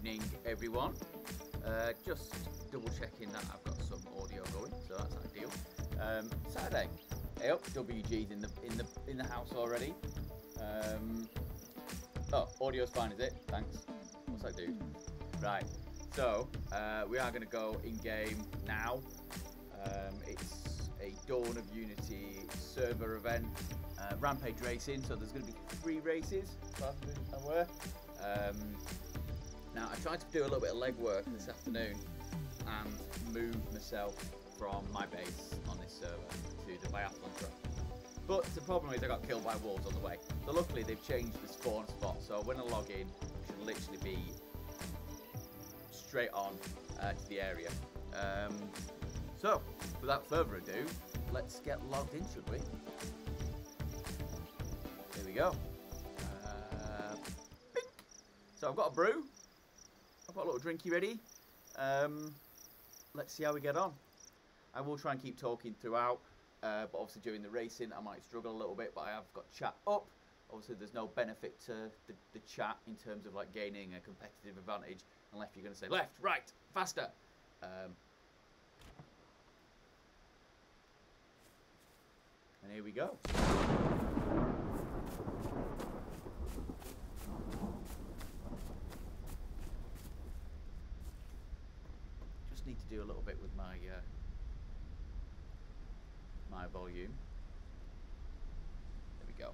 evening, everyone. Uh, just double checking that I've got some audio going, so that's ideal. Um, Saturday. Hey up, WG's in the in the in the house already. Um, oh, audio's fine, is it? Thanks. What's that do? Right. So uh, we are going to go in game now. Um, it's a Dawn of Unity server event, uh, Rampage Racing. So there's going to be three races, as. Um, tried to do a little bit of legwork this afternoon and move myself from my base on this server to the biathlon track. But the problem is I got killed by wolves on the way. So luckily they've changed the spawn spot, so when I log in, I should literally be straight on uh, to the area. Um, so, without further ado, let's get logged in, should we? Here we go. Uh, so I've got a brew. Got a little drinky ready. Um, let's see how we get on. I will try and keep talking throughout, uh, but obviously during the racing I might struggle a little bit, but I have got chat up. Obviously there's no benefit to the, the chat in terms of like gaining a competitive advantage unless you're going to say left, right, faster. Um, and here we go. Just need to do a little bit with my uh, my volume. There we go.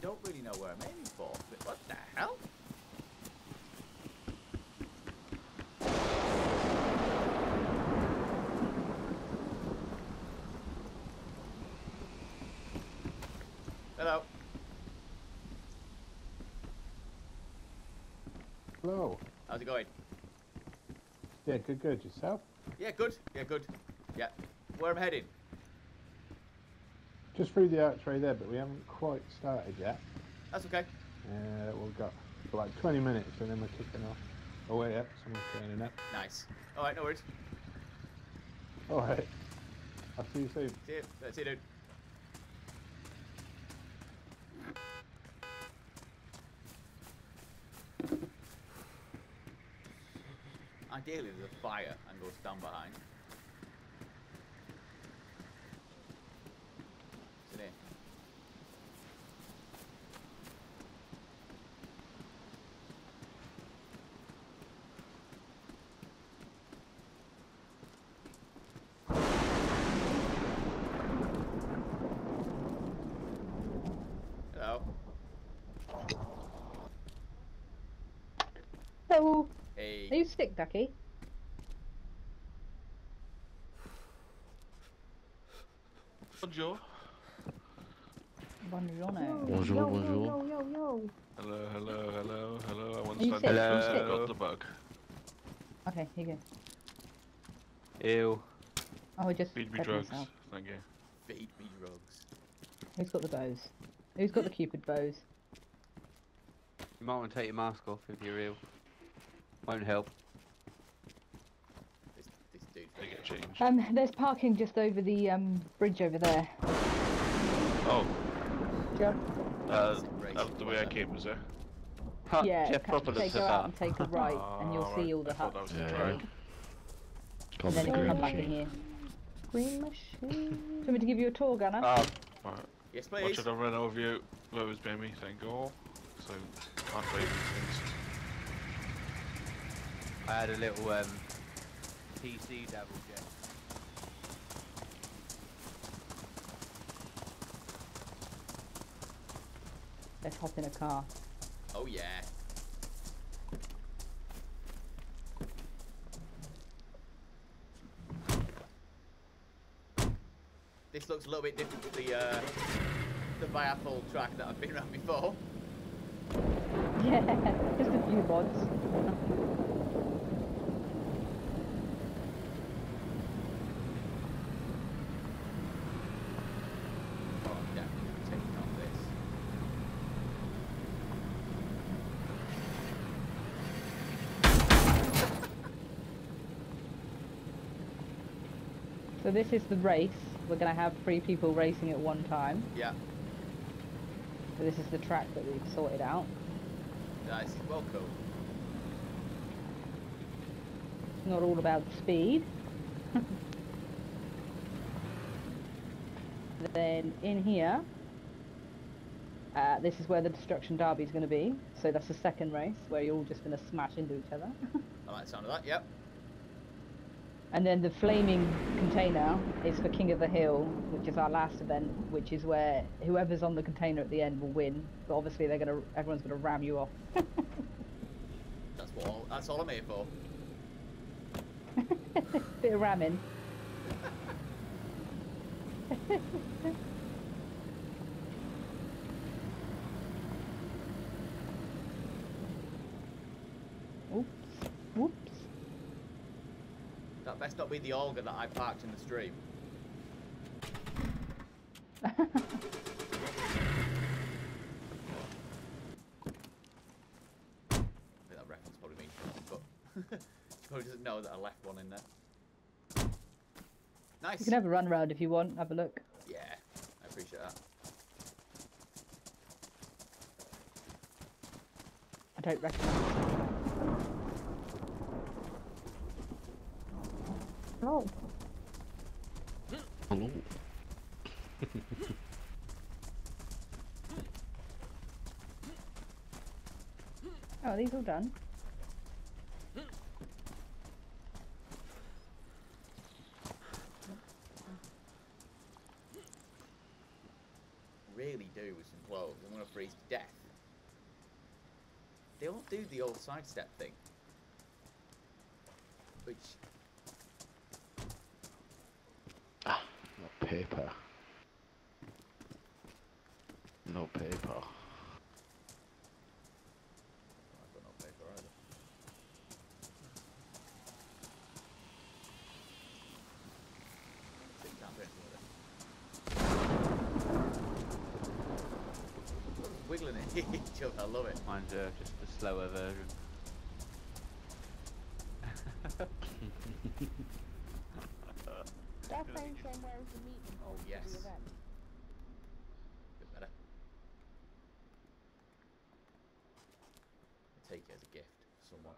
Don't really know where I'm aiming for, but what the hell? Hello. Hello. How's it going? Yeah, good, good. Yourself? Yeah, good. Yeah, good. Yeah. Where am I heading? Just through the archway there, but we haven't quite started yet. That's okay. Uh, we've got like 20 minutes and then we're kicking off. Oh, wait, yep, someone's turning up. Nice. All right, no worries. Alright. I'll see you soon. See you. See you, dude. Ideally, there's a fire and go stand behind. In. Hello. Hello. Are you sick, Ducky? Bonjour. Bonjour. Bonjour, yo, bonjour. Yo, yo, yo, yo. Hello, hello, hello, hello. I want Are you to stand sick? Hello. Are you I got the bug. Okay, here you go. Ew. Oh, I just Feed me fed drugs. myself. Thank you. Feed me drugs. Who's got the bows? Who's got the cupid bows? You might want to take your mask off if you're ill. Won't help. This, this dude. They get changed. Um, there's parking just over the um bridge over there. Oh, Yeah. uh, uh, the way I came was there. Ha, yeah, Jeff ca- Proper take said her out that. and take a right, and you'll Ah, see all the I thought that huts. Yeah, the yeah. drive. And then you'll come back in here. Green machine. Do you want me to give you a tour, Gunner? Oh, Right. Yes, What please. should I run over you? What was behind me? Thank God. So, can't play these things. I had a little um, PC dabble jet. Let's hop in a car. Oh yeah. This looks a little bit different to the uh, the biathlon track that I've been around before. Yeah, just a few mods. So this is the race. We're gonna have three people racing at one time. Yeah. So this is the track that we've sorted out. Nice. Well, cool. It's not all about speed. then in here, uh, this is where the Destruction Derby is going to be. So that's the second race where you're all just going to smash into each other. I like the sound of that. Yep. And then the flaming container is for King of the Hill, which is our last event, which is where whoever's on the container at the end will win. But obviously they're going to, everyone's going to ram you off. That's what. All, that's all I'm here for. Bit of ramming. Oops. Whoops. Best not be the Olga that I parked in the stream. I think that reference probably means but she probably doesn't know that I left one in there. Nice. You can have a run around if you want. Have a look. Yeah, I appreciate that. I don't recognise. Oh, Hello. Oh, are these all done? Really do with some clothes. I'm gonna freeze to death. They all do the old sidestep thing. Which Ah, no paper. No paper. I've got no paper either. So you can't do anything with it. Wiggling it each I love it. Mine's uh, just the slower version. that same same where is the meeting oh, for yes. the event. Bit better. I'll take it as a gift for someone.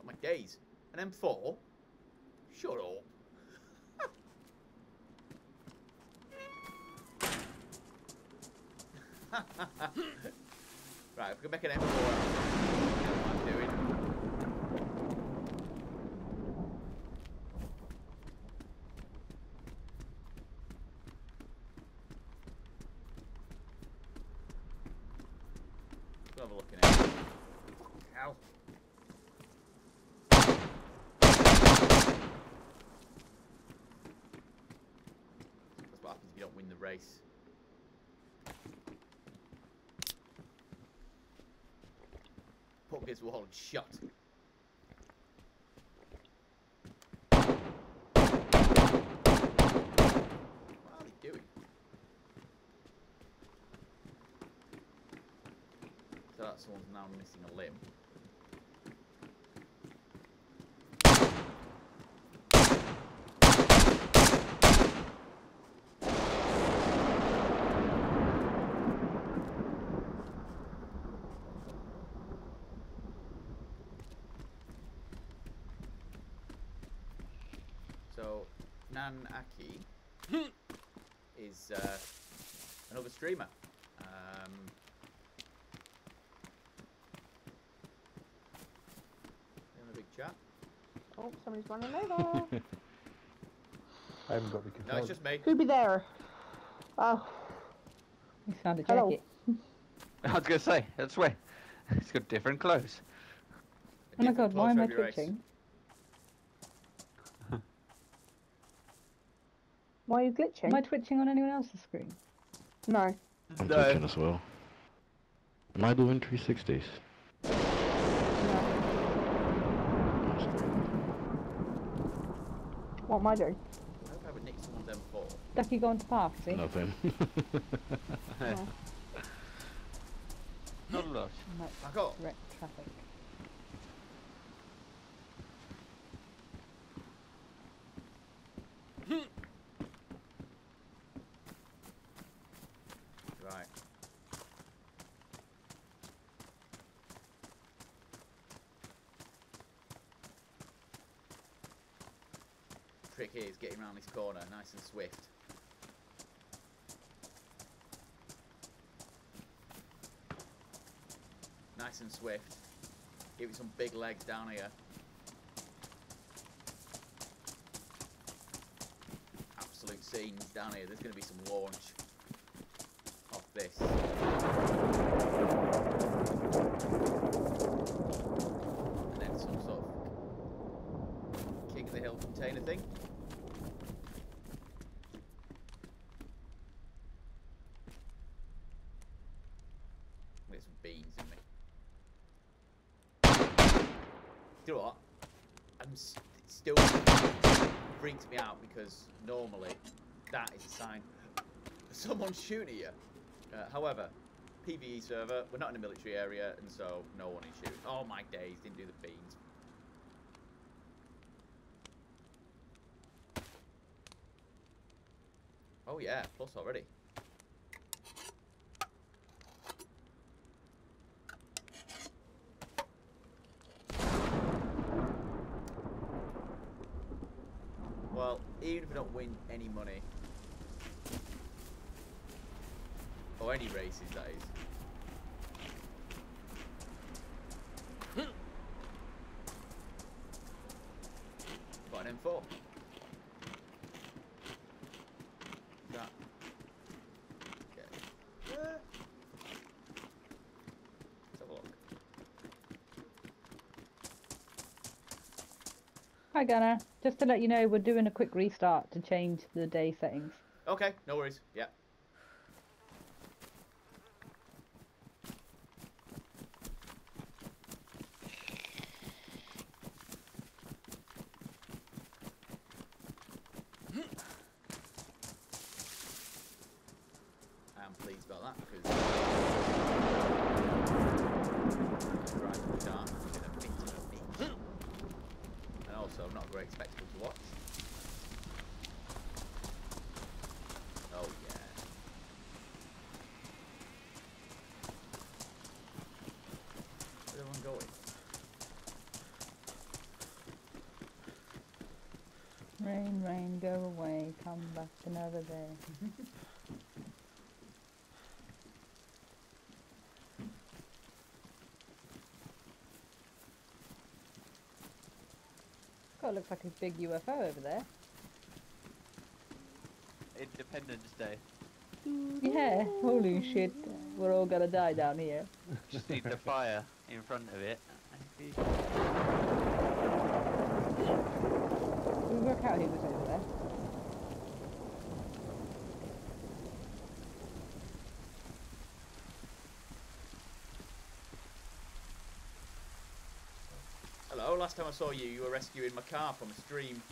Oh my days. An M4? Shut up. right, if we can make an M4 out of it, you know what I'm doing. We'll have a look in it. Ow. That's what happens if you don't win the race. Put the wall shut. What are they doing? So that someone's now missing a limb. So, Nan Aki is uh, another streamer. Um, having a big chat. Oh, somebody's running over. I haven't got the No, controls. it's just me. Who be there? Oh, You found a Hello. jacket. I was gonna say, that's where it's got different clothes. Oh my god, why am I for race. twitching? why are you glitching? Am I twitching on anyone else's screen? No. I'm No. touching as well. Am I doing 360s? no. What am I doing? I hope I would nick someone's M4. Ducky go on to path, see? Nothing. Not a lot. Much Back up. wreck traffic. Right. Trick here is getting around this corner nice and swift. Nice and swift. Give it some big legs down here. Absolute scenes down here. There's going to be some launch off this. And then some sort of of the hill container thing. Get some beans in me. Do you know what? I'm s- it still freaks me out because normally that is a sign someone's shooting at you. Uh, however, PVE server, we're not in a military area, and so no one is shooting. Oh my days, didn't do the beans. Oh yeah, plus already. Well, even if we don't win any money, or any races, that is. Got an M4. That. Okay. Uh, let's have a look. Hi Gunner, just to let you know, we're doing a quick restart to change the day settings. Okay, no worries. Yeah. I am pleased about that because driving the car has been a bit of a beat. And also not a great spectacle to watch. Oh yeah. Where's everyone going? Rain, rain, go away, come back another day. God, looks like a big UFO over there. Independence Day. Yeah, holy shit, we're all gonna die down here. Just need the fire in front of it. We work out who was over there. Hello, last time I saw you, you were rescuing my car from a stream.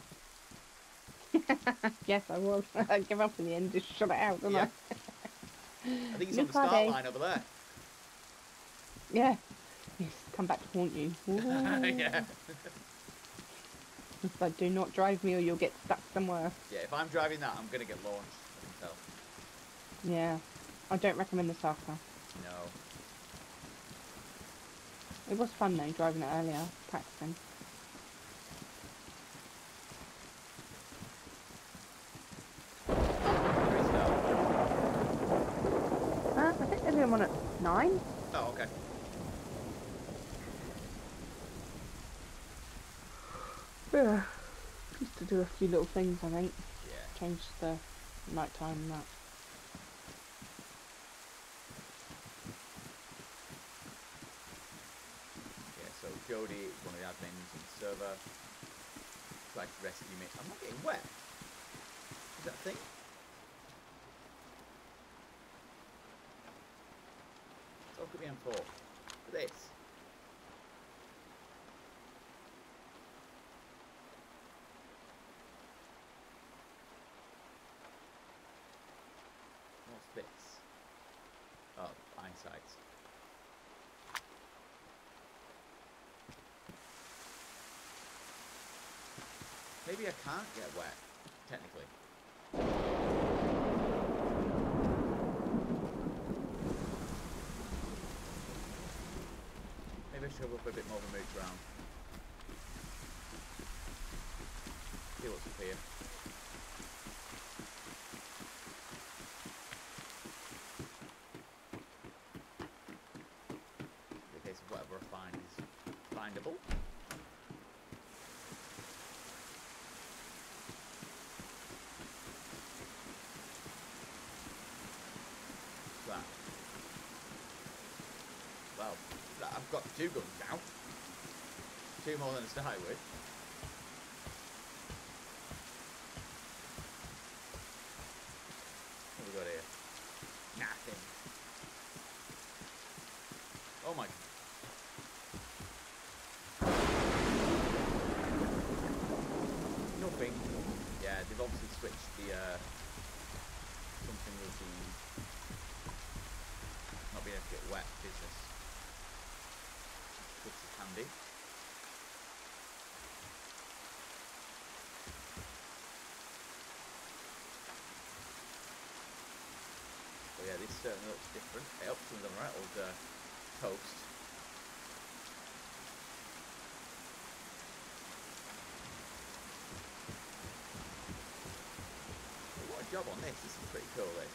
yes, I was. I give up in the end, just shut it out, didn't Yeah. I think it's on the start Friday. line over there. Yeah. Yes, come back to haunt you. yeah. But do not drive me or you'll get stuck somewhere. Yeah, if I'm driving that, I'm gonna get launched. I can tell. Yeah. I don't recommend the Sarka. No. It was fun though, driving it earlier, practicing. Where is that? Uh, I think they're doing one at nine. Oh, okay. Yeah. Just to do a few little things, I think. Yeah. Change the night time and that. Yeah, so Jody is one of the admins on the server. Tried to rescue me. I'm not getting wet. Is that a thing? So look at me M4. Look at this. What's this? Oh, eyesight. Maybe I can't get wet, technically. Maybe I should for a bit more of a mooch round. See what's up here. In case of whatever I find is findable. What's that? Well, I've got two guns now. Two more than I started with. What have we got here? Nothing. Oh my. Nothing. Yeah, they've obviously switched the uh, something with the not being able to get wet business. Which is handy. But yeah, this certainly looks different. It helps with the old uh, toast. What a job on this. This is pretty cool, this.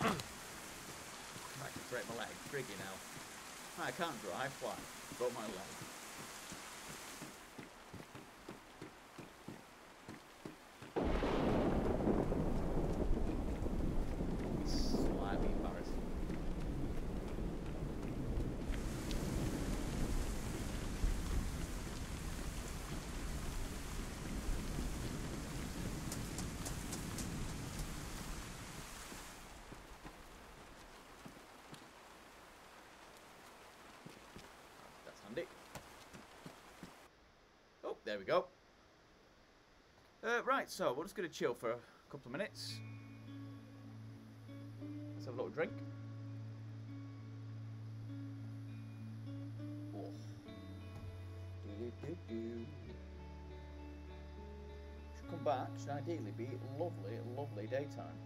I just break my leg. Friggy now. I can't drive. Why? Broke my leg. Slightly embarrassing. That's handy. Oh, there we go. Uh, right, so we're just going to chill for a couple of minutes. Let's have a little drink. Oh. Do-do-do-do. Should come back, should ideally be lovely, lovely daytime.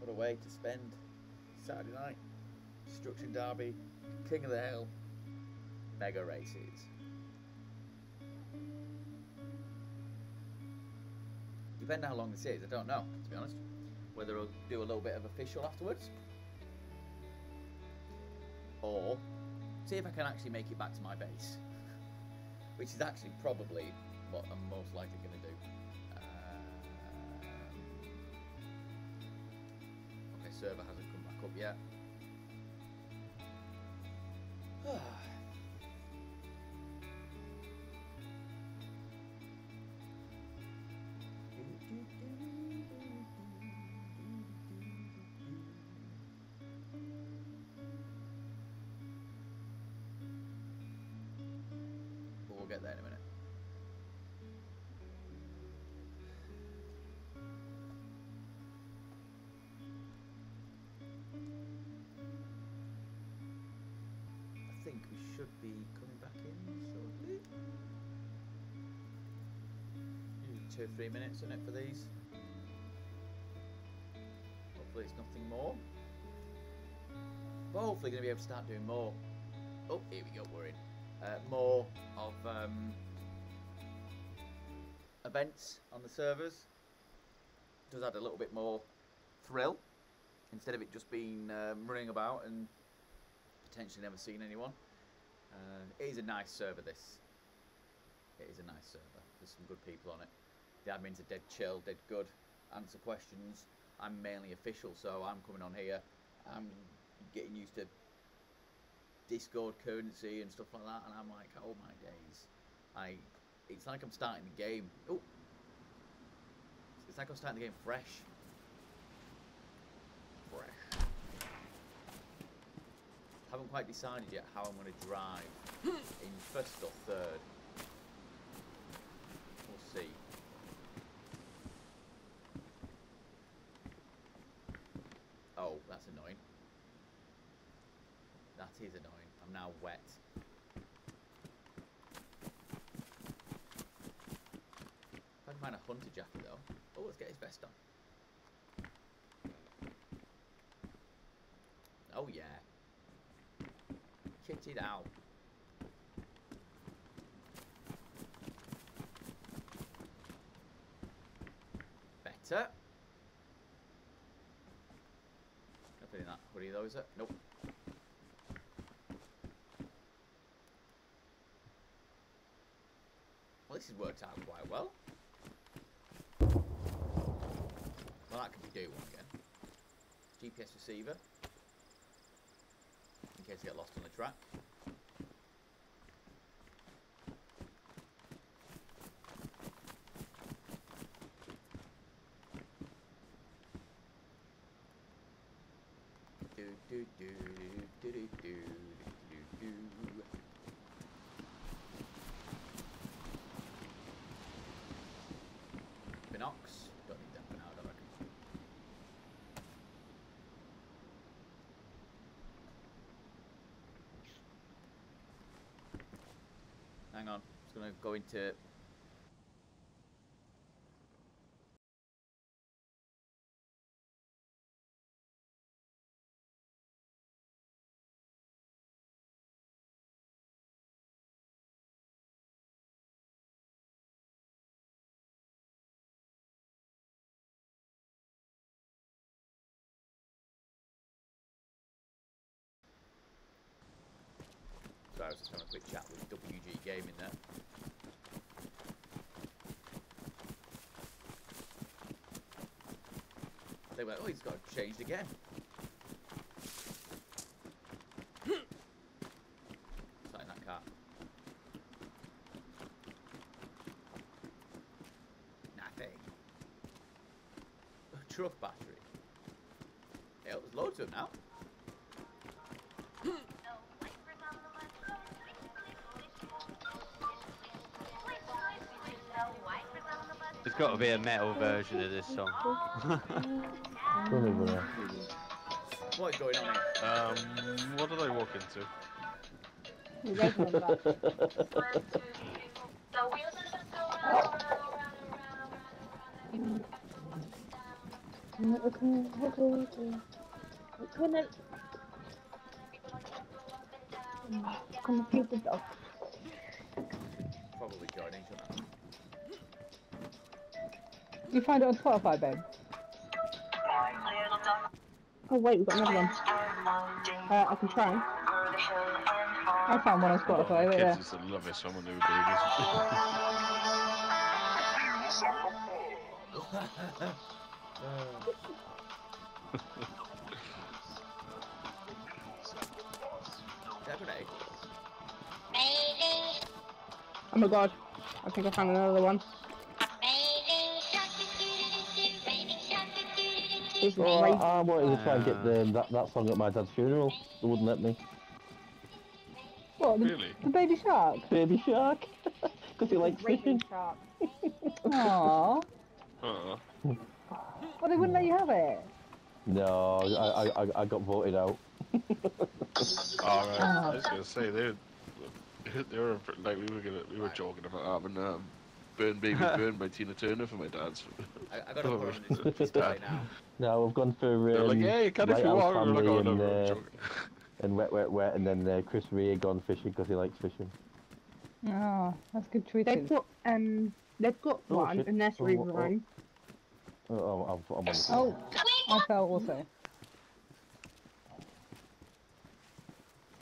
What a way to spend Saturday night. Destruction Derby, King of the Hill, mega races. Depending how long this is, I don't know, to be honest. Whether I'll do a little bit of official afterwards. Or see if I can actually make it back to my base. Which is actually probably what I'm most likely going to do. Um, okay, server hasn't come back up yet. Two or three minutes in it for these. Hopefully it's nothing more. But hopefully going to be able to start doing more. Oh, here we go, we're. Uh, more of um, events on the servers. Does add a little bit more thrill instead of it just being um, running about and potentially never seeing anyone. Uh, it is a nice server, this. It is a nice server. There's some good people on it. The admins are dead chill, dead good. Answer questions. I'm mainly official, so I'm coming on here I'm getting used to Discord currency and stuff like that, and I'm like, oh my days, I. It's like I'm starting the game. Oh, it's like I'm starting the game fresh. Fresh. Haven't quite decided yet how I'm going to drive in first or third. We'll see. Oh, that's annoying. That is annoying. I'm now wet. I can find a hunter jacket though. Oh, let's get his vest on. Oh yeah. Kitted out. Better. Nothing in that hoodie though, is it? Nope. This has worked out quite well. Well, that could be day one again. GPS receiver. In case I get lost on the track. going to go into Was having a quick chat with WG Gaming there. They went, oh, he's got changed again. Starting that car. Nothing. Truck battery. Yeah, there's loads of them now. There's got to be a metal version of this song. Don't even know. What is going on here? Um, what did I walk into? You're raising them back. Computer dog. Probably joining, shouldn't You find it on Spotify, babe? Oh wait, we've got another one. Uh, I can try. I found one on Spotify, but yeah. Kids used to love this one when they were babies. Is that a grenade? Oh my god. I think I found another one. It's Well, great. I, I wanted to try and get the, that, that song at my dad's funeral. They wouldn't let me. What, the, Really? the baby shark? Baby shark. Because he likes fishing. shark. Aww. Uh, Well, they wouldn't let you have it. No, I, I, I- I got voted out. Alright, I was gonna say they they were like we were gonna we were joking about having um, "Burn Baby Burn" by Tina Turner for my dad's. I, I gotta put on this, this guy now. No, we've gone for They're um, like, yeah, you can if you Lighthouse want. We were like, oh no, and, we uh, and Wet Wet Wet, and then uh, Chris Rea gone fishing because he likes fishing. Oh, that's good They've got um, they've got Oh, one, shit. a nursery Oh, oh, oh. rhyme. Oh, oh, I'm, I'm on the Oh, I fell also.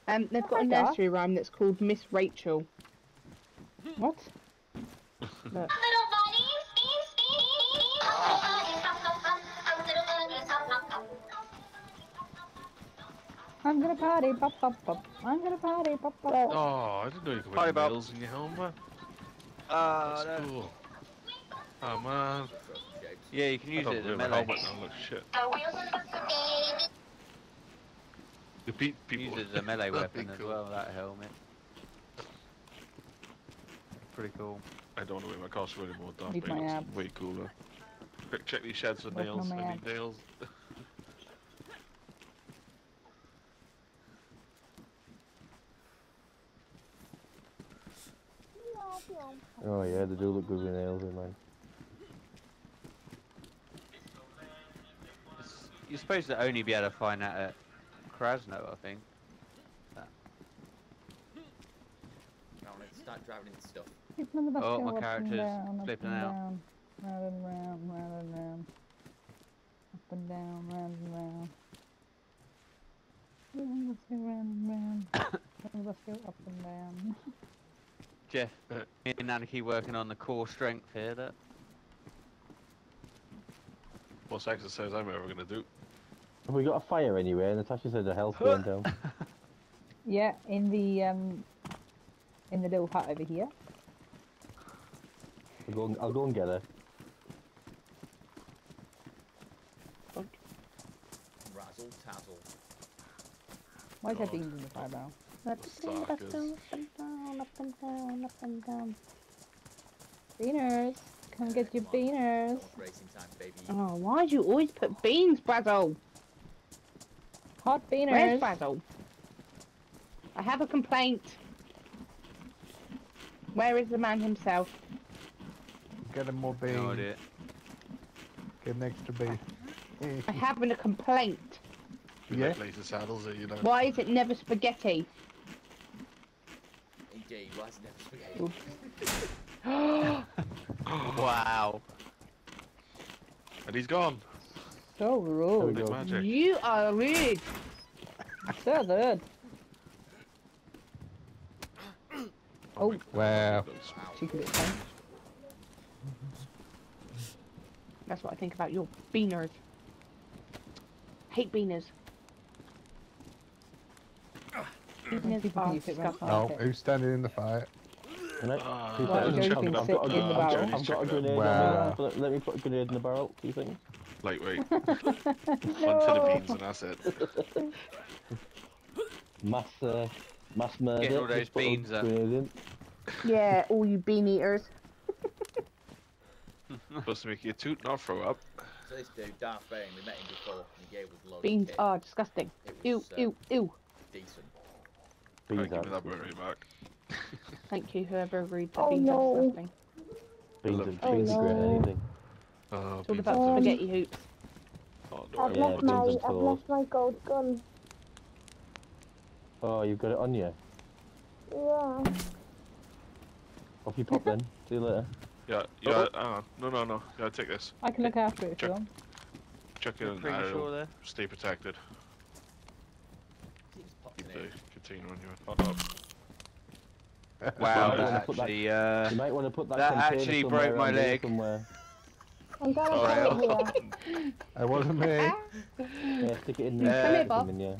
Um, they've got a nursery rhyme that's called Miss Rachel. What? Look. I'm gonna party, pop, pop, pop. I'm gonna party, pop, pop, pop. Oh, I didn't know you could wear about- nails in your helmet. Oh, That's no. cool. Oh man, Throw some shapes. Yeah, you can use don't it as a wear melee. helmet now. Look shit. You beat people. Use it as a melee That'd be weapon as well, that helmet. Pretty cool. I don't want to wear my costume anymore. Darth Need my Vader's abs. way cooler. Quick, check these sheds for Working nails. on I need nails. Oh yeah, they do look good with nails in man. It's- You're supposed to only be able to find that at Krasno, I think. Now let's start driving into stuff. Keep them Oh, go my up and character's down, flipping out. Down, round and round, round and round. Up and down, round and round. Round, let's round and round. Round, let's go up and down. Jeff, Uh, me and Anarchy working on the core strength here. That What's exercise I'm ever gonna do? Have we got a fire anywhere? Natasha said the health going down. Yeah, in the um, in the little hut over here. I'll go and, I'll go and get her. Razzle tazzle. Why is there God. beans in the fire barrel? Up and down, up and down, up and down, up and down. Beaners, come get your Come beaners. Dog Racing time, baby. Oh, why do you always put beans, Basil? Hot Where's beaners. Basil? I have a complaint. Where is the man himself? Get him more beans. no idea. Get an extra bean. I have a complaint. You Yeah. like laser saddles, eh, you know? Why is it never spaghetti? Indeed, why is it never spaghetti? Wow. And he's gone. So rude. Go. You are rude. So good. Oh. my God, Wow. those- Cheeky bit fun. That's what I think about your beaners. Hate beaners. Beaners are can use it when I disgusting. Okay. who's standing in the fire? Can I? Two Well, seconds. Joe, you chucking. I've got a, in the barrel. I've got a grenade Wow. the let, let me put a grenade in the barrel, two things. Lightweight. One tin of beans and that's it. Mass, uh, mass murder. Get all those just put a beans up. grenade in. Yeah, all you bean eaters. Supposed to make you toot, not throw up. So this dude, Darth Bane, we met him before, and he gave us loads Beans of are disgusting. It Ew, was, uh, ew, ew. decent. Right, Beans give are me that berry back. Thank you, whoever agreed that Oh, beans are no. disgusting. Beans love are, beans are great at anything. Oh, It's all about Um, spaghetti hoops. Oh, I've no, Yeah, left my I've toast. left my gold gun. Oh, you've got it on you. Yeah. Off you pop then. See you later. Yeah, yeah, hang on. No, no, no. Gotta take this. I can look after it if you Check. want. Check it You're in pretty and sure there. stay protected. Keep the container on you. Hot up. Wow, Yeah, that put that- actually, uh, You might want to put that. that actually broke my around here leg. Somewhere. I'm gonna Oh, put it here. It wasn't me. Yeah, stick it in there. Come here, Bob. them in,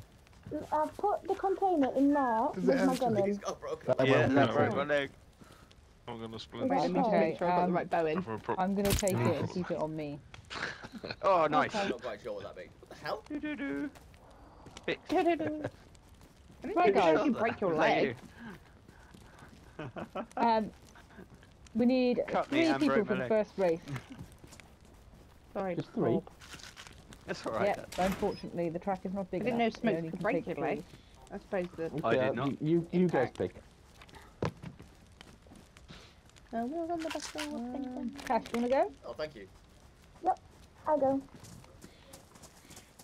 yeah. I've put the container in there Does with it my have gun in. He's got broken yeah, that broke my leg. I'm gonna Wait, splint. let me just Okay, make sure I've got the um, right bow in. I'm gonna pro- I'm gonna take it and keep it on me. Oh, nice. I'm not quite sure what that means. What the hell? Do do do. Fix. Right, guys, Shot you break your leg. you? Um, we need Cut three and people for the first race. Sorry, Just three. Bob. That's alright. Yep, unfortunately the track is not big I didn't enough. know smoke could break your leg. I suppose the. I did not. You, you, you guys Impact. Pick. Oh, we're on the bus now, we're. Um, Cash, you wanna go? Oh, thank you. Yep, I'll go.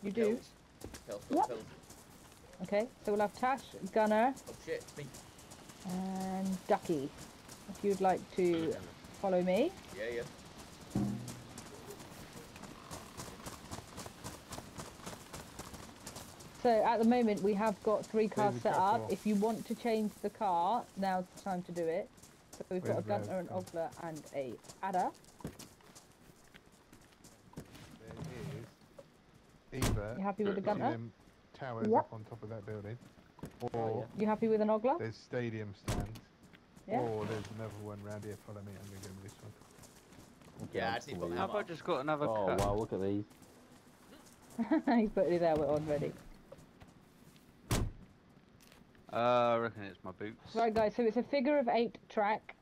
You do. Pills. Pills, pills, Yep. pills. Okay, so we'll have Tash, Gunner, Oh shit, me. and Ducky. If you'd like to follow me. Yeah, yeah. So at the moment we have got three cars set up. couple? If you want to change the car, now's the time to do it. So we've got a Where's the Gunner, an? Olga, and a Ada. There is Eva. You happy with the gunner? them towers Yep. up on top of that building. Or Oh, You happy with an Olga? there's stadium stands. Yeah. Or there's another one round here. Follow me. I'm gonna go with this one. Yeah, I actually put How that have just got another Oh cut? wow, look at these. He's put it there. We're on ready. Uh, I reckon it's my boots. Right, guys. So it's a figure of eight track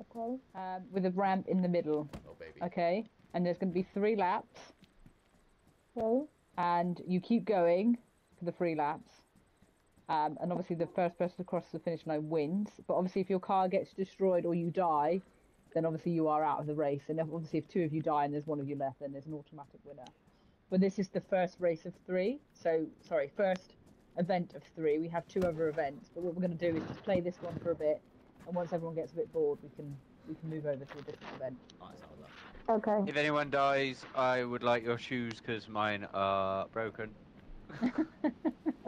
Okay. um, with a ramp in the middle. Oh, baby. Okay, and there's going to be three laps, Okay. and you keep going for the three laps. Um, and obviously, the first person to cross the finish line wins. But obviously, if your car gets destroyed or you die, then obviously you are out of the race. And if, obviously, if two of you die and there's one of you left, then there's an automatic winner. But this is the first race of three. So, sorry, first event of three. We have two other events. But what we're going to do is just play this one for a bit. And once everyone gets a bit bored, we can we can move over to a different event. Alright, sounds like. Okay. If anyone dies, I would like your shoes because mine are broken.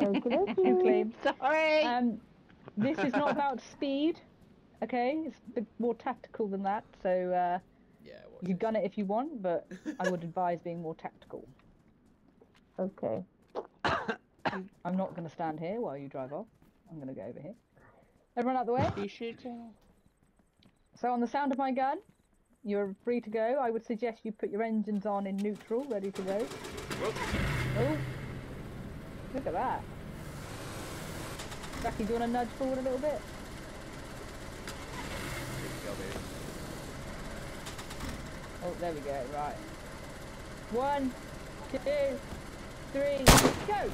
Okay. Who claimed? Sorry. Um, this is not about speed, okay? It's a bit more tactical than that. So uh, Yeah, you can gun it if you want, but I would advise being more tactical. Okay. I'm not going to stand here while you drive off. I'm going to go over here. Everyone out the way. uh, So on the sound of my gun, you're free to go. I would suggest you put your engines on in neutral, ready to go. Oh, look at that. Jackie, do you want to nudge forward a little bit? Here we go, baby. Oh, there we go, right. One, two, three, go!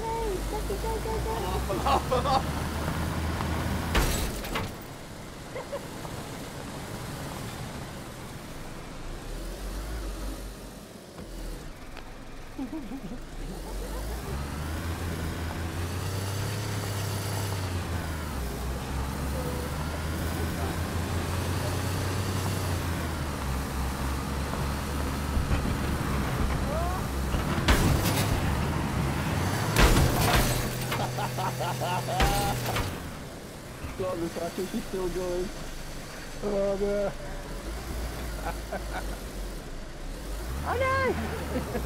Hooray! Jackie, go, go, go! Off, I'm off, I'm off! The think is still going. Oh no! Oh no!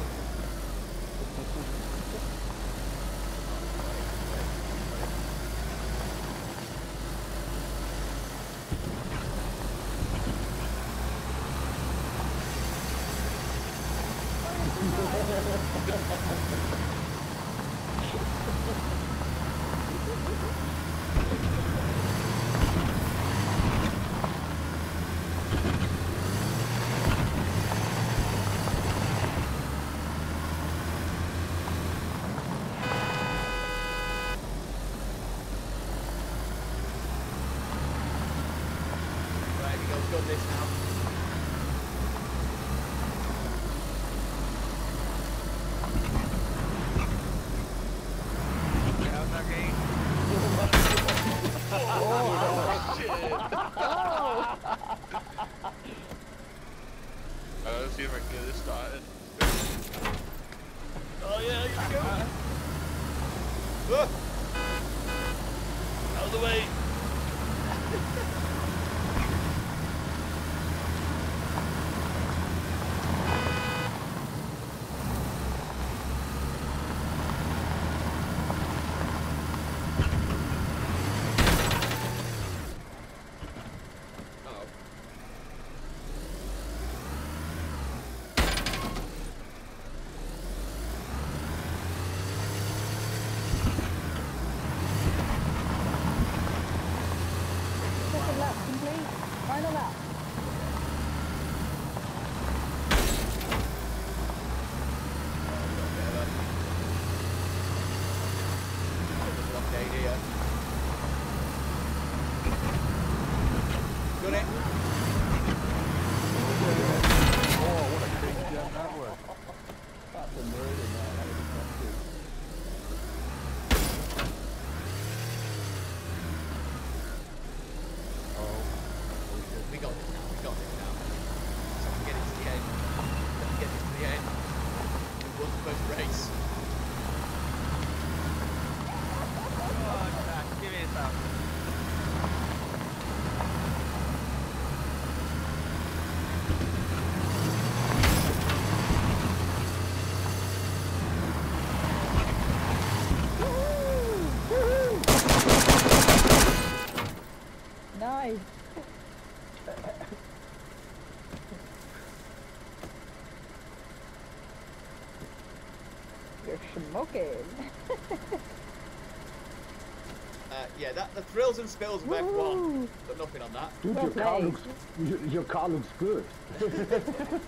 Thrills and spills F1, but nothing on that. Dude, Well your car played. looks your, your car looks good.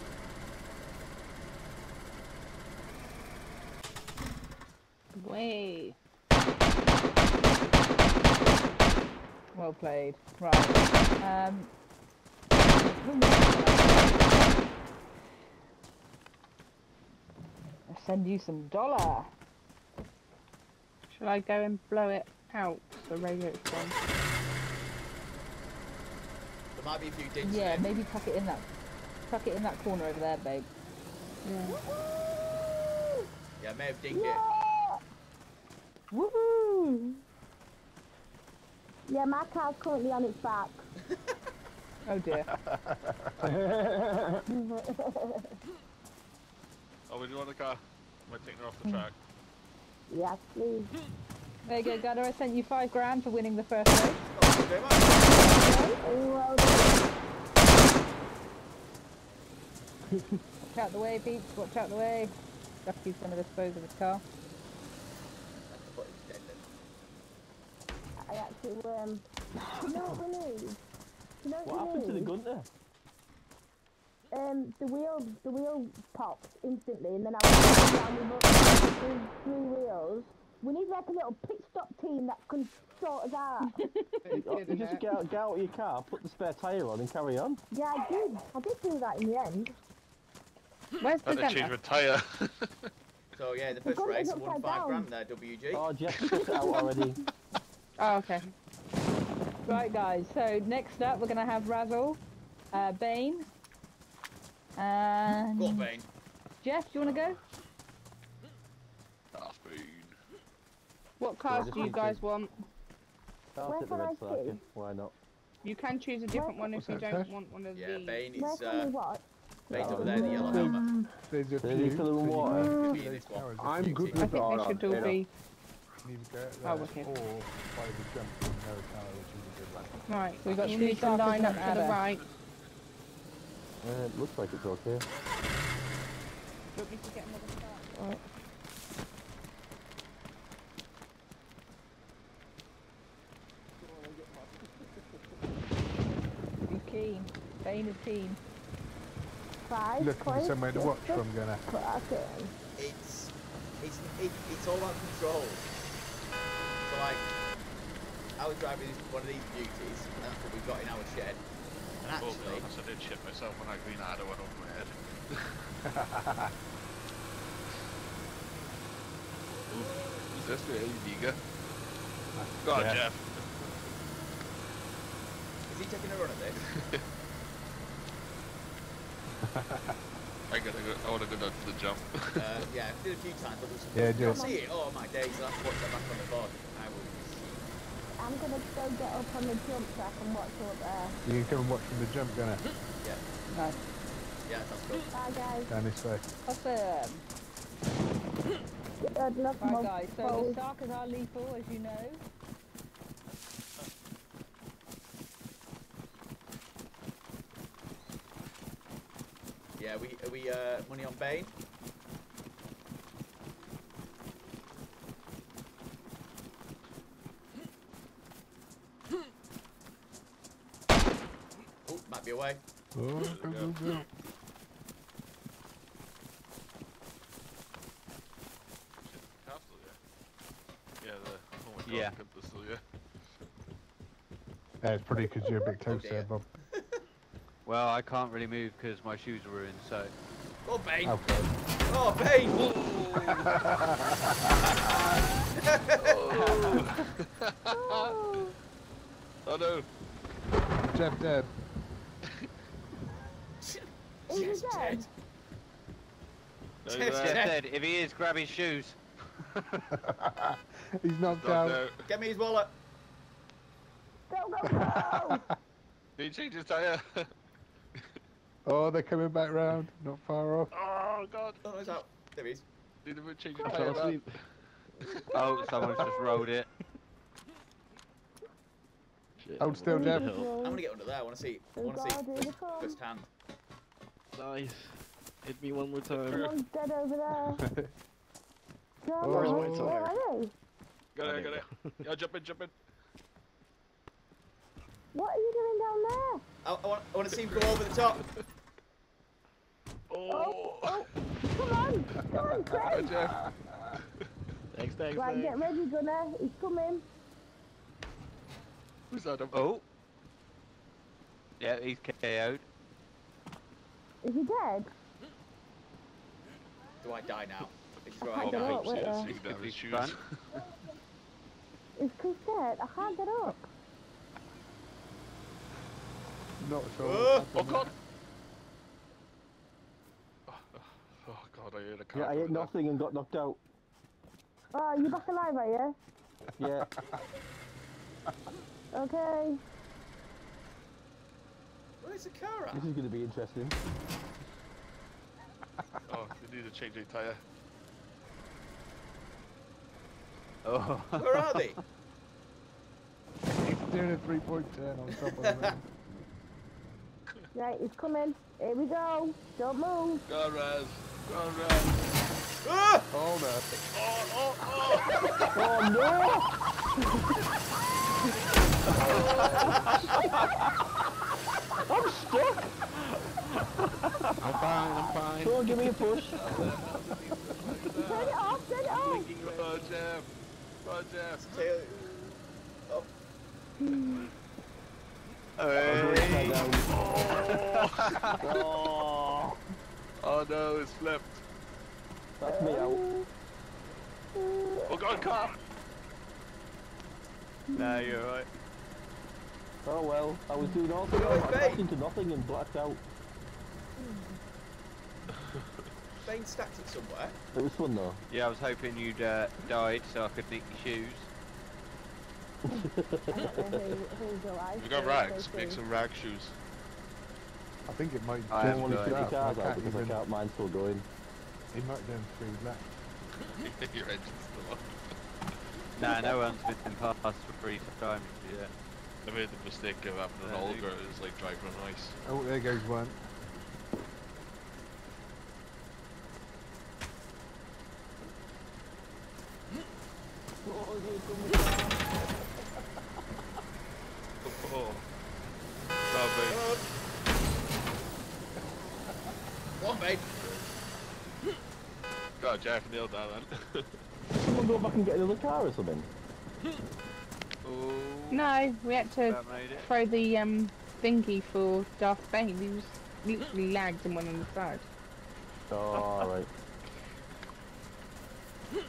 Way. Well played. Right. Um. I'll send you some dollar. Shall I go and blow it out so radio's gone? There might be a few dings Yeah, in maybe tuck it in that, tuck it in that corner over there, babe. Yeah. Yeah, I may have dinged it. Woohoo! Yeah, my car's currently on its back. Oh dear. Oh, we do want the car. Am I taking her off the track? yes, please. There you go, Gunner. I sent you five grand for winning the first race. Thank you very much. Oh. Watch out the way, Peeps. Watch out the way. Ducky's gonna dispose of his car. But it's dead then. I actually, um, you know what we need? You know what, What we happened to the need? gun there? Um, the wheel, the wheel popped instantly, and then I was down with three, three wheels. We need like a little pit stop team that can sort us out. You just get out, get out of your car, put the spare tyre on, and carry on. yeah, I did. I did do that in the end. Where's the had to change gunner? my tyre. So yeah, the first gun race I won five down. grand there, WG. Oh, Jeff took it out already. Oh, okay. Right, guys. So next up, we're gonna have Razzle, uh, Bane, and Go on, Bane. Jeff. Do you want to go? Ah, spoon. What cars do you need to- guys want? I'll Where take the can I red see? Why not? You can choose a different one if you don't Tash? want one of Yeah, these. Bane Where is can uh, we watch? Bane's over there the yellow helmet. There's a few. fill in so water? can Could be in those this one. towers I'm if good you I think all they should all you know. be can either go Oh, okay. or by the jump in Mary Tower, which is a good one. right. We've got you two need to line up to the right. Uh, it looks like it's okay. Do you want me to get another start? Right. He's keen. Bane is keen. Five Looking for somewhere to watch from, Gunner. cracking. It's it's it, it's all about control. So like, I was driving one of these beauties, and that's what we've got in our shed. And Oh, to be actually, honest, I did shit myself when that green Ada went over my head. Ooh, Who's this? Are you Viga? Go on, Yeah. Jeff. Is he taking a run at this? I gotta go. I wanna go down to the jump. uh, yeah, I did a few times, but there's Yeah, you do can't it. see it. Oh my days, that's what's back on the board. I will. I'm gonna go get up on the jump so I can watch up there. You can come and watch from the jump, gonna? Yeah, that's good. Bye guys. down this way. Awesome. Good luck, Right, Mum. guys. So the Both. Starkers are lethal, as you know. Yeah, we are we uh, money on Bane. Oh, might be away. Oh, go, go, go. Yeah. Yeah, the. Oh my god, Yeah. look at this, yeah. Yeah, it's probably because you're a bit close dear. there, Bob. Well, I can't really move because my shoes are ruined, so. Oh, Bane! Okay. Oh, Bane! Oh. oh no. Jeff dead. Is Yes, he dead? dead. Jeff you're Jeff right. said, if he is, grab his shoes. He's knocked God, out. Get me his wallet. Go, go, go! Did he change his tyre? Oh, they're coming back round. Not far off. oh god. Oh, no, he's out. There he is. Did he change his I tyre? fell asleep. Oh, someone's just rolled it. Shit. Hold still, Jeff. I'm gonna get under there. I want to see. I Oh want to see God, first, they come. first hand. Nice. Hit me one more time. Someone's dead over there. No, Oh, Where's no, my where tire? are they? Got it, got there it. Yeah, jump in, jump in. What are you doing down there? I, I want. I want to see him go over the top. Oh. oh, oh, come on, come on, Hi, Craig. Jeff. Thanks, thanks, Right, get ready, Gunner. He's coming. Who's that? Oh. Yeah, he's KO'd. Is he dead? Do I die now? This is I where I can't get die. up, wait there. You can his shoes. Is Chris dead? I can't get up. Not sure. Oh, Oh happened god! Oh, oh god, I heard a car. Yeah, I over ate there. nothing and got knocked out. Oh, you back alive, are you? Yeah. Okay. Where's the car at? This is going to be interesting. Oh, they need to change their tyre. Oh. Where are they? He's doing a three-point turn on top of the moon. Right, he's coming. Here we go. Don't move. Go on, Raz. On, Raz. Ah! Hold up. Oh, oh, oh! Oh no! I'm stuck! I'm fine, I'm fine. Come on, give me a push. Turn it off, turn it off. On, Jeff. On, Jeff. Tail. Oh, Upside down. Oh. Oh no, it's flipped. That's me out. Oh god, car! no, you're right. Oh well, I was doing all Oh, I it's crashed Bane. into nothing and blacked out. Bane stacked it somewhere. It was fun though. Yeah, I was hoping you'd uh, died so I could nick your shoes. I don't know who, who's alive. We got so rags. Make some rag shoes. I think it might I I have don't want to no keep the cars out can't because I even- can't, mine's still going. He might have done three left. Your engine's still on. Nah, no one's been past three times yet. I made the mistake of having an Yeah, Olga as like driving on ice. Oh, there goes one. Oh. oh. Oh, mate. One Bane. God, Jeff nailed that then. Someone go back and get another car or something. Oh, No, we had to that made it. throw the um thingy for Darth Bane. He was literally lagged and went on the side. Oh, alright.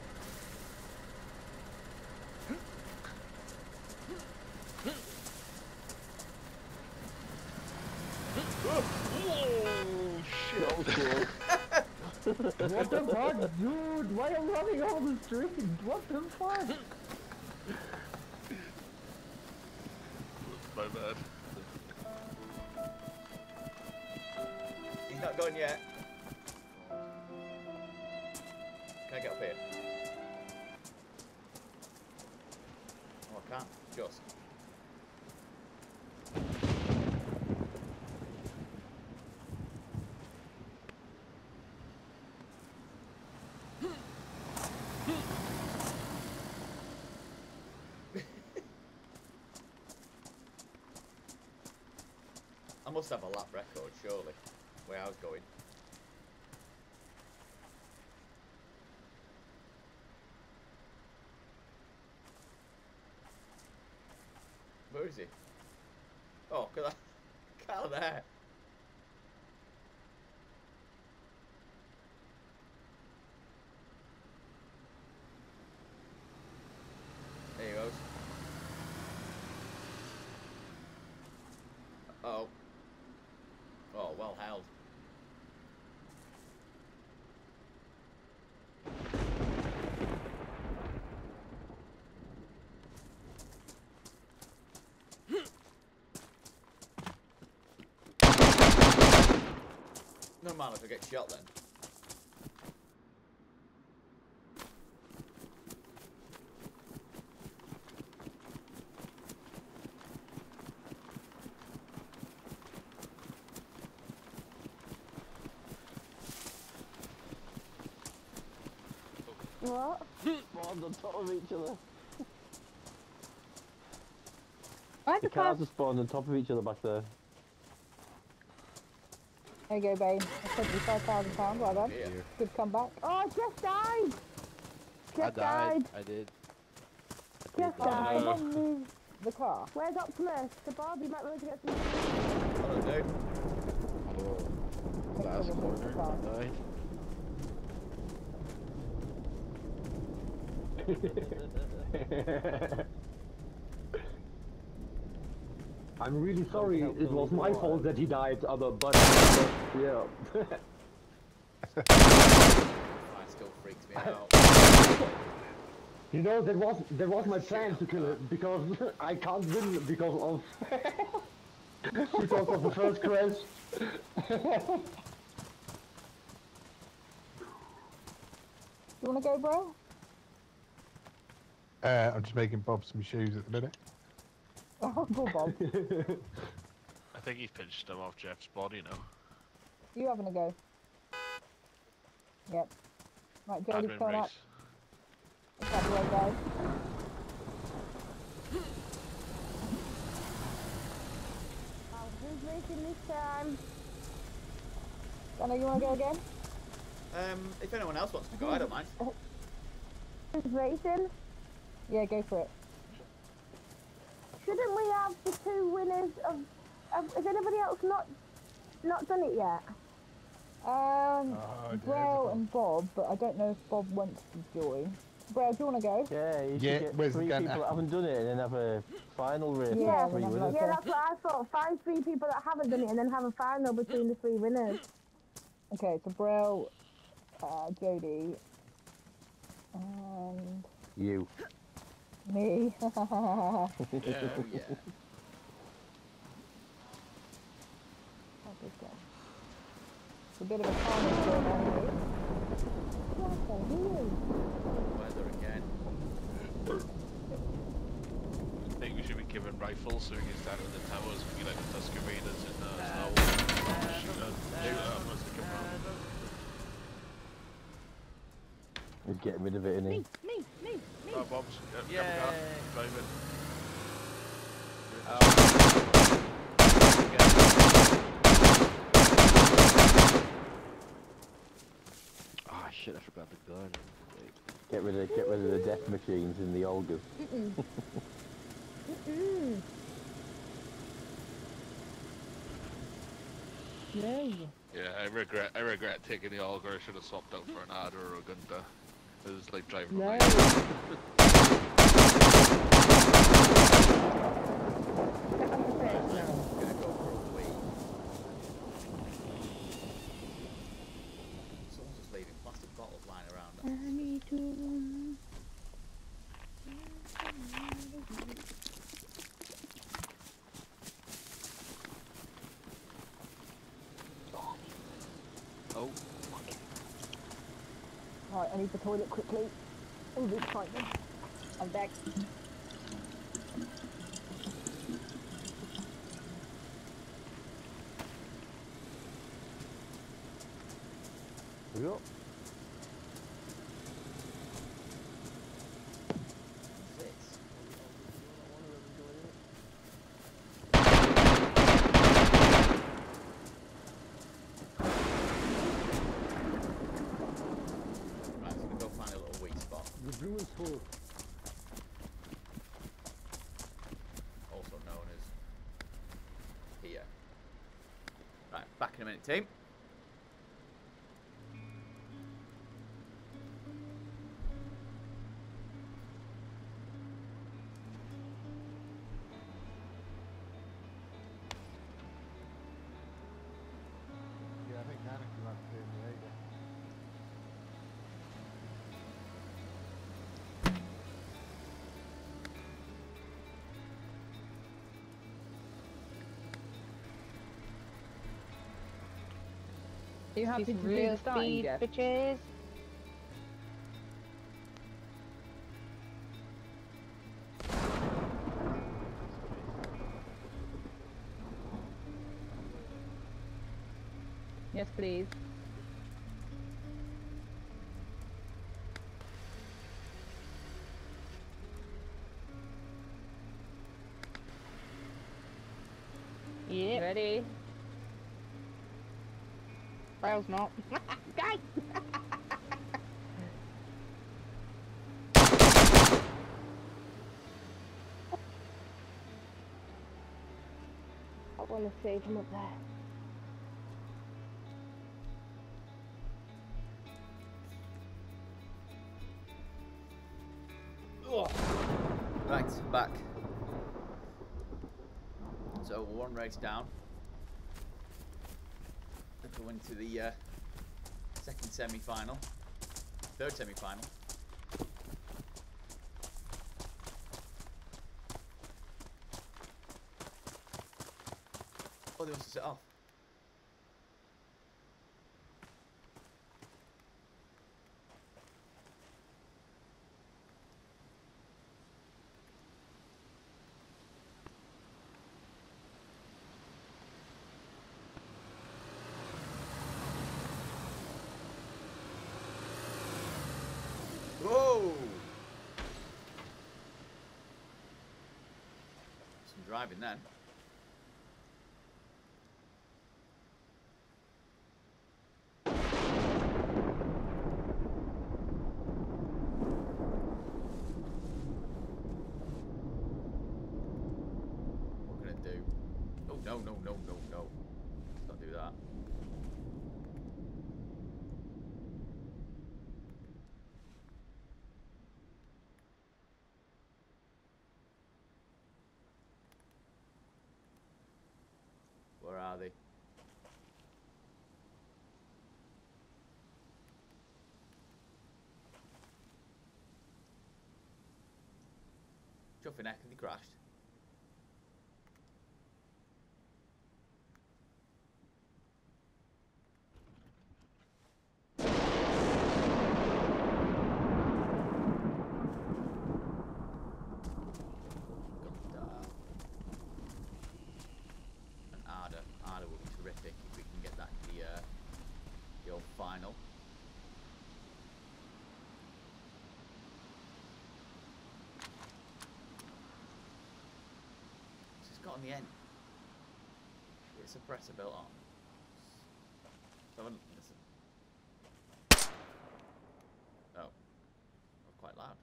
oh, shit. That was cool. what the fuck, dude? Why am I running all the street? What the fuck? My bad. He's not gone yet. Can I get up here? Oh, I can't. Just. I must have a lap record, surely, where I was going. Where is he? Oh, cause I can't there. There he goes. Oh. Oh, well held. No man if I get shot then. What? Spawned on top of each other. Why The the car? cars are spawned on top of each other back there. There you go, babe. I said you five thousand pounds. Well done. Yeah. Good comeback. Oh, Jeff died! I Jeff died. I did. Jeff Oh, died. no. move the car. Where's Optimus? The Bob, you might want to get some... Hello, dude. Hello. Make Last sure we move the car. corner. Died. I'm really sorry. help It was my fault that he died. Other, but yeah. Fire still freaks me out. you know that was that was my plan to kill it because I can't win because of because of the first crash. You wanna go, bro? Uh, I'm just making Bob some shoes at the minute. Oh, go, Bob. I think he's pinched them off Jeff's body now. You having a go? Yep. Right, Jody's Admin coming up. race. Let's have a guys. Oh, who's racing this time? Dana, you wanna go again? Um, if anyone else wants to go, I don't mind. Who's racing? Yeah, go for it. Shouldn't we have the two winners of... of has anybody else not not done it yet? Um, Oh, Braille and Bob, but I don't know if Bob wants to join. Braille, do you wanna go? Yeah, you should Yeah, get where's the three people that haven't done it and then have a final race Yeah, with three winners. like- Yeah, that's what I thought. Find three people that haven't done it and then have a final between the three winners. Okay, so Braille, uh, Jody, and You. Me. Yeah. Oh, yeah. How's this? It's a bit of a carnage going on here. What the hell? Weather again. I think we should be given rifles so we can stand in the towers and be like the Tusken Raiders in uh, Star Wars. Shoot a shoot a Muslim around. You're getting rid of it, innit? Me, me, me. Oh, Bob's. Yeah, yeah. car. Yay. Driving. Ah, shit, I forgot the gun. Wait. Get rid of get rid of the death machines in the Olgas. Mm-mm. Mm-mm. No. Yeah, I regret. I regret taking the Olga. I should have swapped out for an Ada or a Gunter. It was like driving. No Gonna go for a wee. Someone's just leaving plastic bottles lying around. I need to. Oh, Need the toilet quickly. Oh, the excitement. I'm back. Yup. This. Right, so we go find a little wee spot, The blue is full. also known as here. Right, back in a minute, team. Are you happy to real do speed, bitches. Yes, please. Yeah. Ready? Rail's not. Guy! I want to save him up there. Right, back. So one race down. Going to the uh, second semi-final, third semi-final. Oh, they wants to set off. Whoa! Some driving then. What can it do? Oh no no no no no! Let's not do that. Where are they? Chuffing have they crashed? Got, uh, an Ada. Ada will be terrific if we can get that in the, uh, the old final. What's it's got on the end? It's a suppressor built on. So, listen. Oh. Quite loud.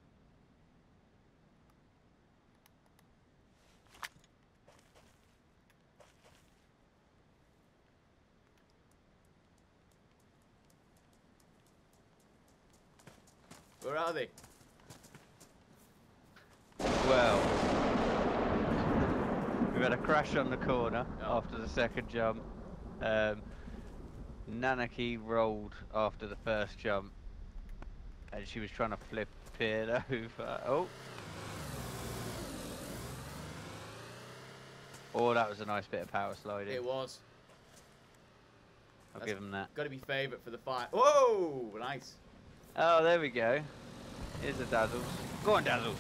Where are they? Well, we've had a crash on the corner Oh. after the second jump. Um, Nanaki rolled after the first jump, and she was trying to flip it over. Oh. Oh, that was a nice bit of power sliding. It was. I'll that's- give him that. Got to be favourite for the fight. Whoa! Nice. Oh, there we go. Here's the Dazzles. Go on, Dazzles.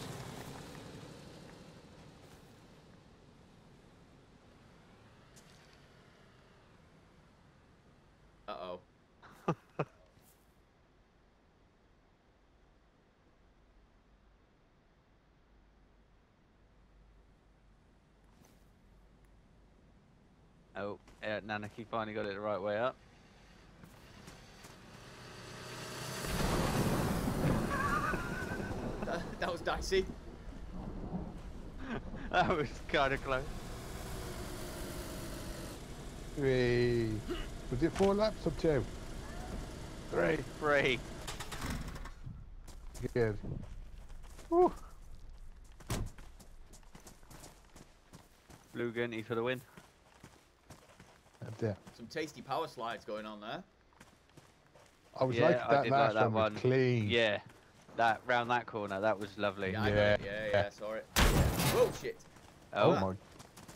Uh oh. Oh, yeah, Nanaki finally got it the right way up. That, that was dicey. that was kind of close. Three. Was it four laps or two? Three. Three. Good. Whew. Blue Gunty for the win. That's it. Some tasty power slides going on there. I was yeah, like I that did last like that one, one. clean. Yeah, that round that corner, that was lovely. Yeah, Yeah. Yeah, yeah, saw it. Yeah. Whoa, shit. Oh, Oh,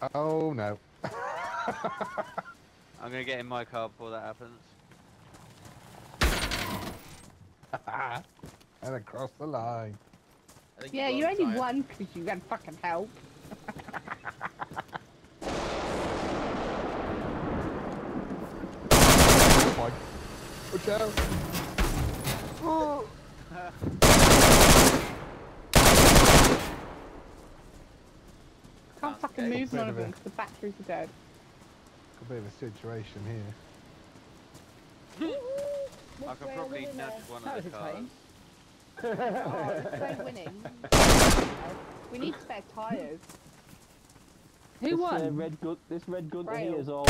my. Oh no. I'm gonna get in my car before that happens. and across the line. Yeah, you the only tyre. won because you had fucking help. my. Watch out. Oh. Can't fucking move none of them because the batteries are dead. a bit of a situation here. I could probably nudge one That of the cars. Oh, it's so winning. we need spare tyres. Who this, won? Uh, red gun, this red gun Braille. here is all.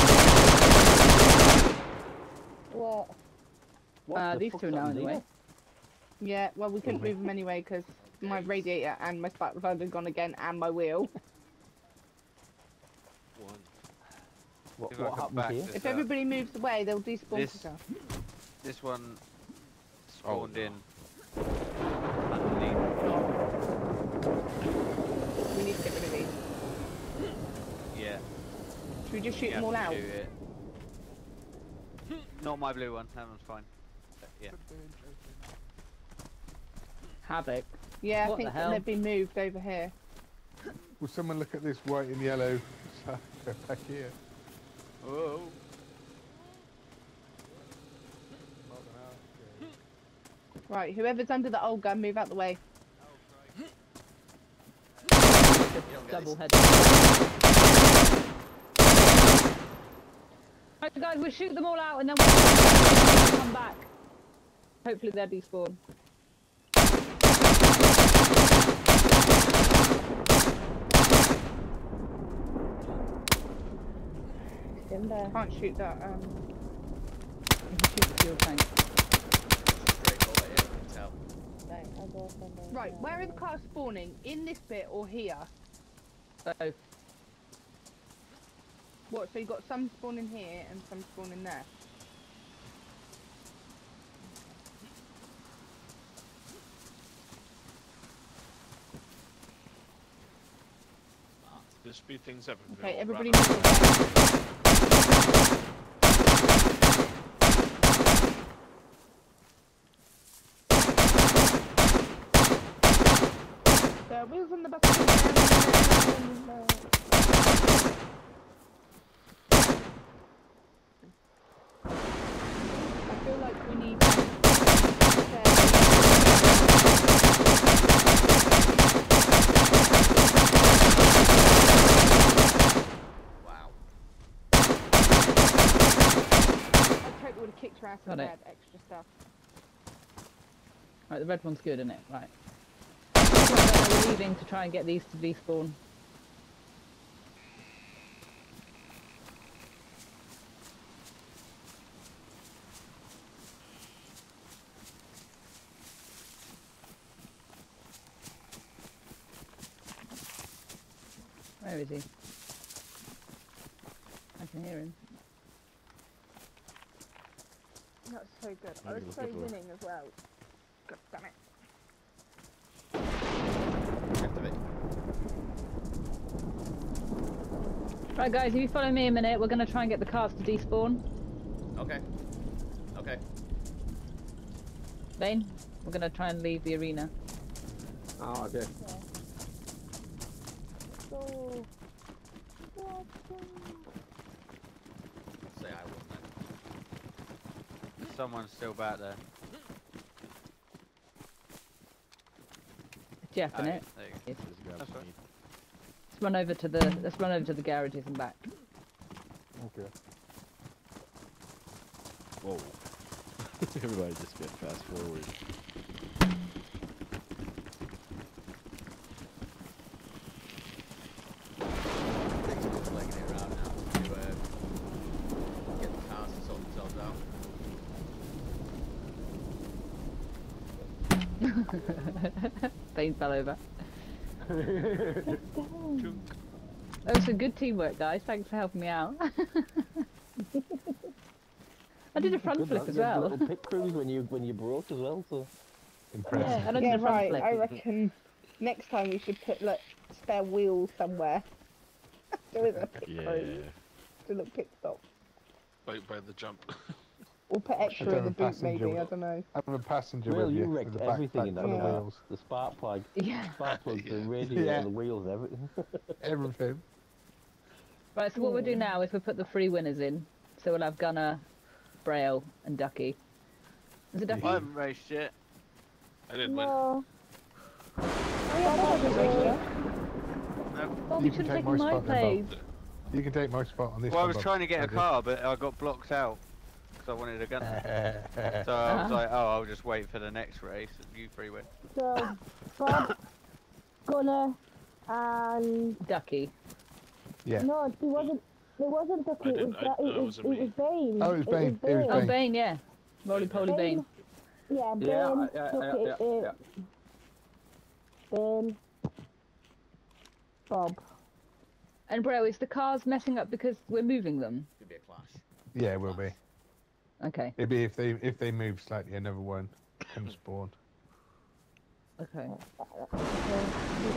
What? What Uh, the these two are now anyway. the. Yeah, well, we couldn't move them anyway because my radiator and my spark plug had gone again and my wheel. One. What, If what happened back here? this If up. everybody moves away, they'll despawn This- quicker. This one Oh, spawned no. in underneath. We need to get rid of these. Yeah. Should we just shoot you them all out? shoot it. Not my blue one. That one's fine. But yeah. Havoc. Yeah, I What the think hell? they've been moved over here. Will someone look at this white and yellow? Go back here. Oh. Right, whoever's under the old gun, move out the way. Double oh, head. Guys, we'll shoot them all out and then we'll come back. Hopefully they'll despawn. In there. Can't shoot that. Um, You can shoot the fuel tank. Straight over here, I can tell. Right, I'll go from there. right, where are the cars spawning? In this bit or here? So, What? So you've got some spawning here and some spawning there. To speed things up. and Okay, everybody wrap move up. away. The wheels on the bus. I feel like we need. Wow. I totally would have kicked her ass if Got I it. had extra stuff. Right, the red one's good, isn't it? Right. Right, then we're leaving to try and get these to despawn. Where is he? I can hear him. That's so good. I was so winning as well. God damn it. Activate. Right, guys, if you follow me a minute, we're going to try and get the cars to despawn. Okay. Okay. Lane, we're going to try and leave the arena. Oh, okay. So, Say I won then. Someone's still back there. Jeff, in yeah, it. there you go. Yes. This guy's That's right. neat. Let's run over to the let's run over to the garages and back. Okay. Whoa. Everybody just get fast forward. Next one's legging it around now to get the cars to sort themselves out. Bane fell over. That was some good teamwork, guys. Thanks for helping me out. I did a front Good flip as You had well. little pit cruise when you when you broke as well. So Impressive. Yeah, and I did Yeah, a front right. flip. I reckon next time we should put like spare wheels somewhere. there is a pit Yeah. crew. Do a little pit stop. By, by the jump. Or put extra in the boot passenger maybe, I don't know. Have a passenger Will, with you you. wrecked with a everything backpack in that full of car. wheels. the spark plug, Yeah. spark plugs, the Yeah. radiator, Yeah. the wheels, everything. Everything. Right, so what we'll do now is we'll put the three winners in. So we'll have Gunner, Braille, and Ducky. Is it Ducky? I haven't raced yet. I didn't win. Oh, yeah, No. Oh, You we can should have take taken my my place. You can take my spot on this Well, I was Bob. trying to get a Andrew. car, but I got blocked out because I wanted a gun. so I was Ah. like, oh, I'll just wait for the next race. And you three win. So, Bob, Gunner, and Ducky. Yeah. no, it wasn't. It wasn't Ducky. It was, didn't- I- Ga- it was, wasn't it was Bane. Oh, it was Bane, it was Oh, Bane. Bane, yeah. Roly poly Bane. Yeah, Bane. Yeah, yeah, Ducky, yeah, yeah, uh, Bane. Bob. And bro, is the cars messing up because we're moving them? Could be a clash. Yeah, it will be. Okay, It'd be if they if they move slightly, another one can spawn. okay.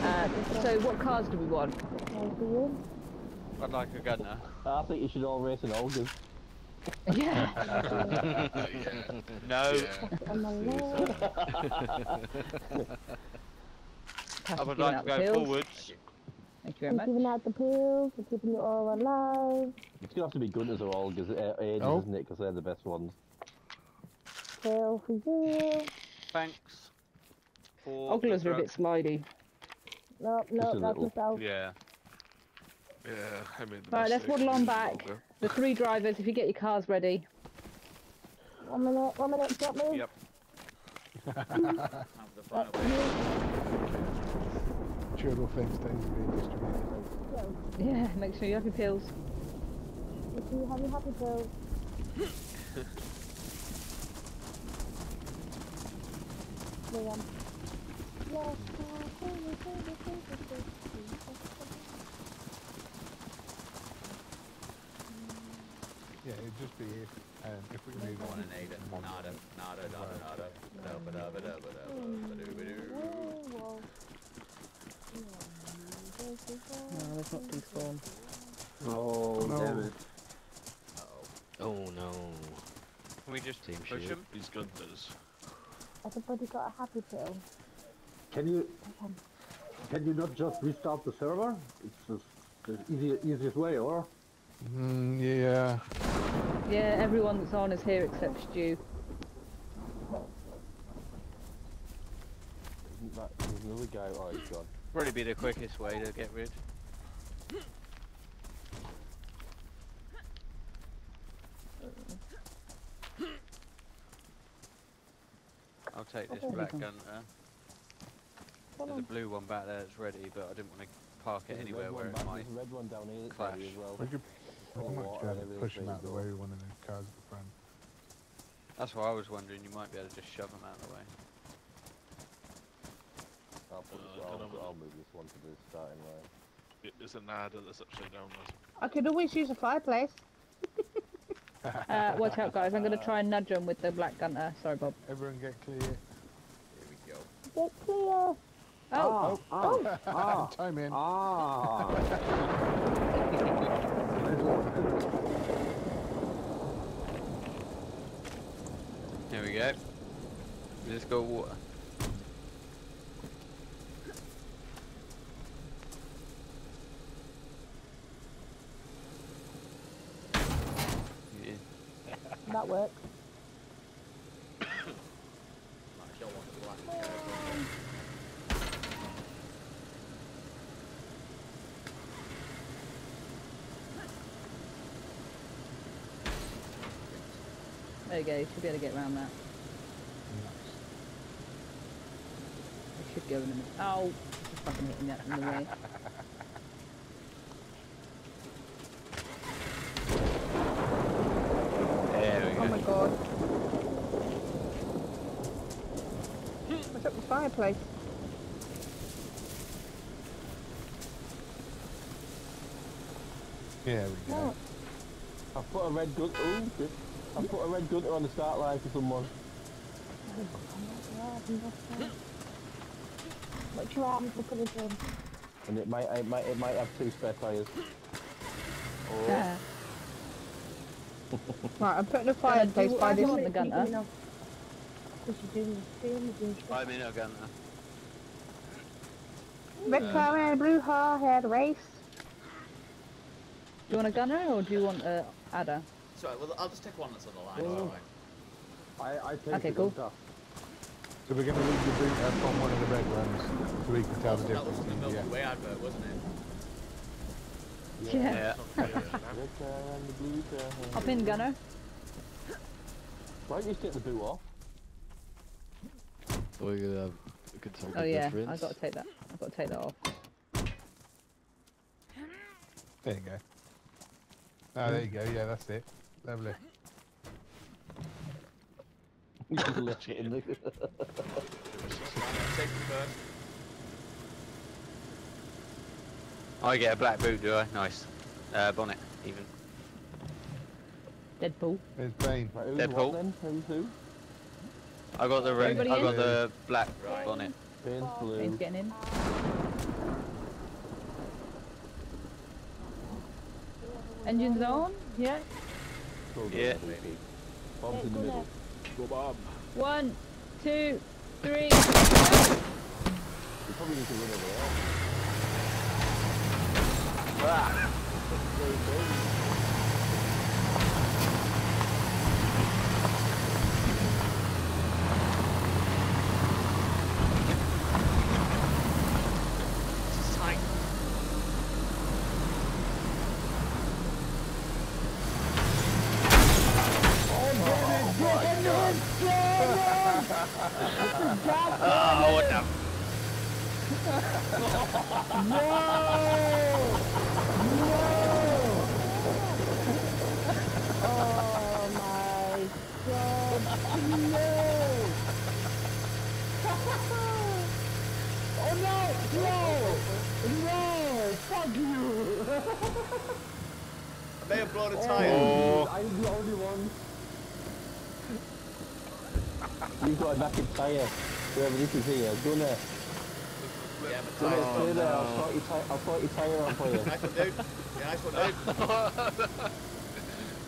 Uh, so what cars do we want? Nice for you. I'd like a gunner. I think you should all race an August. Yeah. No. Yeah. On my left. Cash I would like to go pills. forwards. Thank you very I'm much. giving out the pills. I'm keeping you all alive. It's gonna have to be gunners as all, because uh, ages, Oh. isn't it? Because they're the best ones. Pill for you. Thanks. For Oculus are a bit slidey. No, Just no, a that's little. myself. Yeah. Yeah, I made the Right, let's waddle on back. longer. The three drivers, if you get your cars ready. One minute, one minute, drop me. Yep. Have the final bit. Turtle fence things being distributed. Yeah, make sure you have your pills. If you have your happy pills. Liam. Yeah, it'd just be if um, if we move on on. and Ada. Nada, nada, nada, nada. Ba-da, ba-da, ba-da, ba-da, ba-da, ba-doo. No, there's not despawn. Oh, No. damn it. Uh-oh. Oh no. Can we just Same push shit. him? These gunners. Everybody got a happy pill. Can you can you not just restart the server? It's just the easy, easiest way, or? Mm, yeah. Yeah, everyone that's on is here except Stu. Isn't that, there's another guy. Oh, he's gone. Probably be the quickest way to get rid. I'll take this Okay. black gun there. There's a blue one back there that's ready, but I didn't want to park it There's anywhere where it might. There's a red one down here that's clash. ready as well. We could we Oh, try to push them out the way with one of the cars at the front. That's why I was wondering. You might be able to just shove them out of the way. I'll, put, Uh, I'll, don't. I'll move this one to the starting line. It- There's an Ada that's upside down. I could always use a fireplace. Uh, watch out, guys. I'm going to try and nudge them with the black gunner. Sorry, Bob. Everyone get clear. Here we go. Get clear. Oh, Ah, ah, Time in. ah. Here we go. We just go water. Yeah. That works. I don't want the black uh, there you go. You should be able to get around that. I should go in a minute. Oh, fucking hitting that in the way. There we Oh go. my god. What's up with? Yeah, we go. Oh. I've put a red gun. Oh, shit. I've put a red gunner on the start line for someone. What's your arms for putting in? And it might, it might, it might have two spare tires. Yeah. Oh. Right, I'm putting a uh, do fireplace you- by I this. don't want the gunner. Because you're doing the same as you I'm in a gunner. Red car and blue hair, had a race. Do you want a gunner or do you want a Ada? Sorry, well, I'll just take one that's on the line. Oh. It's. I, I take Okay, the cool. gunter. So we're going to leave the boot up on one of the red ones so we can tell the That was difference. from the in Milky the- Way advert, wasn't it? Yeah. Yeah. and the blue car. Hop in, Gunner. Right, you take the boot off. So we could have a good target Oh yeah, difference. I got to take that. I got to take that off. There you go. Oh, there you go. Yeah, that's it. Lovely. You just left it in the. Safety first. I get a black boot, do I? Nice. Uh, bonnet, even. Deadpool. There's Bane. Right, who's Deadpool. what then? Who's who? I got the red. I Everybody got in? the black Right. bonnet. Bane's blue. Bane's getting in. Engines on. Yeah. Go, go, Yeah. go, go. Bob's in the middle. Go Bob. One, two, three. You probably need to run over there. Oh, what the? Oh my god, no! oh no, no! No! Fuck you! I may have blown a tyre. Oh. I'm the only one. You've got a tyre. Whoever this is here, Gunner. Yeah, my Gunner, tyre's stay blown there. now. I'll sort your tyre. I'll sort your tyre out for you. Nice one, dude. Yeah, nice one, dude.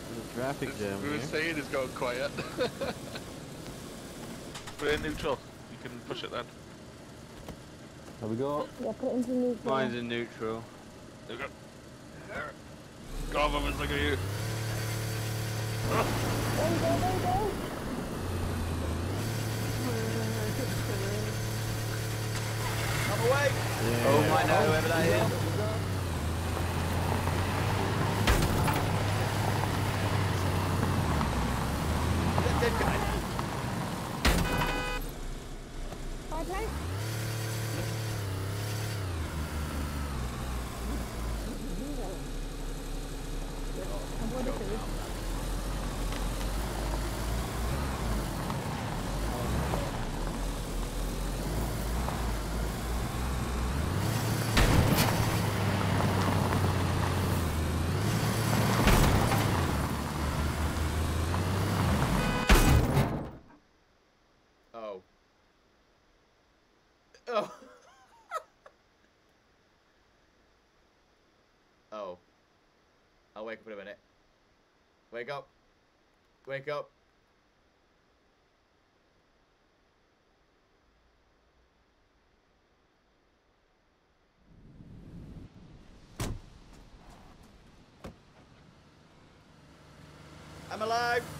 There's a traffic jam We were here. saying it's going quiet. We're in neutral. You can push it then. There we go. Yeah, put it into neutral. Mine's in neutral. There we go. Go on, Mummins, look at you. There you go, there you go. Away. Oh, might know whoever that is. I'll wake up in a minute. Wake up. Wake up. I'm alive.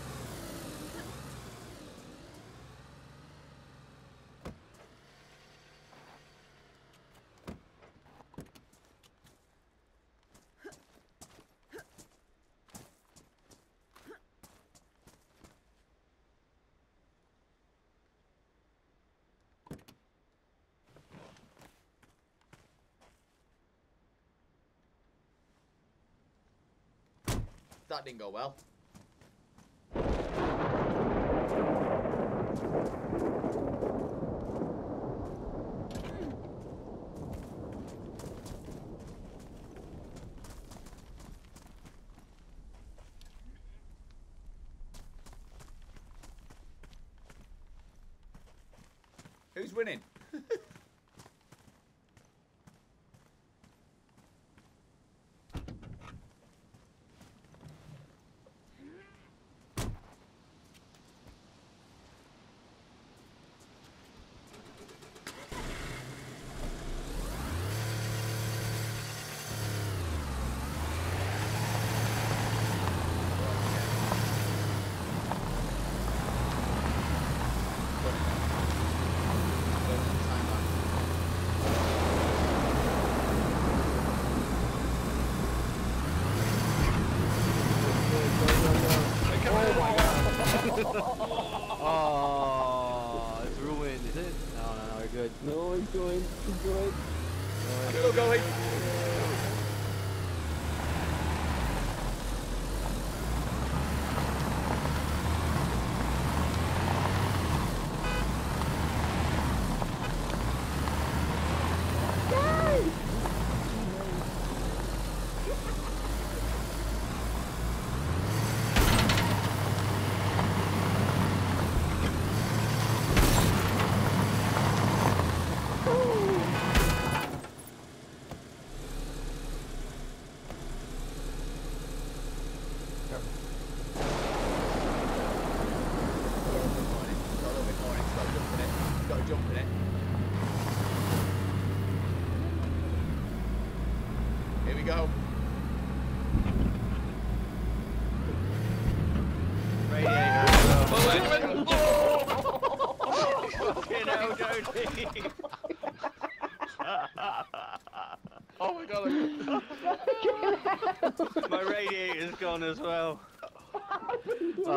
That didn't go well. Who's winning?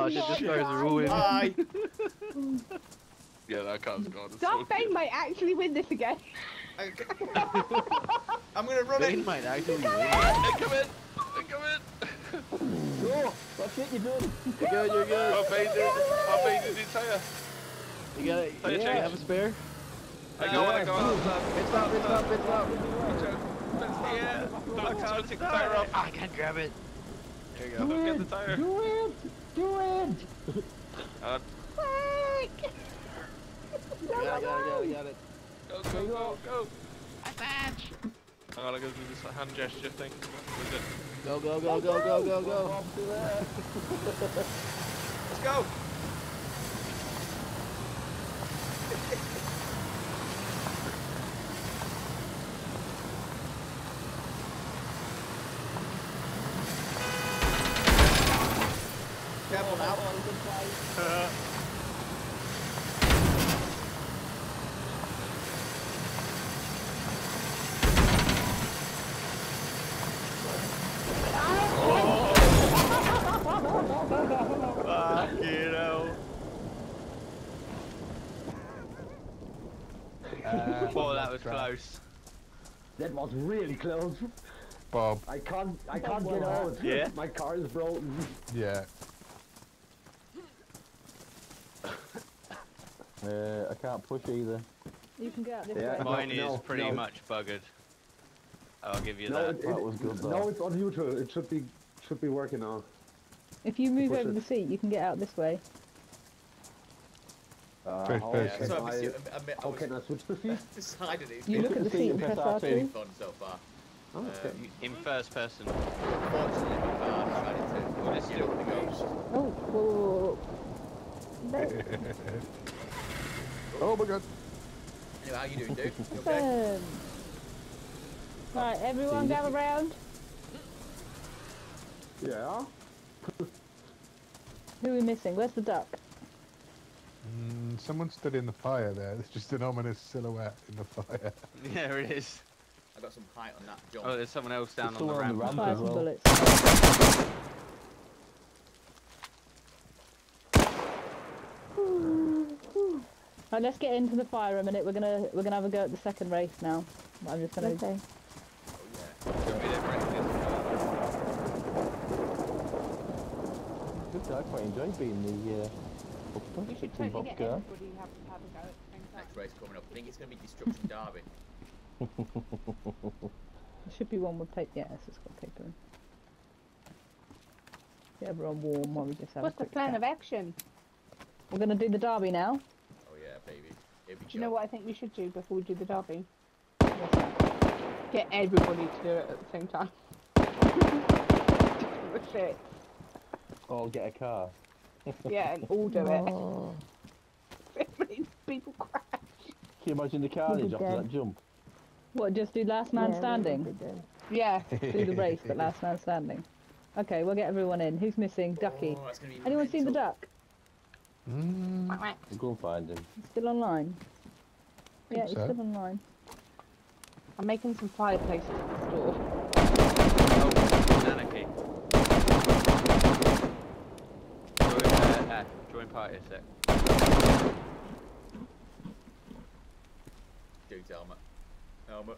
Oh shit, this guy's ruined. Bye. yeah, that car's gone. It's so Darth Bane might actually win this again. I'm gonna run Bane it. might actually win. Hey, come in! Hey, come in! Go! That's it, you're done. You're good, you're good. I'll pay the, I'll pay the tire. You got it. Tire You change. have a spare? I go on, I go on. It's up, it's up, it's up. Yeah, I can't take the tire off. I can't grab it. There you go. Don't get the tire. Do it! Do it! Uh, Got it, got it, got it, got it. go, go, go, go. Hang on, I gotta go do this hand gesture thing. With it. Go, go, go, go, go, go, go. Let's go. Careful now. Fucking hell. Uh, Oh, that was close. That was really close. Bob. I can't, I can't get out. Yeah? My car is broken. Yeah. uh, I can't push either. You can get out this Yeah. way. Mine no, is pretty no. much buggered. I'll give you No, that. it, That it- was good, No, it's on neutral. It should be, should be working now. If you move over it. the seat, you can get out this way. Uh, First how person. can So I, I, missed you. I, I, I how was can I switch the seat? decided it's You look at the seat and press Press really R2. fun so far. Oh, okay. Um, In first person. Unfortunately, my car decided to Well, it's get still the ghost. Oh, whoa, whoa, whoa, whoa. Oh my god. Anyway, how you doing, dude? You okay? Um, Right, everyone gather round. Yeah. Who are we missing? Where's the duck? Mm, someone stood in the fire there. There's just an ominous silhouette in the fire. There it is. I got some height on that jump. Oh, there's someone else down on the someone on the ramp. ramp. Fire as well. bullets. Right, let's get into the fire a minute. We're gonna we're gonna have a go at the second race now. I'm just gonna. Okay. Oh, yeah. Be there breakfast. Good, I quite enjoyed being the uh, We should Team totally get Bob's girl. everybody have, have a go at the same time. Next race coming up. I think it's going to be Destruction Derby. There should be one with paper. Yes, it's got paper in. Get everyone warm while we just have What's a the plan chat. of action? We're gonna do the derby now. Oh, yeah, baby. Do you know what I think we should do before we do the derby? Get everybody to do it at the same time. Just for shit. all get a car. Yeah, and all do Oh. it. People crash. Can you imagine the carnage after that jump? What? Just do last man Yeah, standing. Yeah. do the race, but last man standing. Okay, we'll get everyone in. Who's missing? Ducky. Oh, that's gonna Anyone seen the duck? Mm, We'll go and find him. He's still online. Yeah, he's so. still online. I'm making some fireplaces at the store. part is it? Dude's helmet. Helmet.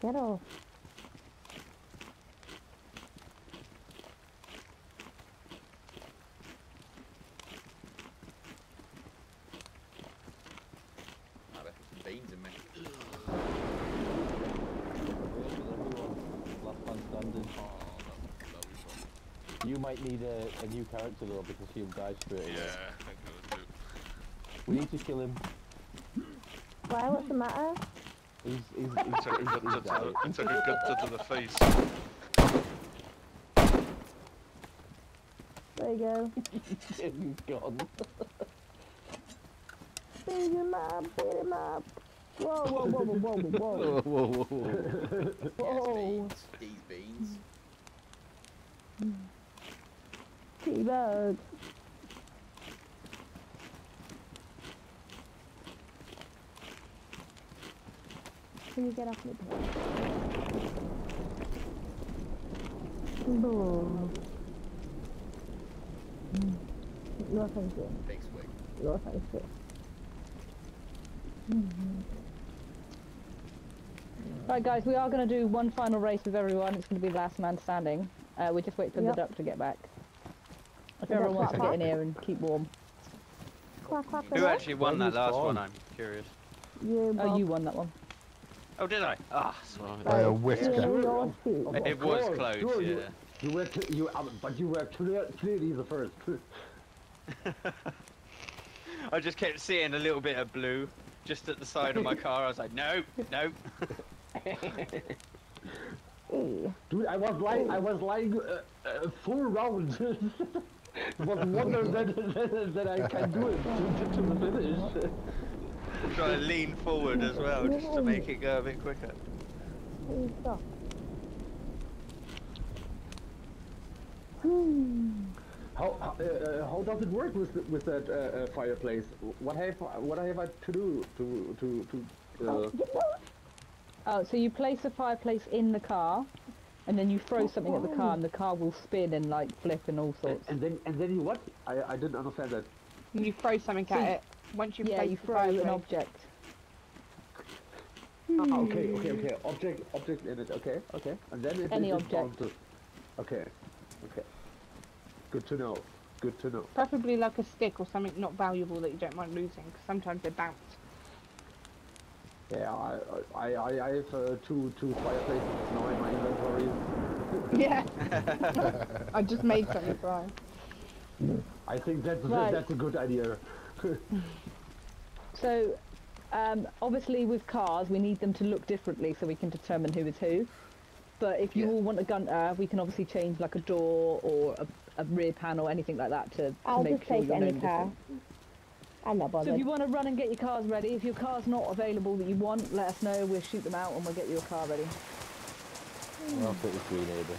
Get off. Might need a, a new character though because he'll die straight away. Yeah, I think I would do. We need to kill him. Why? What's the matter? He's he's he's, It's like a he's, gut he's to died. the, it's like a gut to the face. There you go. he's gone. Beat him up, beat him up. Whoa, whoa, whoa, whoa, whoa, whoa, whoa, whoa, whoa. whoa. Yes, beans. These beans. T-Bug. Can you get off me? Boom. No thank you. Big swig. No thank you. Right, guys, we are going to do one final race with everyone. It's going to be last man standing. Uh, we just wait for Yep. the duck to get back. If everyone wants to get in here and keep warm. Clap, clap, Who actually won that Who's last one? I'm curious. You, Oh, you won that one. Oh, did I? Ah, Right. By a whisker. yeah, your feet. Of it was close, sure, you- yeah. You were cl- you um, but you were clear, clearly the first. I just kept seeing a little bit of blue just at the side of my car. I was like, no, no. Hey. Dude, I was lying. I was lying uh, uh, full round. it was wonder that, that, that I can do it to, to, to the finish. Trying to lean forward as well just to make it go a bit quicker. Stop. Hmm. How how, uh, uh, how does it work with with that uh, uh, fireplace? What have what have I to do to to to? Uh, Oh, so you place a fireplace in the car, and then you throw something at the car, and the car will spin and like flip and all sorts. and then and then you what? I I didn't understand that. You throw something So at you- it. Once you yeah, you throw an away. object. Ah, okay, okay, okay. Object, object in it. Okay, okay. And then it, Any it, down object. to- Okay, okay. Good to know. Good to know. Preferably like a stick or something not valuable that you don't mind losing, 'cause sometimes they bounce. Yeah, I I I, I have uh, two two fireplaces now in my inventory. Yeah. I just made something for. I think that's Right. that's a good idea. So, um, obviously with cars, we need them to look differently so we can determine who is who. But if you Yeah. all want a gunter, we can obviously change like a door or a, a rear panel, anything like that to, to I'll make just sure take you're any car. different. I'm not So if you want to run and get your cars ready, if your car's not available that you want, let us know. We'll shoot them out and we'll get you a car ready. I'll take the green neighbor.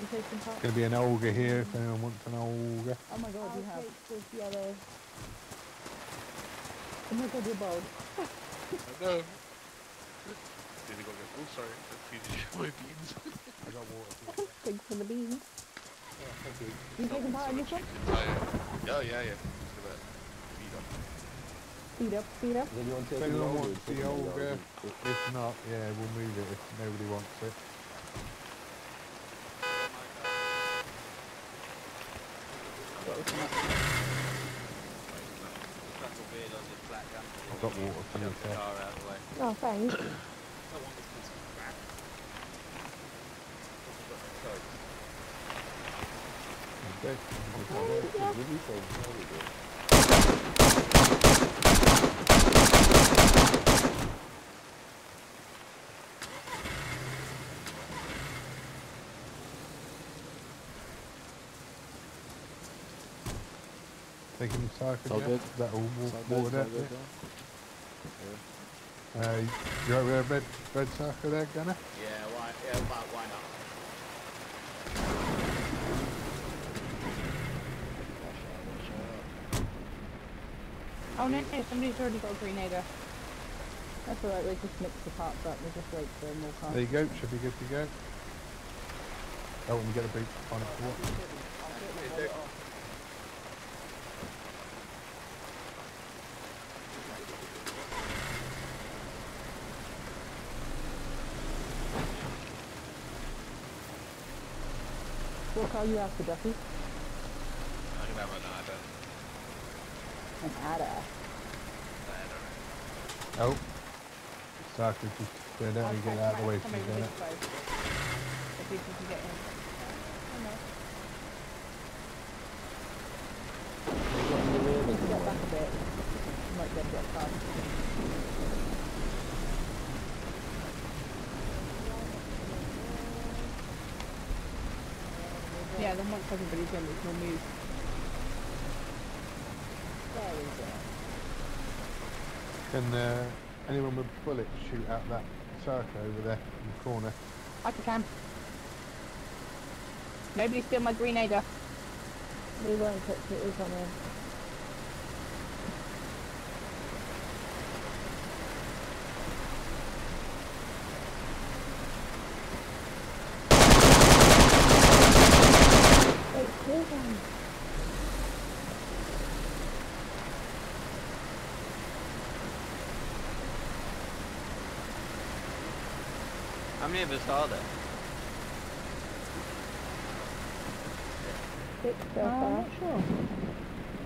You take some cars? Gonna be an Olga here if anyone wants an Olga. Oh my god, I'll you have. this yellow. Oh my god, you're bold. I know. Did he go get? Oh, sorry. I my beans. I got water. Thanks for the beans. You taking part in this one? Yeah, yeah, yeah. Just gonna feed up. Speed up, speed up. Does anyone take If the anyone Olga? wants the the Olga, Olga. if not, yeah, we'll move it if nobody wants it. I've got water for you, the sir. car out of the way. Oh, thanks. Okay. What do you? Taking the cycle all good. That all It's wa- all good, watered it's out good, there? Uh, you right with a red, red cycle there, Gunner? Yeah, why? Yeah, why, why not? Oh no, no, somebody's already got a grenade. That's alright, we'll just mix the parts up, we'll just wait for more cars. There you go, should be good to go. Oh, and we get a big on it for what? What car you after, Duffy? I can have an Ada. An Ada. Oh. Saka just turned out and get out of the way so you get it. So people can get in. Need to get back a bit. You might be able to get past. Yeah, then once everybody's in, there's no move. There we go. Can uh, anyone with bullets shoot out that circle over there in the corner? I can. Nobody steal my green Ada. We won't touch it, we've got in. It's moving. How many of us are there? Six so Uh, I'm not sure.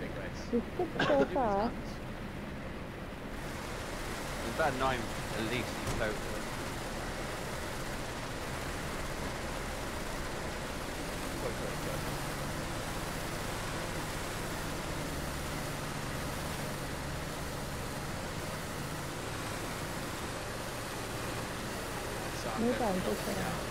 Big race. There's six so far. There's about nine at least in total. Move on, just for now.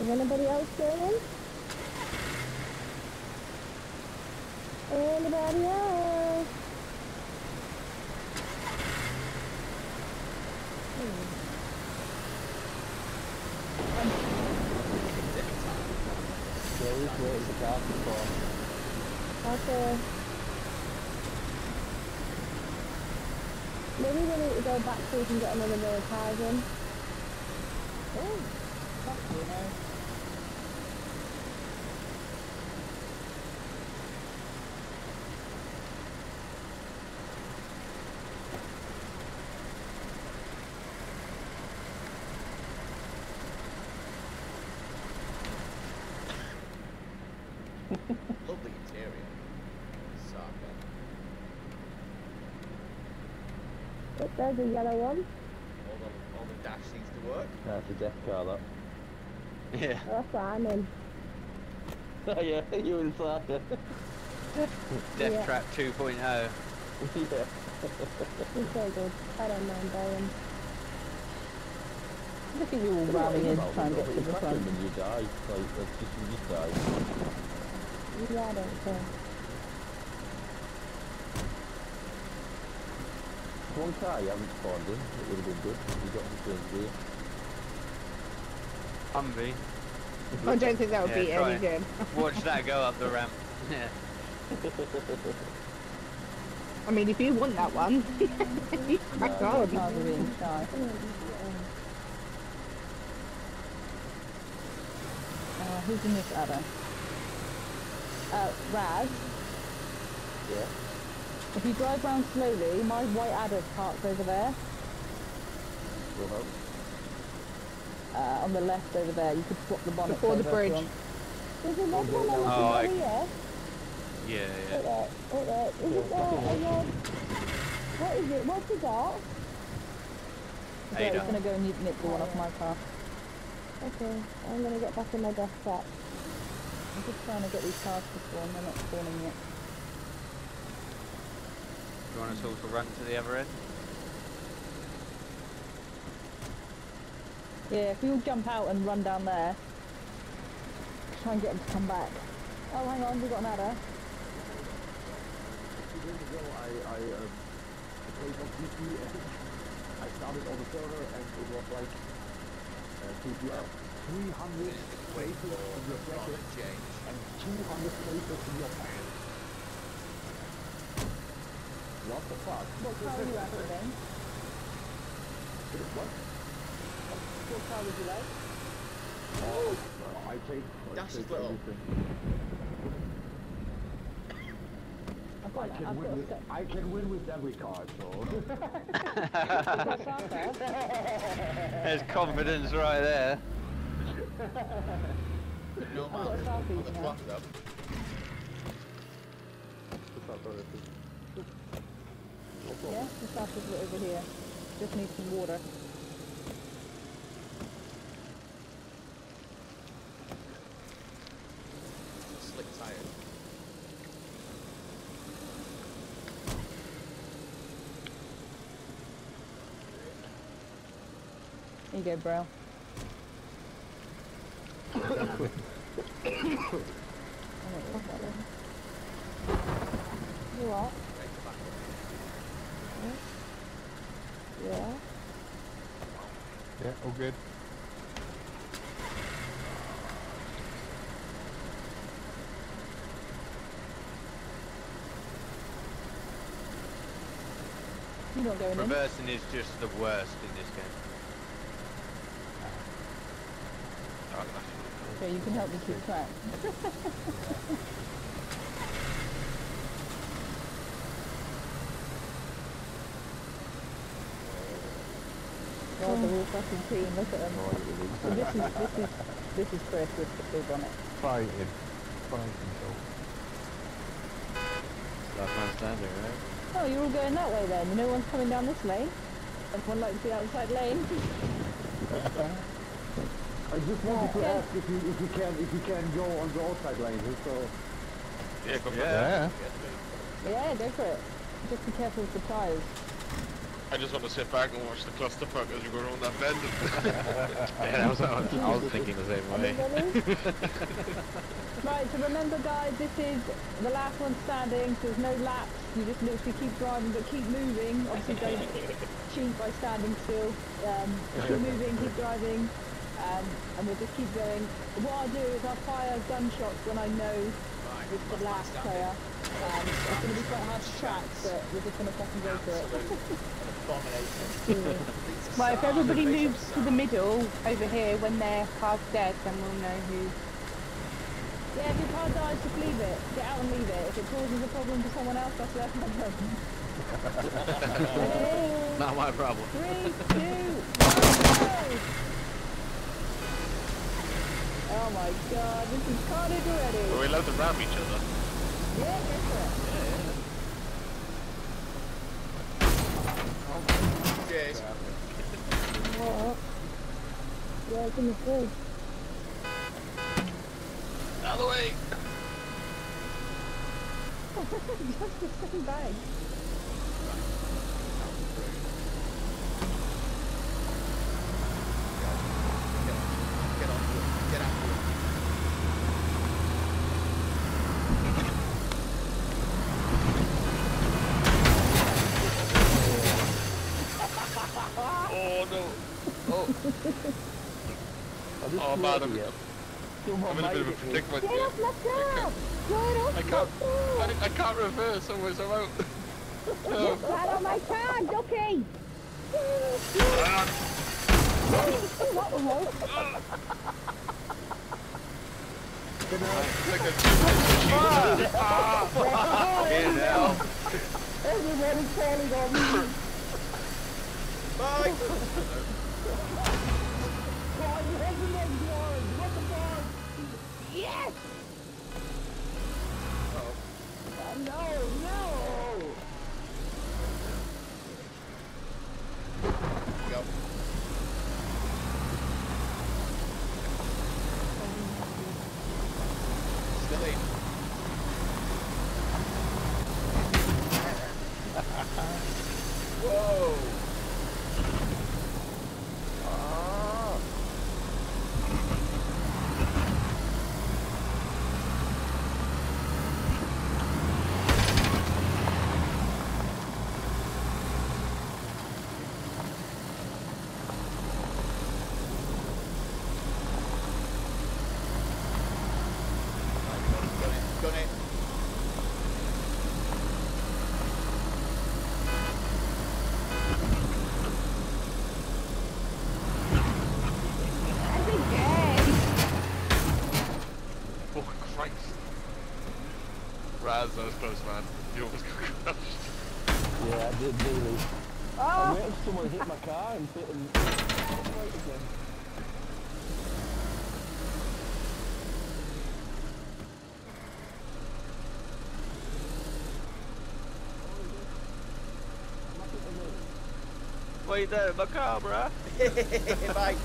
Is anybody else going in? Anybody else? Hmm. There is where the car for. Okay. Maybe we need to go back so we can get another row of cars in. Oh, that's you know. Lovely interior. Saka. There's a yellow one. All the, all the dash seems to work. That's a death car, that. Yeah. Oh, that's what I'm in. Oh yeah, you and Saka. Death Yeah. Trap oh. 2.0. yeah. He's so good. I don't mind buying. Look at you all rallying in to try and get to the front. when you die. Like, that's just when you die. Yeah, I don't care. One car you haven't spawned in, it would have been good. You got the same gear. Humvee. I don't think that would Yeah, be any it. good. Watch that go up the ramp. Yeah. I mean, if you want that one, you crack No, on. Cars are being. Uh, who's in this other? Uh, Raz, Yeah. If you drive round slowly, my white Ada's parked over there. Will help. Uh, on the left over there. You could swap the bonnet Before the over if you bridge. want. There's another Oh, one over Oh, I- here. Yeah, Up yeah. there, up there. Is it there? A red? What is it? What's it got? Yeah, Ada. he's gonna go and nip the one off my car. Okay, I'm gonna get back in my death trap. I'm just trying to get these cars to spawn. They're not spawning yet. Do you want us all to run to the other end? Yeah, if we all jump out and run down there, try and get them to come back. Oh, hang on, we've got an Ada. I, I, um, I played on GTA. started on the server and it was like uh, to 300 places in your bracket and 200 places in your pack. What the fuck? What car are you after then? What? What car would you like? Oh, I take, I Dash is take little. I've I got, can win with a I can win with every card, so There's confidence right there. No got a man. South On East the now. front though. Yeah, the south is over here. Just need some water. Slick tires. Here you go, bro. You what? Yeah. Yeah, all good. You're not going in. Reversing is just the worst in this game. Okay, you can help me keep track. God, the whole fucking team, look at them. So this is, this is, this is Chris with the big on it. Fighting. Fighting control. Last man standing, right? Oh, you're all going that way then. No one's coming down this lane. Everyone likes the outside lane. I just wanted to Yeah. ask if you if you can if you can go on the outside lane, so Yeah, go for Yeah. Yeah, go for it. Just be careful with the tyres. I just want to sit back and watch the clusterfuck as you go around that bend. Yeah, I was, I was, I was thinking the same way. Right, so remember guys, this is the last one standing, so there's no laps. You just literally keep driving, but keep moving. Obviously don't cheat by standing still. Um, keep moving, keep driving, um, and we'll just keep going. What I'll do is I'll fire gunshots when I know it's the last player. Um, it's going to be quite hard to track, but we're just going to fucking go for it. Well, if everybody moves to the middle over here when their car's dead, then we'll know who. Yeah, if your car dies, just leave it. Get out and leave it. If it causes a problem for someone else, that's their problem. Ready? Not my problem. Three, two, one, go! Oh my god, this is carnage already. Are we allowed to ram each other? Yeah, go for it. Cheers. What? Yeah, in the fridge. Out of the way! Just the same bag. Get on to it. Get after it. Oh no! Oh, oh man, I'm, I'm in a bit of a predicament Get here. off my car! Get off I can't, I, I can't reverse, otherwise I'm out. No. Get on my car, Ducky! Ah, What the hell? like a two-minute! Fucking hell. Everybody's calling on me. Bye! Yes! Oh, no, no! Go. Still in. Whoa! was close, man. You almost got crushed. Yeah, I did really. I Oh! waited for someone to hit my car and hit and right again. What you doing? My car, bruh. Bye.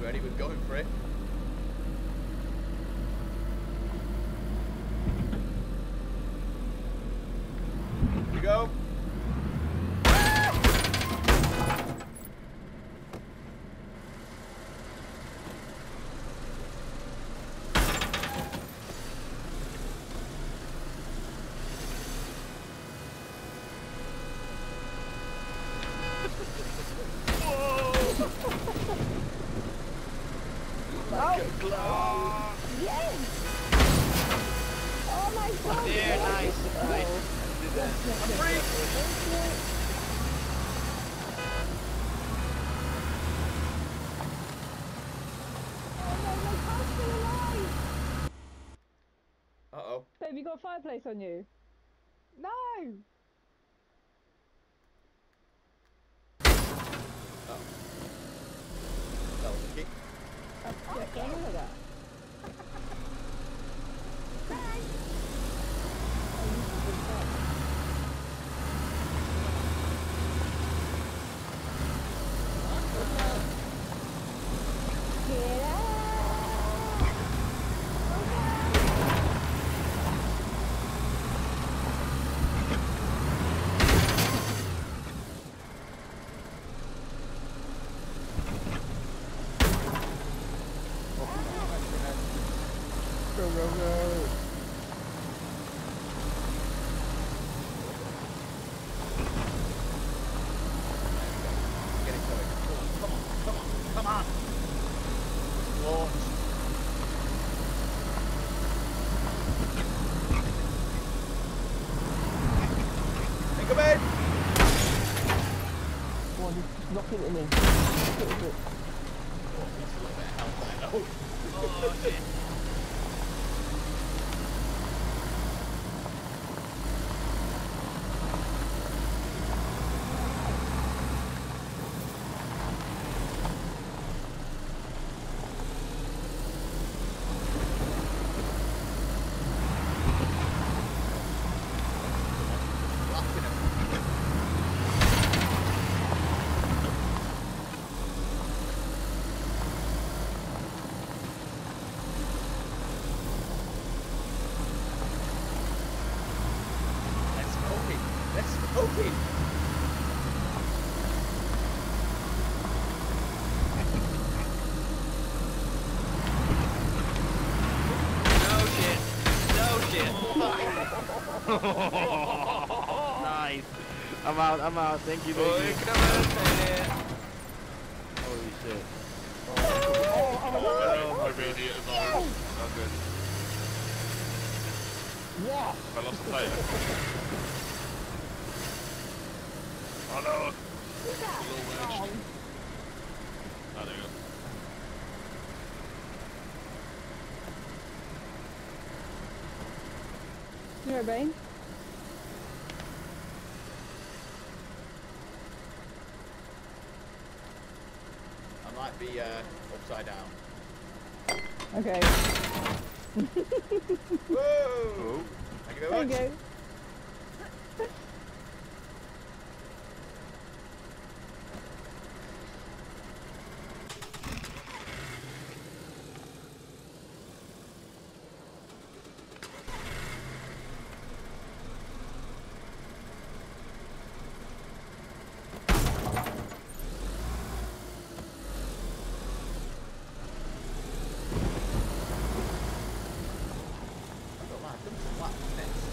You ready? We're going for it. Here we go. Oh! Yes! Oh my god! Yeah, nice, nice. I'm free! Uh oh. Babe, a on you? nice. I'm out. I'm out. Thank you, Boy, baby. come on, man. Holy shit. Oh, my radiator's on. Oh, good. Yeah! I lost the tire. Oh no! Little wedge. Oh, there you go. You know, Bane? I might be uh, upside down. Okay. Whoa! Thank you There go. happens? What happens next?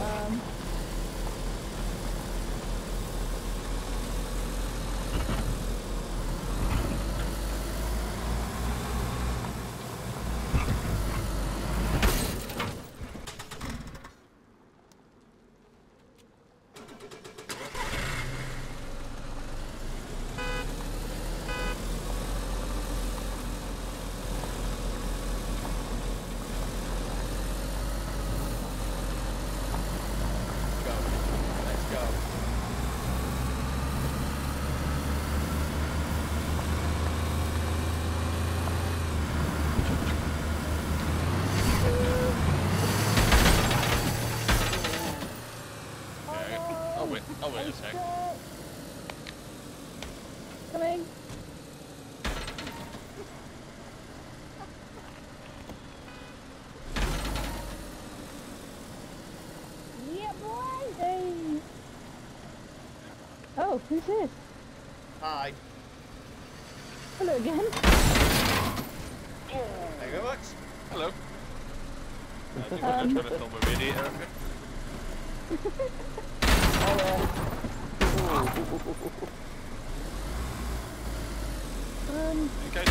Um, Go. Let's go. Okay. I'll wait. I'll wait a sec. coming. Yeah, boy. Hey. Oh, who's this? Hi. Hello again. Thank you very much. Hello. I think Um, I'm trying to film a radiator. Okay. Um, You guys.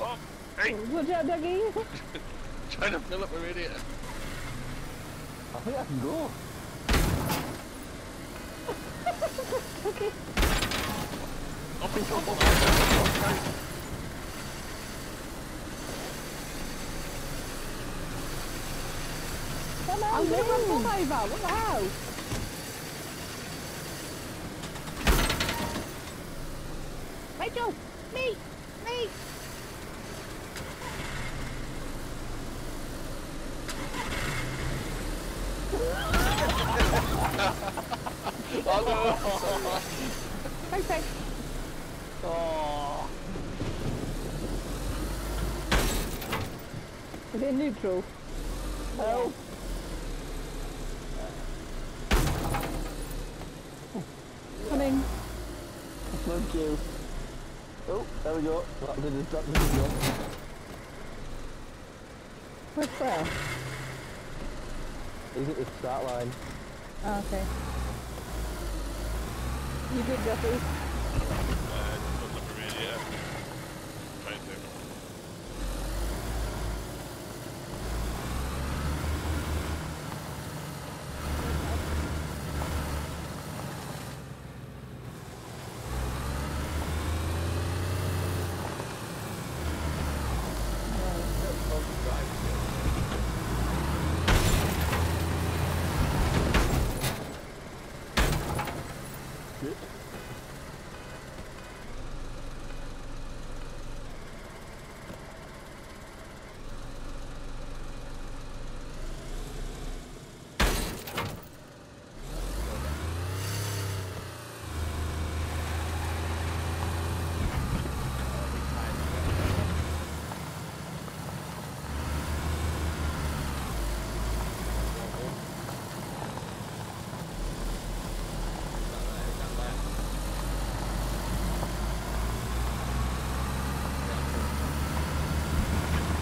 Oh, hey! watch out, Dougie. Trying to fill up a radiator. I think I can go. Okay. My god! Christ. Come on, I'm gonna run over. What the hell? Rachel, me, me. Oh Okay. Oh. Is it neutral? Help. Coming. Thank you. Oh, there we go. That did it, that did it go. Where's Freya? He's at the start line. Oh, okay. You good, Jeffy? Uh, fill up a radiator. Trying to. Good.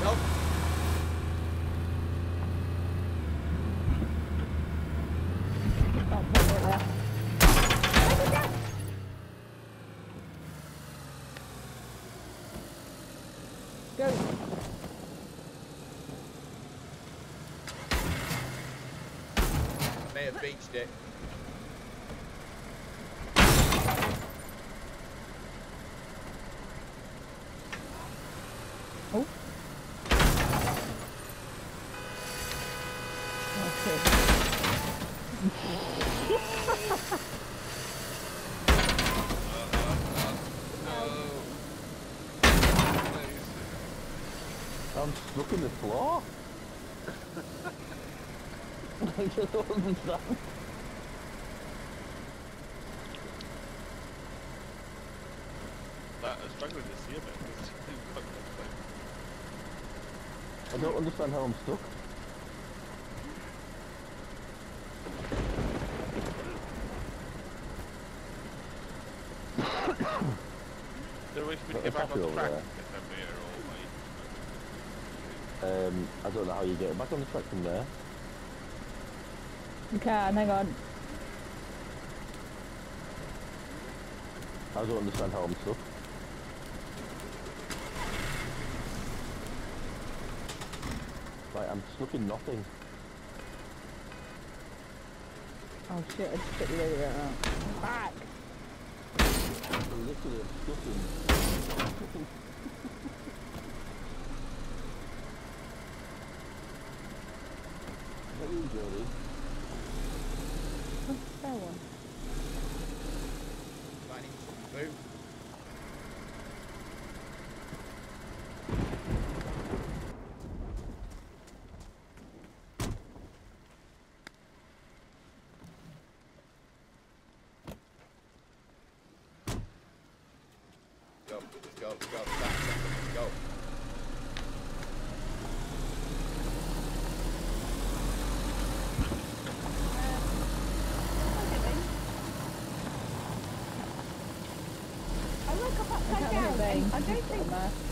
Nope. Oh, put it there. Go. I may have beached it. Oh. Okay. I'm stuck in the floor. I was struggling to see it, I don't understand how I'm stuck. so if we get back on the track. Um, I don't know how you get back on the track from there. God, hang on. I don't understand how I'm stuck. Like, I'm stuck in nothing. Oh shit, I just hit the right uh, now. Back! I'm stuck in... Let's go, let's go, stop, stop, let's go. I woke up upside down. I don't think.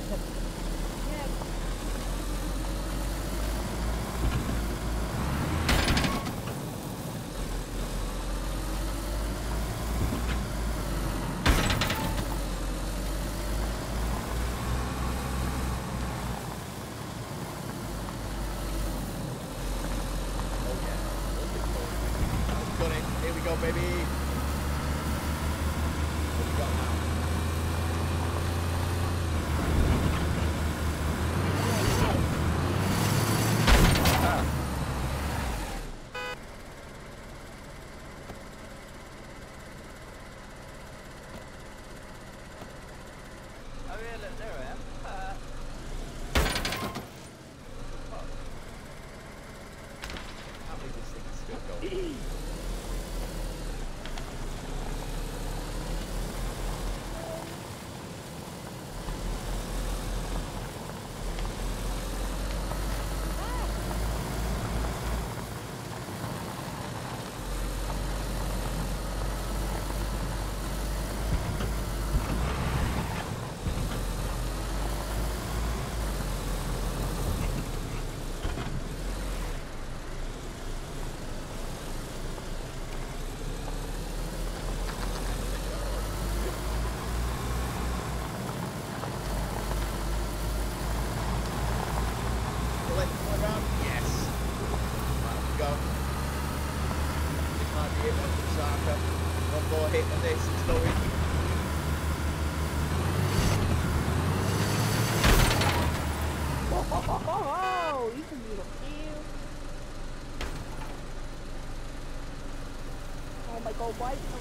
Michael White.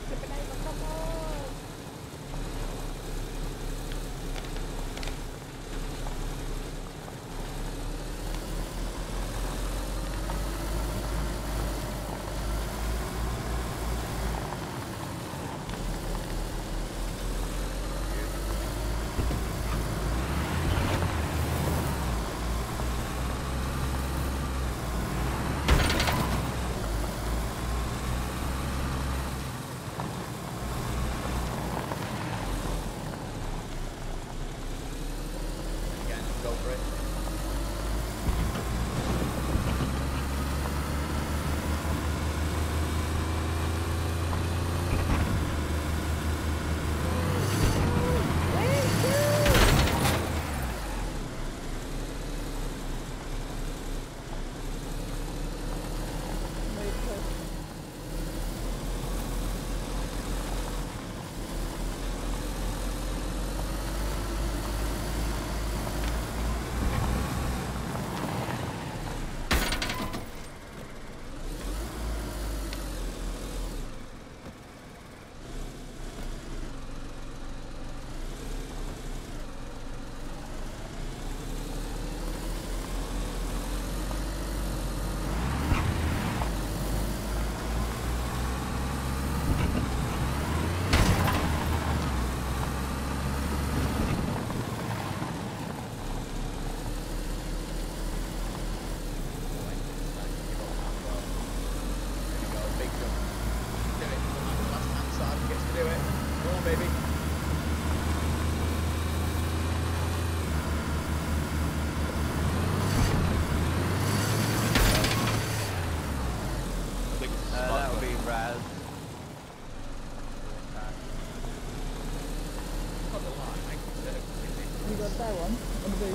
Oh,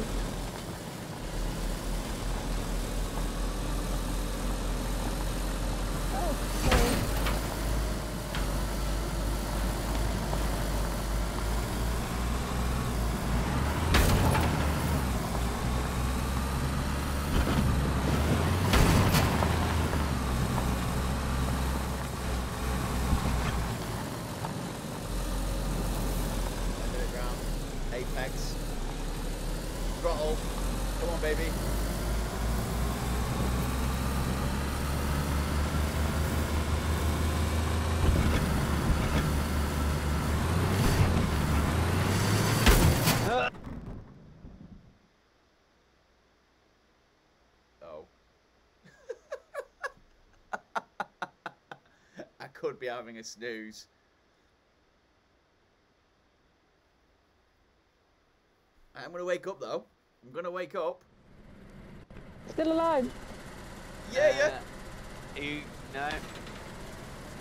sorry. End of it round. Apex. Throttle. Come on, baby. Oh. I could be having a snooze. I'm gonna wake up though. I'm gonna wake up. Still alive. Yeah, yeah. Uh, you no.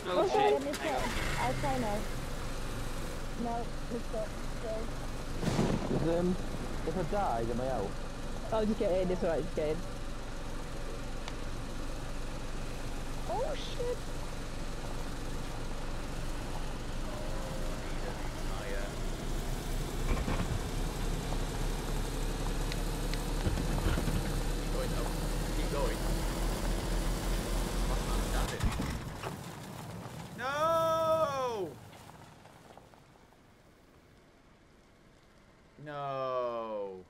Oh, Oh sorry, I shit. missed Hang it. on. I'll try now. No, missed it. Still. Um, if I die, am I out? Oh, just get in. It's alright. Just get in. Oh shit. Keep going though. Keep going. Damn it. No! No.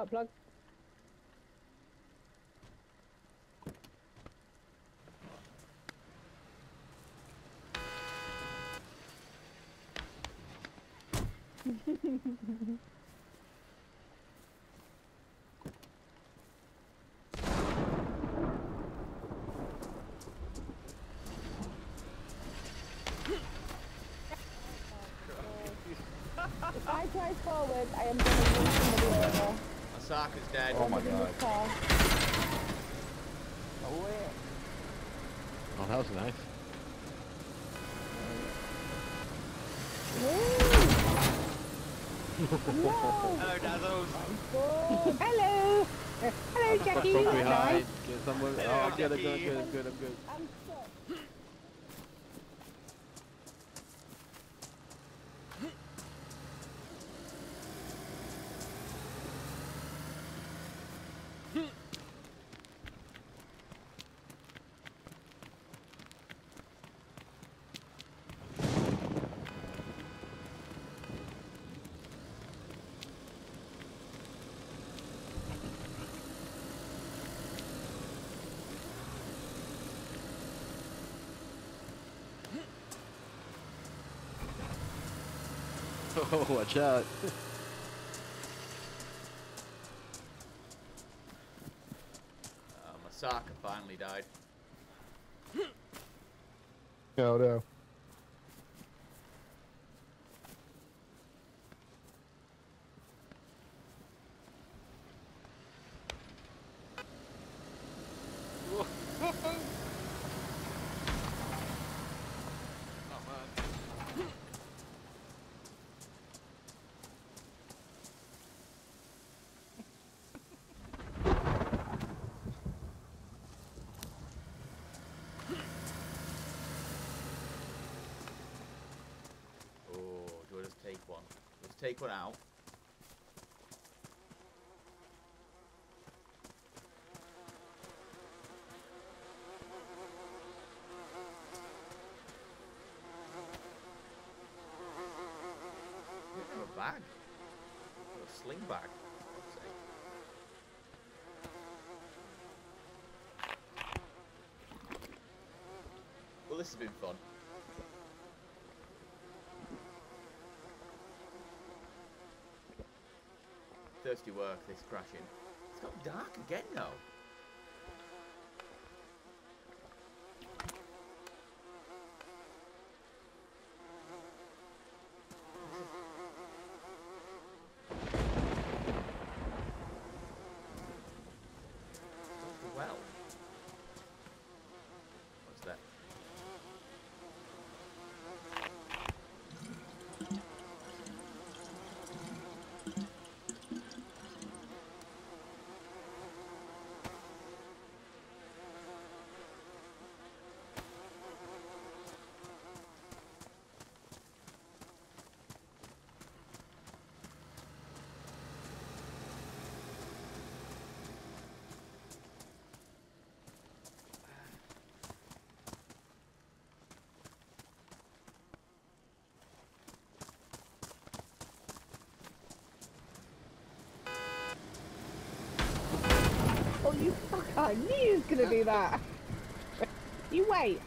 Spark plug. If I try forward, I am going to run somebody over. Osaka's dead. Oh my In this god. Oh, oh, that was nice. Hello, Dazzles. Hello. Hello, Jackie. From behind. Get someone. Hello, Oh, I'm good, I'm good, I'm good, I'm good, I'm good. Oh, watch out. Uh, Masaka finally died. No, no. Oh, do I just take one? Let's take one out. A bag. A sling bag. Well, this has been fun. Thirsty work, this crashing. It's got dark again now. Fucker! I knew you was gonna do that. You wait.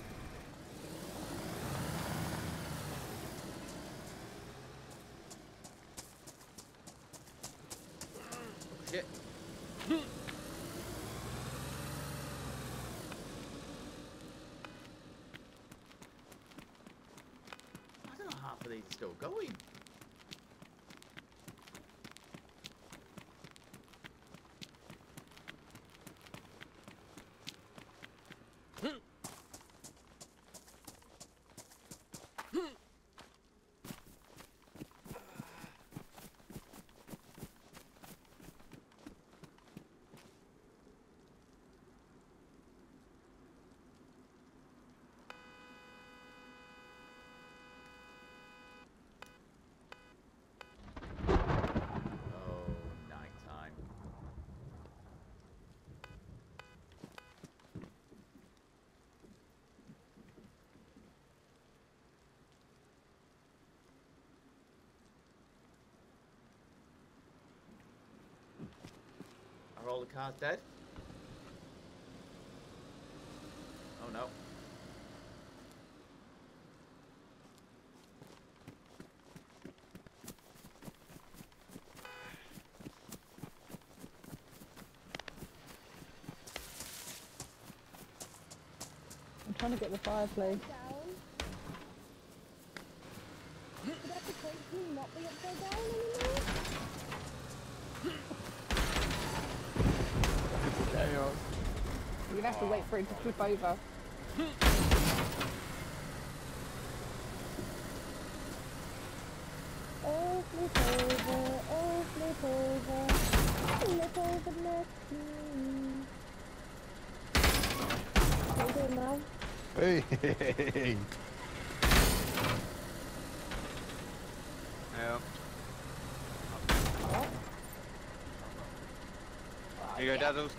Shit. I don't know half of these are still going. Oh, nighttime. Are all the cars dead? Oh no. I'm trying to get the fireplace. Would that be not be upside down anymore? Chaos. You're gonna have to wait for it to flip over. Oh, flip over, oh, flip over, flip over next to me. How you doing now? Hey! Yeah. Here you go, Dazzles.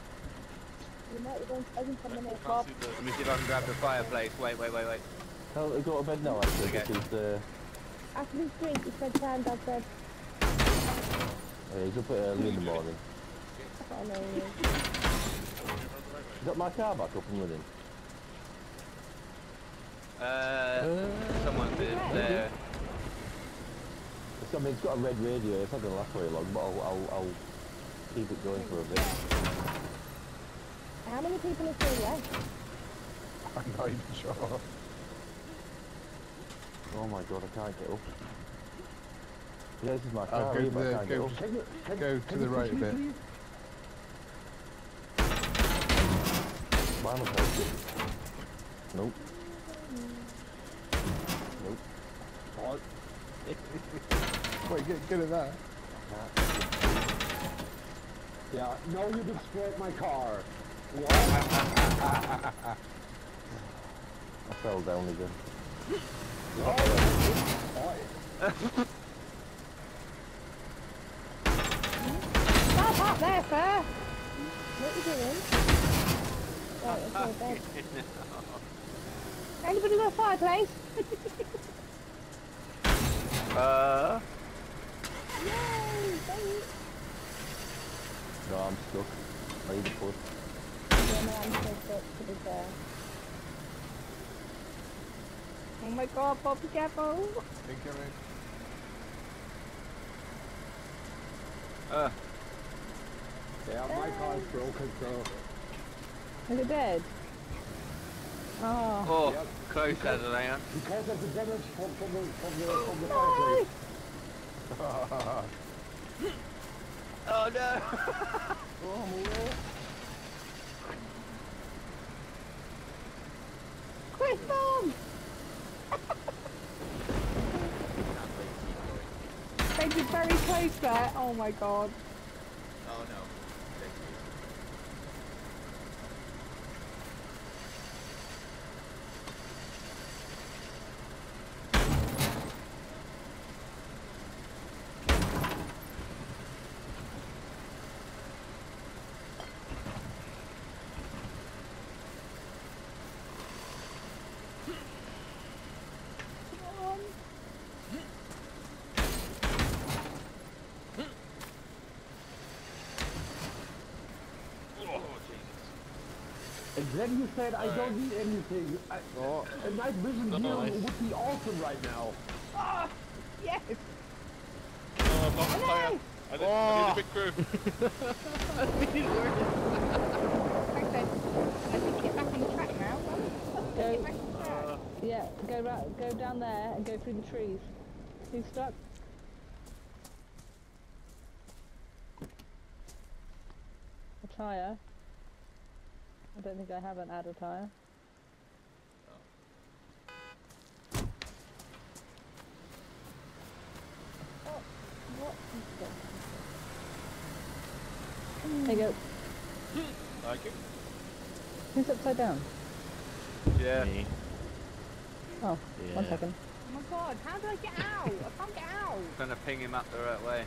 You might be going to open for a minute. Bob. Let me see if I can grab the fireplace. Wait, wait, wait, wait. Tell her to go to bed now, actually, Okay. because uh, After this drink, it's bedtime, Dad said. uh, he's up early in the morning. That's what I know he is. Got my car back up and running? Uh, someone's in there. It's, I mean, it's got a red radio. It's not going to last very long, but I'll, I'll, I'll keep it going for a bit. How many people are still left? I'm not even sure. Oh my god, I can't get up. Yeah, this is my car, go here, to the, go, up. Can you, can, go to the right a bit. please? Mine will take it. Nope. Nope. What? Wait, get good at that. Yeah, no, you destroyed my car. I fell down again. Stop up there, sir! What are you doing? Right, it's all dead. Anybody got a fireplace? uh, Yay! Thanks. No, I'm stuck. I need a push. Yeah, no, I'm so sick, to be fair. Oh my god, Bob, be careful! Incoming. uh, Yeah, my car's broken, so... Is it dead? Oh. oh, Yep. close as an ant. Because of the damage from, from the, from the, from the No! fireplace. Oh no! Oh. Quick, Bob! They did very close there. Oh my god. Then you said I don't need anything. I, Oh. A night vision Oh, deal nice. would be awesome right now. Oh, yes. Oh, I've lost the tyre. I need, I need a big crew. Thanks, Ed. I think get back on the track now. Go, Get back on the track. yeah, go ra- go down there and go through the trees. Who's stuck? A tyre. I don't think I have an add a tyre. Oh, hmm. what? There you go. Thank you. Who's upside down? Yeah. Me. Oh, one Yeah. second. Oh my god, how do I get out? I can't get out. Trying to ping him up the right way.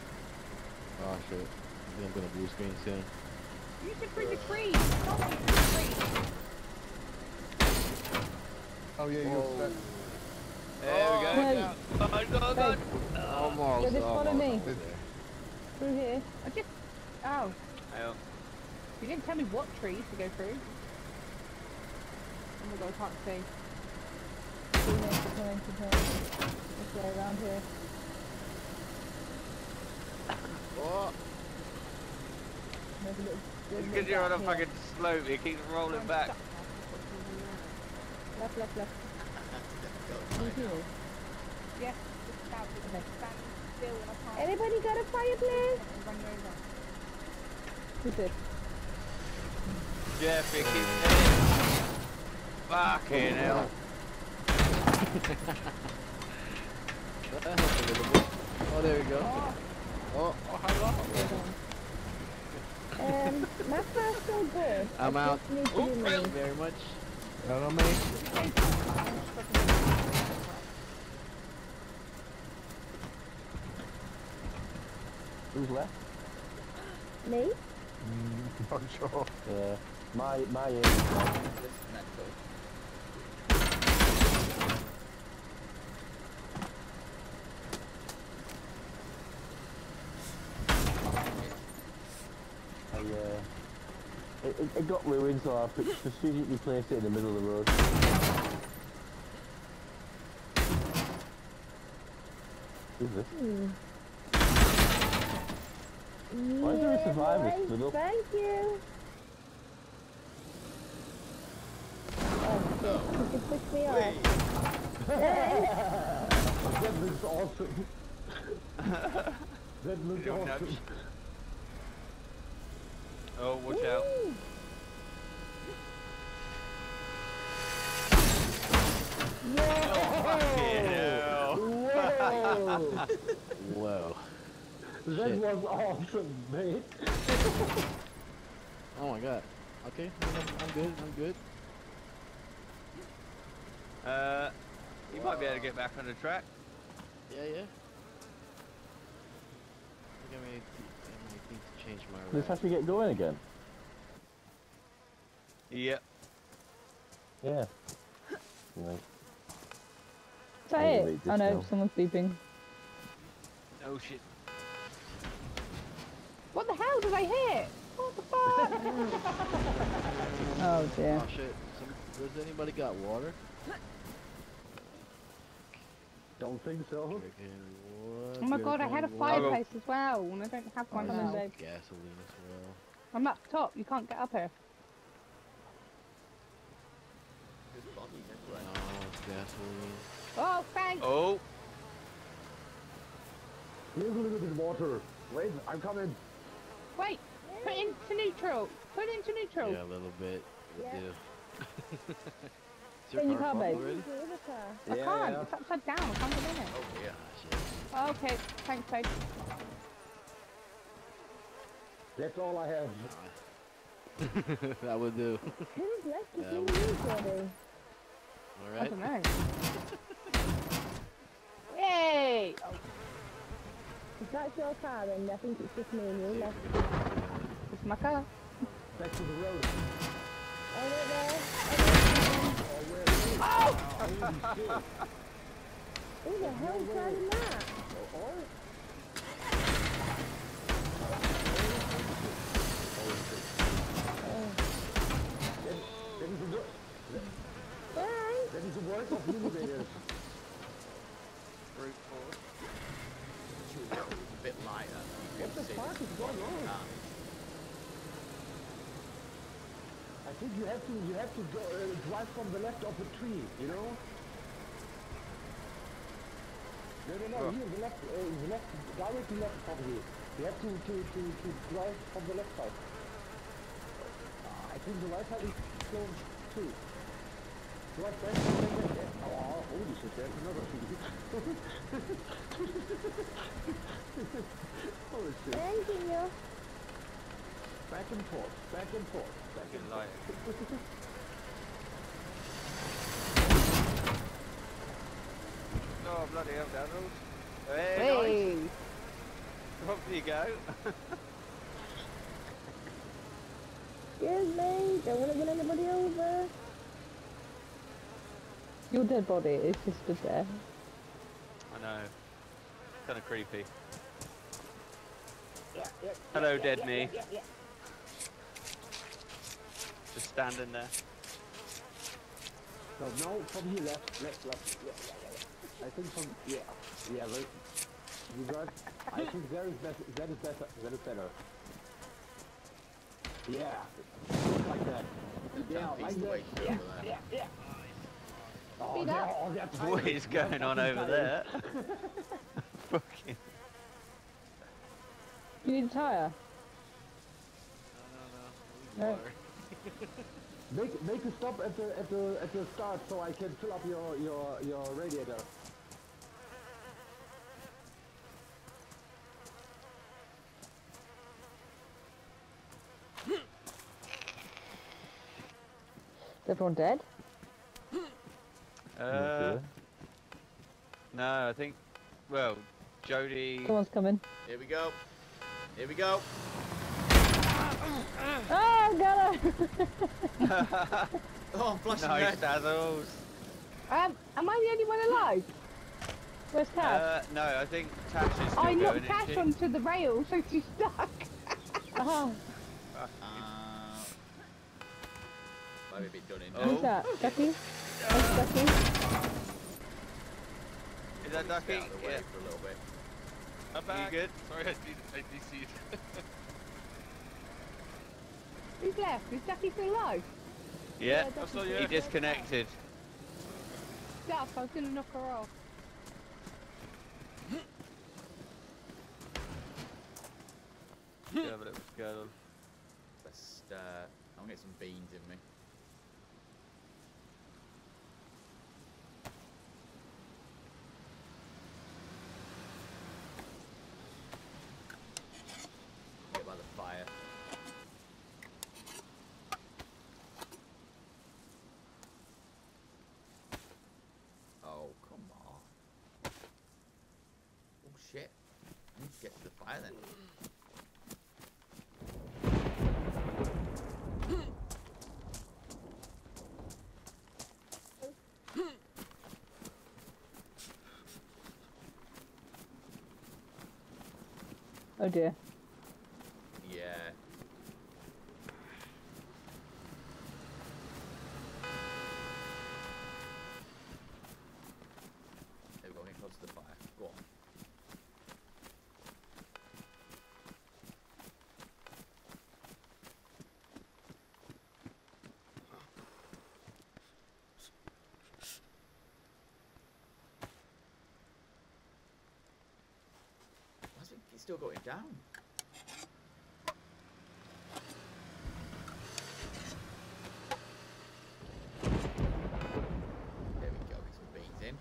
Oh shit. I think I'm gonna blue screen soon. You should bring the trees. Stop me from the trees. Oh yeah, you're set. There we go. Hey. Oh, God, God, God. Almost. So just follow almost me. Through here. I just. Oh, Oh, you didn't tell me what trees to go through. Oh my god, I can't see. Through here, keep going, keep going. This way, around here. Oh. There's a little, there's a because you're on a gap here. fucking slope, it keeps rolling I'm back. Left, left, left. Difficult Through right now. here. Yes, just about to Okay. stand still and I can't. Anybody got a fireplace? and run you over. Who's? Jeff, it keeps Fucking hell. That helped a little bit. Oh, there we go. Oh, Oh, oh how long? Um, my first aid burst. I'm I out. just need to Oh, do thank you very much. Not on me. Who's left? Me? Mm, not sure. Yeah. My my aim. This is mental. I, uh, it, it, it got ruined, so I put- strategically placed it in the middle of the road. Who's this? Hmm. Why is there a survivor boys, stood up? Thank you. Oh shit, you can push me off. That looks awesome. that looks awesome. Oh, watch out. Woo. Fucking hell. Whoa! Whoa. that Shit. was awesome, mate. Oh my god. Okay, I'm, I'm good. I'm good. Uh, you might be able to get back on the track. Yeah, yeah. I think I may, I need to change my Let's route. have to get going again. Yep. Yeah. Right. Is that I'll it? delete Oh this no, now. someone's beeping. Oh shit. What the hell did I hit? What the fuck? Oh dear. Oh shit. Some, does anybody got water? Don't think so. Freaking oh my god, I had a fireplace as well, and I don't have one. one Oh, now. there's Gasoline as well. I'm up top, you can't get up here. There's bodies everywhere. Oh, gasoline. Oh, thanks! Oh, Here's a little bit of water. Wait, I'm coming. Wait, put it into neutral. Put it into neutral. Yeah, a little bit. Would Yeah. do. Is your you car can't, babe. already? The other car. I Yeah, can't, yeah. it's upside down, I can't get in it. Oh dear. Ah, shit. Okay, thanks, babe. That's all I have. that would do. Who's left Yeah, between we- you, Jody? I Alright. don't know. Hey! Oh. That's your car and I think it's just me and you left. It's my car. Back to the road. Oh, right there. Oh! Who the hell is driving that? Ready to work off a bit lighter. What the fuck is going on? That. I think you have to you have to go, uh, drive from the left of the tree, you know. No, no, no. Here, the left, uh, the left, directly left of here. You have to to to, to drive from the left side. Uh, I think the right side is still too. Oh, holy shit! Thank you. Back and forth, back and forth, back and forth. Oh, bloody hell, Daniels. Hey, Hey! nice. Off you go. Excuse me, don't want to get anybody over. Your dead body is just stood there. I know. Kind of creepy. Yeah, yeah, Hello, yeah, dead yeah, me. Yeah, yeah, Just standing there. No, no, from here, left, left, left. Yeah, yeah, yeah, yeah. I think from yeah, yeah. Right. You got. I think there is better. That is better. That is better. Yeah, like that. Yeah, like that. Yeah, yeah, yeah. Oh, Speed up. oh, that's What going on over there? Fucking. You need a tyre? No. Make make a stop at the at the at the start so I can fill up your your your radiator. Is everyone dead? Uh, no, I think. Well, Jody. Someone's coming. Here we go. Here we go. Oh, got her! Oh, I'm flashing nice, red. Dazzles. Um, am I the only one alive? Where's Tash? Uh, no, I think Tash is still I going, knocked Tash she? onto the rail, so she's stuck. oh, Uh, might be a bit done in Oh. who's that? Ducky? Where's Ducky? Is that Ducky? Out of the Yeah. for a little bit. I'm back. good? Sorry, I, D- I DC'd. Who's left? Is Ducky still alive? Yeah. I saw you. He disconnected. Stuff, I was gonna knock her off. Yeah, but it was going. Let's, uh, I'm gonna get some beans in me. Get by the fire. Oh, come on. Oh shit. I then. Oh dear. Yeah. There we go, get close to the fire. Go on. It's still going down? There we go, get some beans in.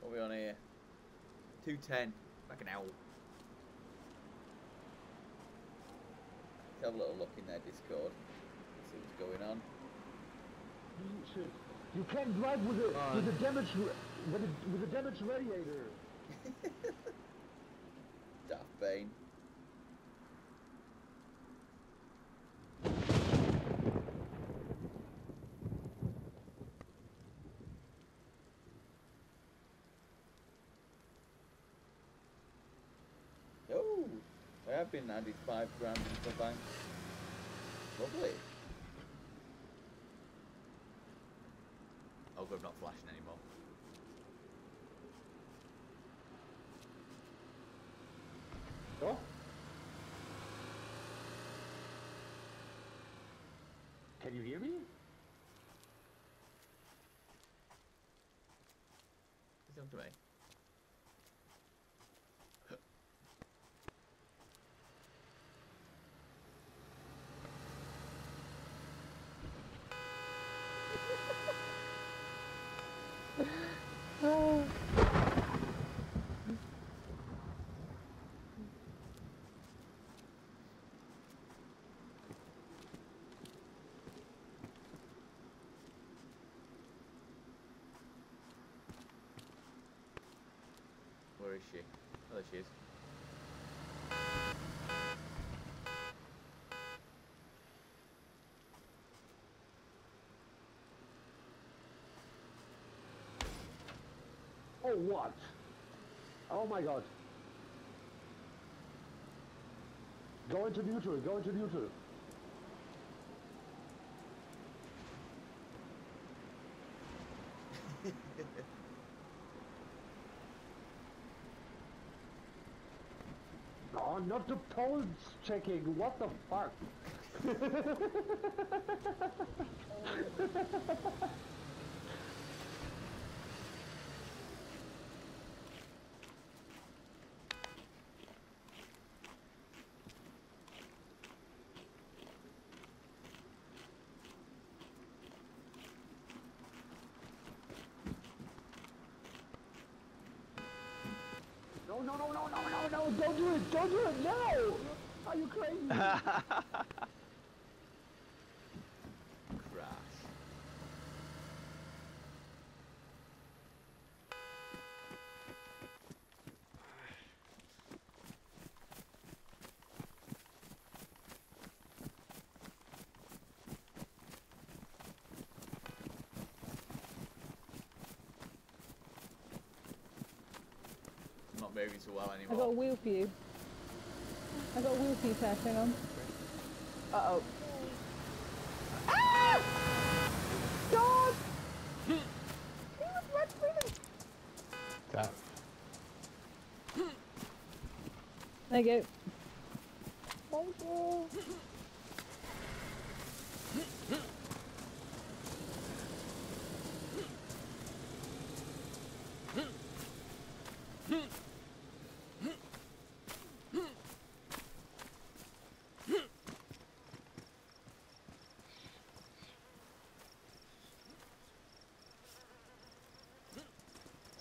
What are we on here? 210. Like an owl. Let's have a little look in their Discord. See what's going on. You, can drive with a with a damaged ra- with a with a damaged radiator. Daft Bane. I've been added five grand into the bank. Lovely. Oh, good, I'm not flashing anymore. Oh? Can you hear me? It's up to me. Where is she? Oh, there she is. Oh, what? Oh my god. Go into neutral, go into neutral. Oh, not the poles checking. What the fuck? No, no, no, no, Don't do it! Don't do it! No! Are you crazy? so well I got a wheel for you. I got a wheel for you, Tess. Hang on. Uh oh. Ah! God! he was red swimming. That. There you go. Thank you.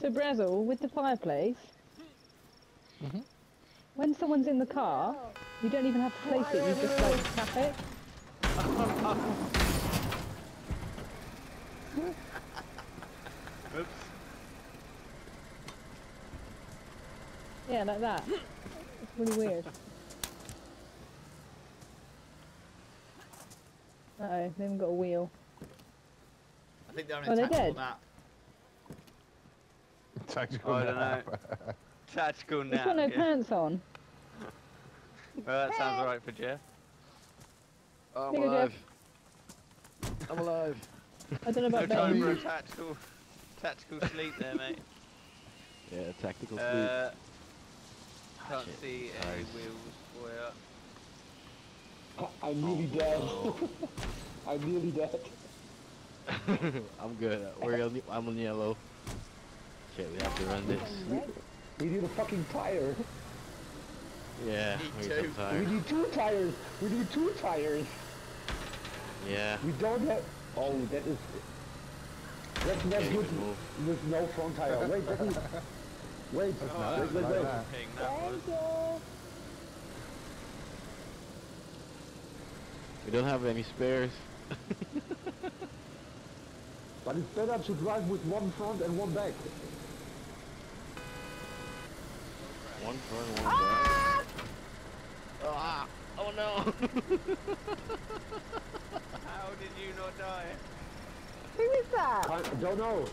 So Brazzle, with the fireplace, when someone's in the car, you don't even have to place it, you just like tap it. Oops. Yeah, like that. It's really weird. Uh oh, they haven't got a wheel. I think they're on Oh, a they're tactical dead? nap. Tactical Oh, I don't nap. know. Tactical It's nap. got no yeah. pants on. Well, that sounds alright for Jeff. I'm Here you go, alive. I'm alive. I don't know No about time for a tactical, tactical sleep there, mate. Yeah, tactical sleep. Uh, can't shit. see any Nice. wheels for you. I'm nearly dead. I'm nearly dead. I'm good. We're on, I'm on yellow. Shit, we have to run this. We need a fucking tire. Yeah, Me we too. some We need two tires. We need two tires. Yeah. We don't have. Oh, that is. That's not Yeah, good good move. with no front tire. Wait, let me. Wait, Oh, wait, wait, wait. that. Was. Thank you. We don't have any spares. But it's better to drive with one front and one back. One front, one ah! back. Oh, ah! Oh no! How did you not die? Who is that? I don't know.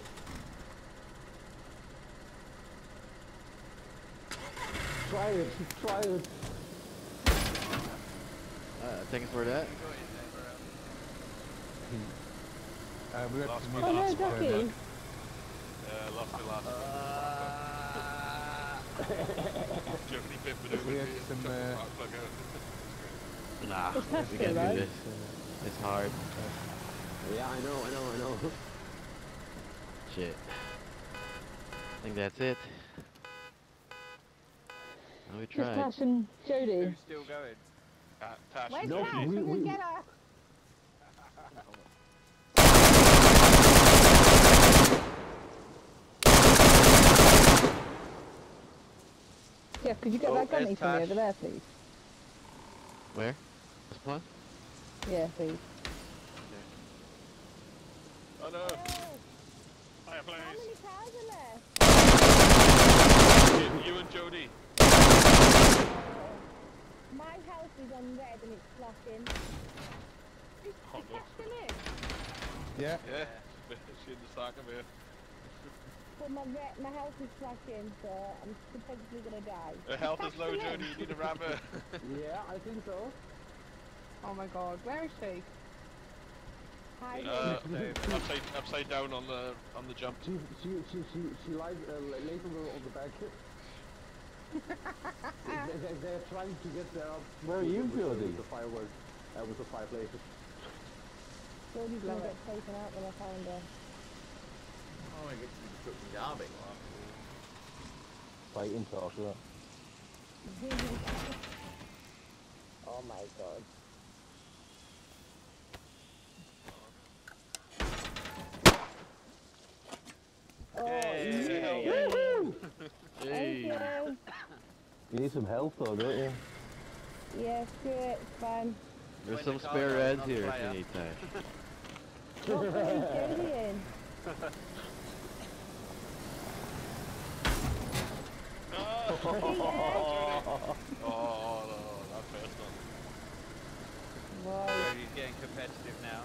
Try it. Try it. Uh, thanks for that. Hmm. Uh, we have Lost to my move Oh no, last. Ducky. Yeah, uh, lost my last uh, one. Germany We had some, uh, spark plug out. Nah, we can right? do this. It's hard. Yeah, I know, I know, I know. Shit. I think that's it. Now we Just tried. Tash and Jody. Who's still going? Ta- Tash, Where's No, Tash? we- Who we- can get her? Yeah, could you get Oh, that gunny there's for me Tash. over there, please? Where? This one? Yeah, please. Oh no! Oh, Fireplace! how many cars are there? You, you and Jody. Oh, my house is on red and it's flashing. Is, Oh, is no. Still in? Yeah. Yeah, she in the sack of it. But my, re- my house is flashing, so I'm potentially gonna die. Her health is low, still? Jody. You need a rammer. Yeah, I think so. Oh my god, where is she? Hi, Uh, upside, upside down on the on the jump. She, she, she, she, she lies, uh, lays on the, on the back. they, they, they're trying to get there. up Where are you, with, the- Jody? With the fireworks, uh, with the fireplaces. Jody's gonna get taken out when I find her. Oh, I get to the destruction derby. Fighting talk, look. oh my god. Oh, Yay. yeah. Woohoo! Thank you. You need some help though, don't you? Yeah, screw it, it's fine. There's some spare goes, reds here if you need Tash. What? Oh, no, that's personal. Right. Jody's getting competitive now.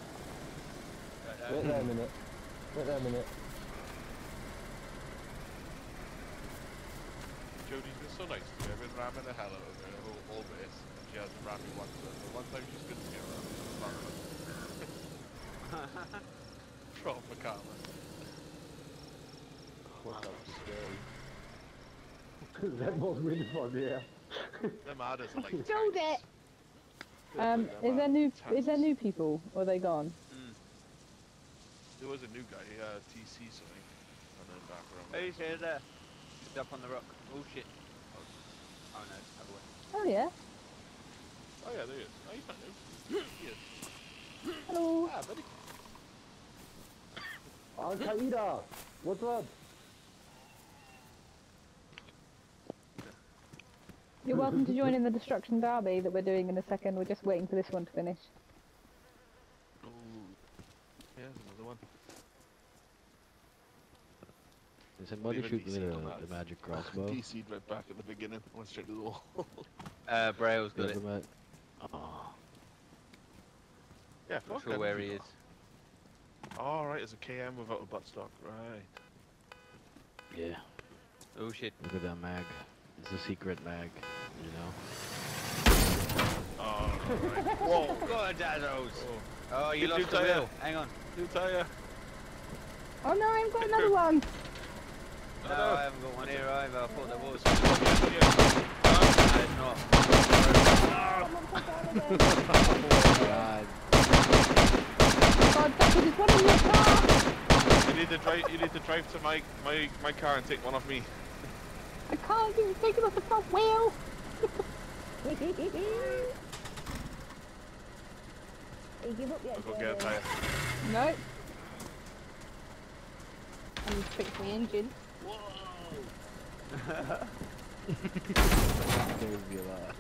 Right, Wait uh, there a minute. Wait there a minute. Jody's been so nice to me. I've been ramming the hell out of her all, all this. And she hasn't rammed me once. But one time she's good to get around. Proper karma. That was scary. that was really fun, yeah. Them adders are like Killed it! Um, is there new is there new people or are they gone? There was a new guy, uh, TC something. And then back around. Who's here there? He's up on the rock. Oh shit. Oh, oh no, other way. Oh yeah. Oh yeah, there he is. Oh, he's not new. he is. Hello. Ah, buddy. Al Qaeda! What's up? You're welcome to join in the destruction derby that we're doing in a second. We're just waiting for this one to finish. Ooh. Yeah, there's another one. Did somebody Leave shoot me DC with on the, the magic crossbow? DC'd right back at the beginning. Went straight to the wall. Uh, Braille's got Yeah, it. the ma- Oh, yeah, Not fuck sure where he is. got- Oh, right, it's a KM without a buttstock. Right. yeah. Oh shit. Look at that mag. It's a secret mag, you know? Oh, right. Whoa. Go on, Dazzles. Oh, you oh, Get lost new the tyre. wheel. Hang on. New tyre. Oh no, I haven't got another one. No, I haven't got one here either. I thought there was. No, it's not. God. God, Ducky, there's one in your car. You need to drive. You need to drive to my my my car and take one off me. I can't get it taken off the front wheel. You give up yet, I'll go get a Jody? tyre. No. I need to fix my engine. There's be a lot.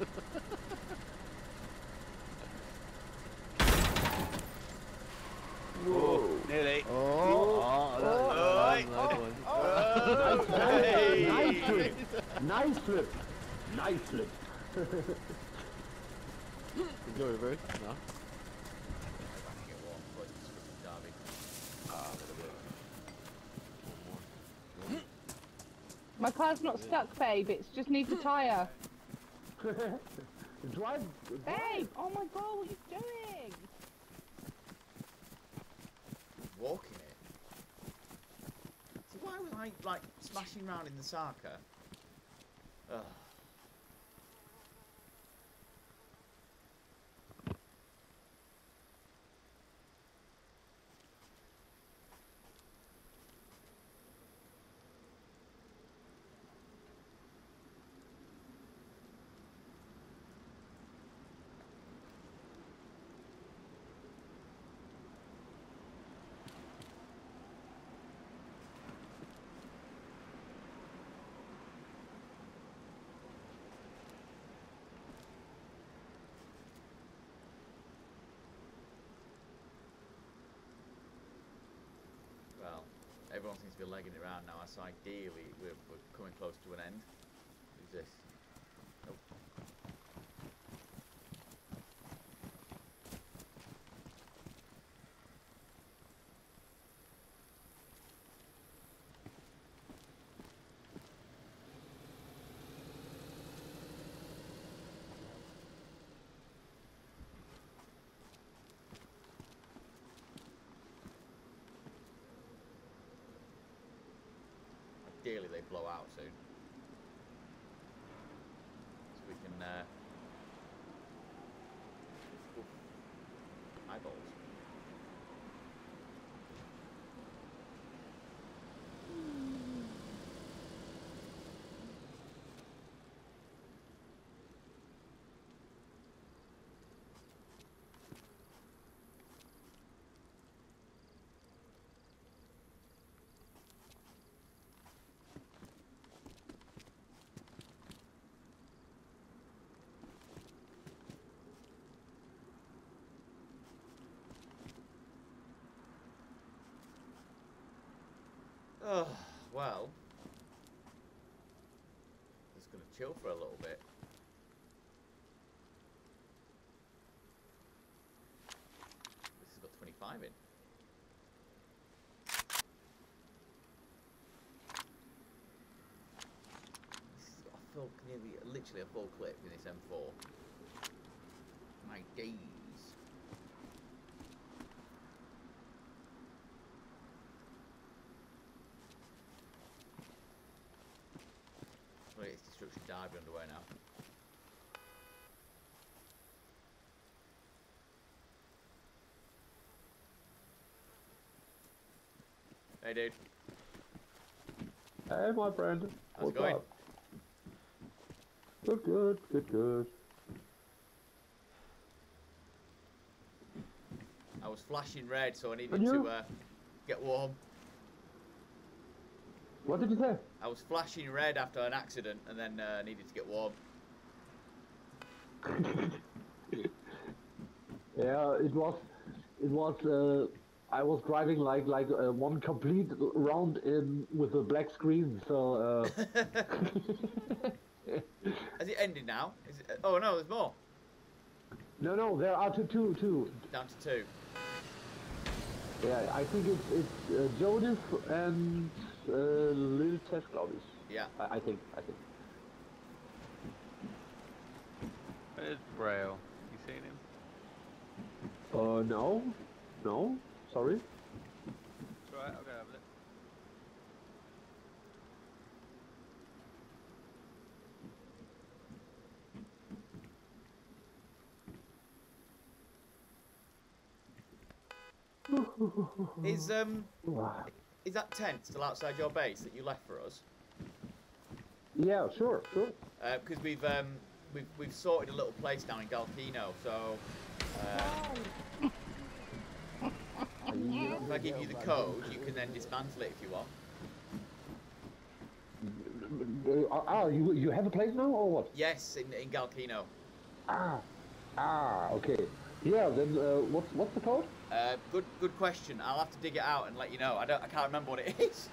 Whoa. Nearly. Oh, oh, that, that was a oh, nice oh, one. Oh. Nice, nice flip! Nice flip! Nice flip! Go reverse? No? My car's not stuck, babe. It just needs a tyre. Drive. Babe! Oh my god, what are you doing? Walking it. See, why was Like smashing around in the Sarka? Ugh. Well, everyone seems be legging it around now, so ideally we're, we're coming close to an end. Ideally they blow out soon. So we can uh Oh, well. Just gonna chill for a little bit. This has got 25 in. This has got a full, nearly, literally a full clip in this M4. My days. Wait, it's destruction derby underway now. Hey, dude. Hey, my friend. How's it going? up? Good, good, good, good. I was flashing red, so I needed to uh, get warm. What did you say? I was flashing red after an accident, and then uh, needed to get warm. Yeah, it was, it was. Uh, I was driving like like uh, one complete round in with a black screen. So uh, Has it ended now? Is it, oh no, there's more. no, no, there are two, two, two. Down to two. Yeah, I think it's it's uh, Joseph and uh, Lil Tess, glaube ich. Yeah. I, I think, I think. Where's Braille? You seen him? Uh, no, no, sorry. It's alright, I'll go have a look. Is um is that tent still outside your base that you left for us? Yeah, sure, sure. Because we've um we've we've sorted a little place down in Galpino, so uh, if I give you the code, you can then dismantle it if you want. Uh, ah, you you have a place now or what? Yes, in in Galpino. Ah, ah, okay. Yeah, then uh, what's what's the code? Uh, good good question. I'll have to dig it out and let you know. I don't I can't remember what it is.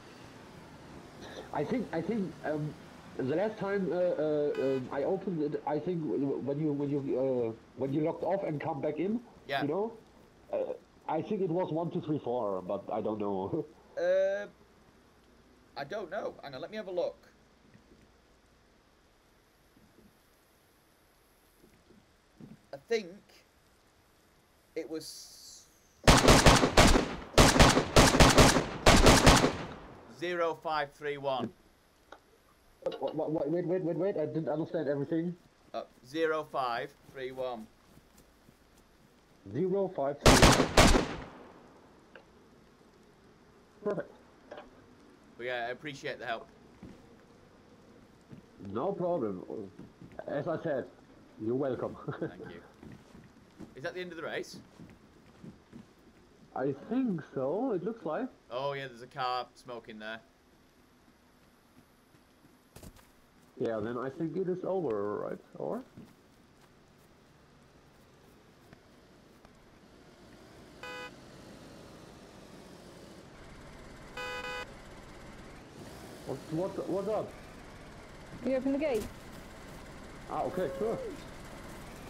I think I think um, the last time uh, uh, um, I opened it, I think when you when you uh, when you logged off and come back in, Yeah. you know, uh, I think it was one two three four, but I don't know. Uh, I don't know. Hang on, let me have a look. I think it was zero five three one. What, what, what, wait, wait, wait, wait. I didn't understand everything. Uh, zero five three one. Zero five three. Perfect. But yeah, I appreciate the help. No problem. As I said, you're welcome. Thank you. Is that the end of the race? I think so. It looks like. Oh yeah, there's a car smoking there. Yeah, then I think it is over, right? Or? What, what, what's up? Can you open the gate? Ah, okay, sure.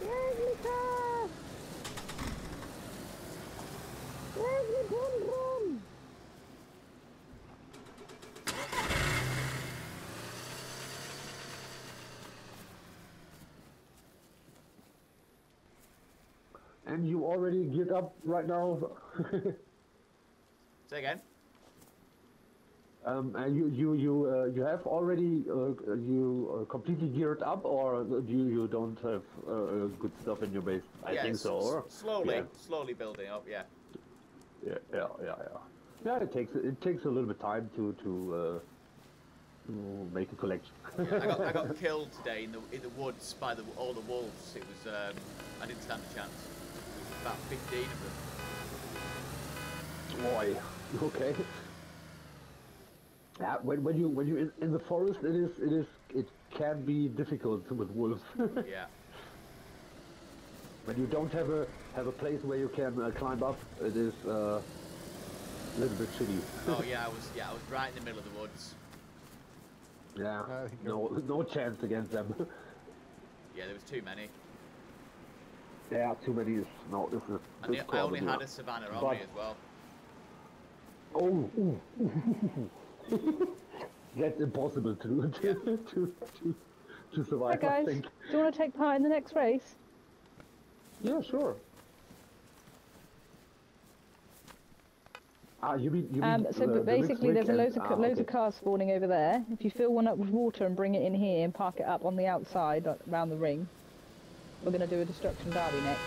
Where's my car? Where's my bum bum? And you already geared up right now? Say again. um, and you you you uh, you have already uh, you uh, completely geared up, or you you don't have uh, uh, good stuff in your base? I yeah, think so. Or? slowly, Yeah. slowly building up. Yeah. Yeah, yeah, yeah, yeah. Yeah, it takes it takes a little bit of time to to, uh, to make a collection. I got I got killed today in the in the woods by the all the wolves. It was um, I didn't stand a chance. About fifteen of them. Boy, okay. Yeah, when when you when you in, in the forest, it is it is it can be difficult with wolves. Yeah. when you don't have a have a place where you can uh, climb up, it is uh, a little bit shitty. Oh yeah, I was yeah I was right in the middle of the woods. Yeah, no no chance against them. Yeah, there was too many. yeah, too many is no. This is. And this the- I only had a savannah on But- me as well. Oh, ooh. that's impossible to to, to to to Hi survive. I guys, think. do you want to take part in the next race? Yeah, sure. Ah, you mean you mean Um, so the- but the basically, there's a weekend? loads of Ah, ca- loads of cars spawning over there. If you fill one up with water and bring it in here and park it up on the outside uh, around the ring, we're gonna do a destruction derby next.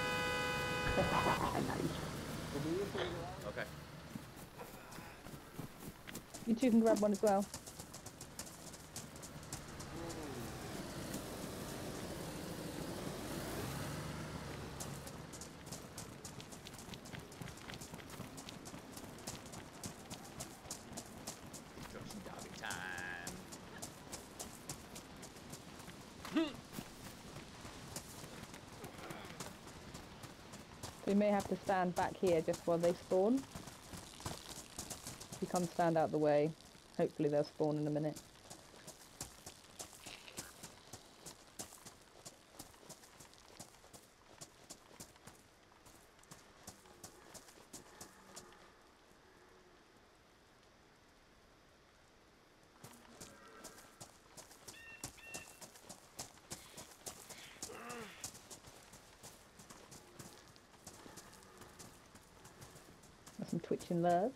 Okay. You two can grab one as well. Destruction derby time. We may have to stand back here just while they spawn. You come stand out the way, hopefully they'll spawn in a minute. Twitching love.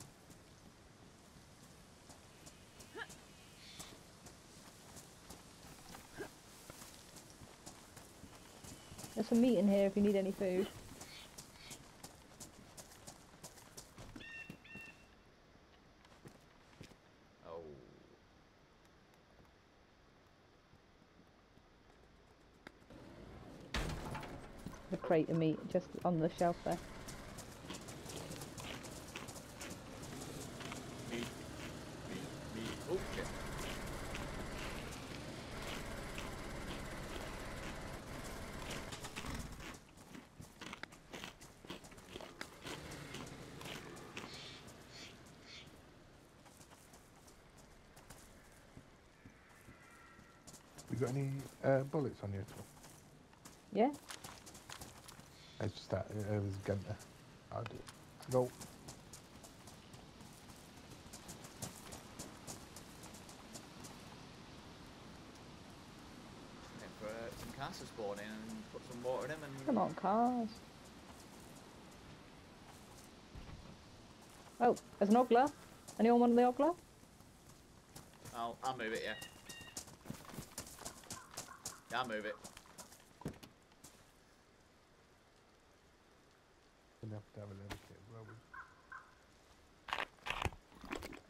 There's some meat in here if you need any food. Oh. The crate of meat just on the shelf there. Meat. Meat. Meat. Oh shit. You got any uh, bullets on you at all? Yeah? It's just that uh, it was Gunter. I'll do it. Go. Looking for uh, some cars to spawn in and put some water in them and Come on, cars. Oh, there's an Olga. Anyone want the Olga? I'll I'll move it, yeah. Yeah, I'll move it. Enough to have a leather kit as well. we-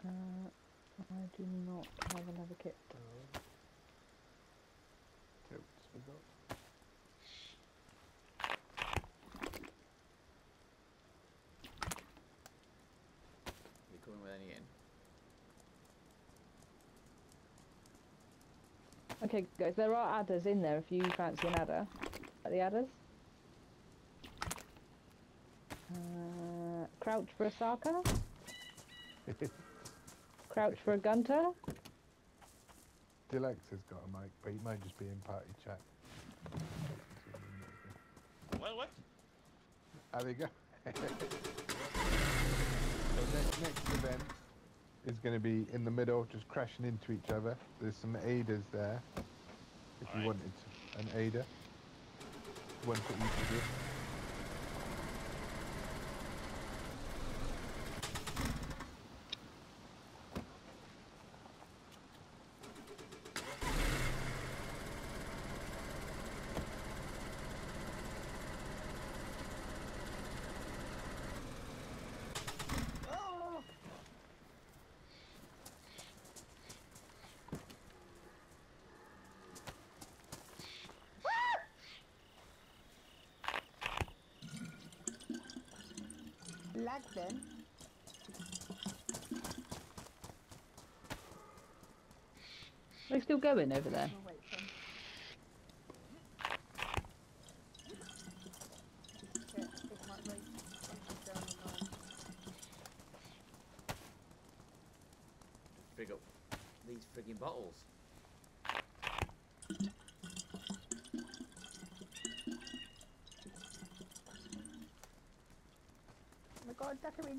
Uh, I do not have another kit. Tilts we got. You coming with any in? Okay, guys, there are Adas in there if you fancy an Ada. At the Adas. Uh, crouch for a Sarka. Crouch for a Gunter. Dilex has got a mic, but he might just be in party chat. What? What? There we go. so next, next event is going to be in the middle, just crashing into each other. There's some Adas there. If you wanted an Ada. One for each of you. Lag then. Are they still going over there? Oh, wait, son. Shit, it might race. Something's going on. Big up these frigging bottles. Oh my god, Ducker, we need to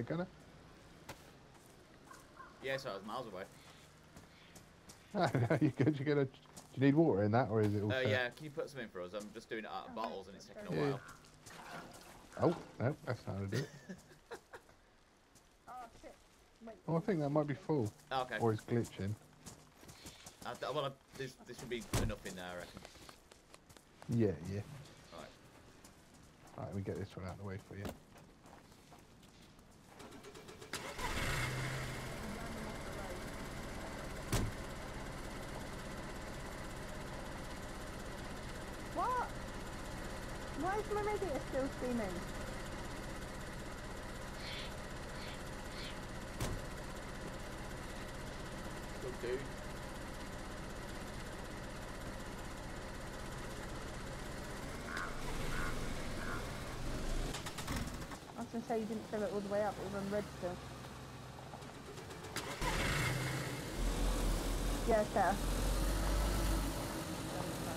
You alright there, Gunner? Yeah, so I was miles away. no, you good? You gonna? Do you need water in that, or is it all Uh, yeah, can you put some in for us? I'm just doing it out of bottles and it's taking a Yeah. while. Oh, no, that's how to do it. Oh shit. Wait. Oh, I think that might be full. Oh, okay. Or it's glitching. Uh, th- well, uh, this this will be enough in there, I reckon. Yeah, yeah. Right. Alright, let me get this one out of the way for you. What? Why is my radiator still? Good dude. I was gonna say you didn't fill it all the way up, it was on red still. Yeah, it's better.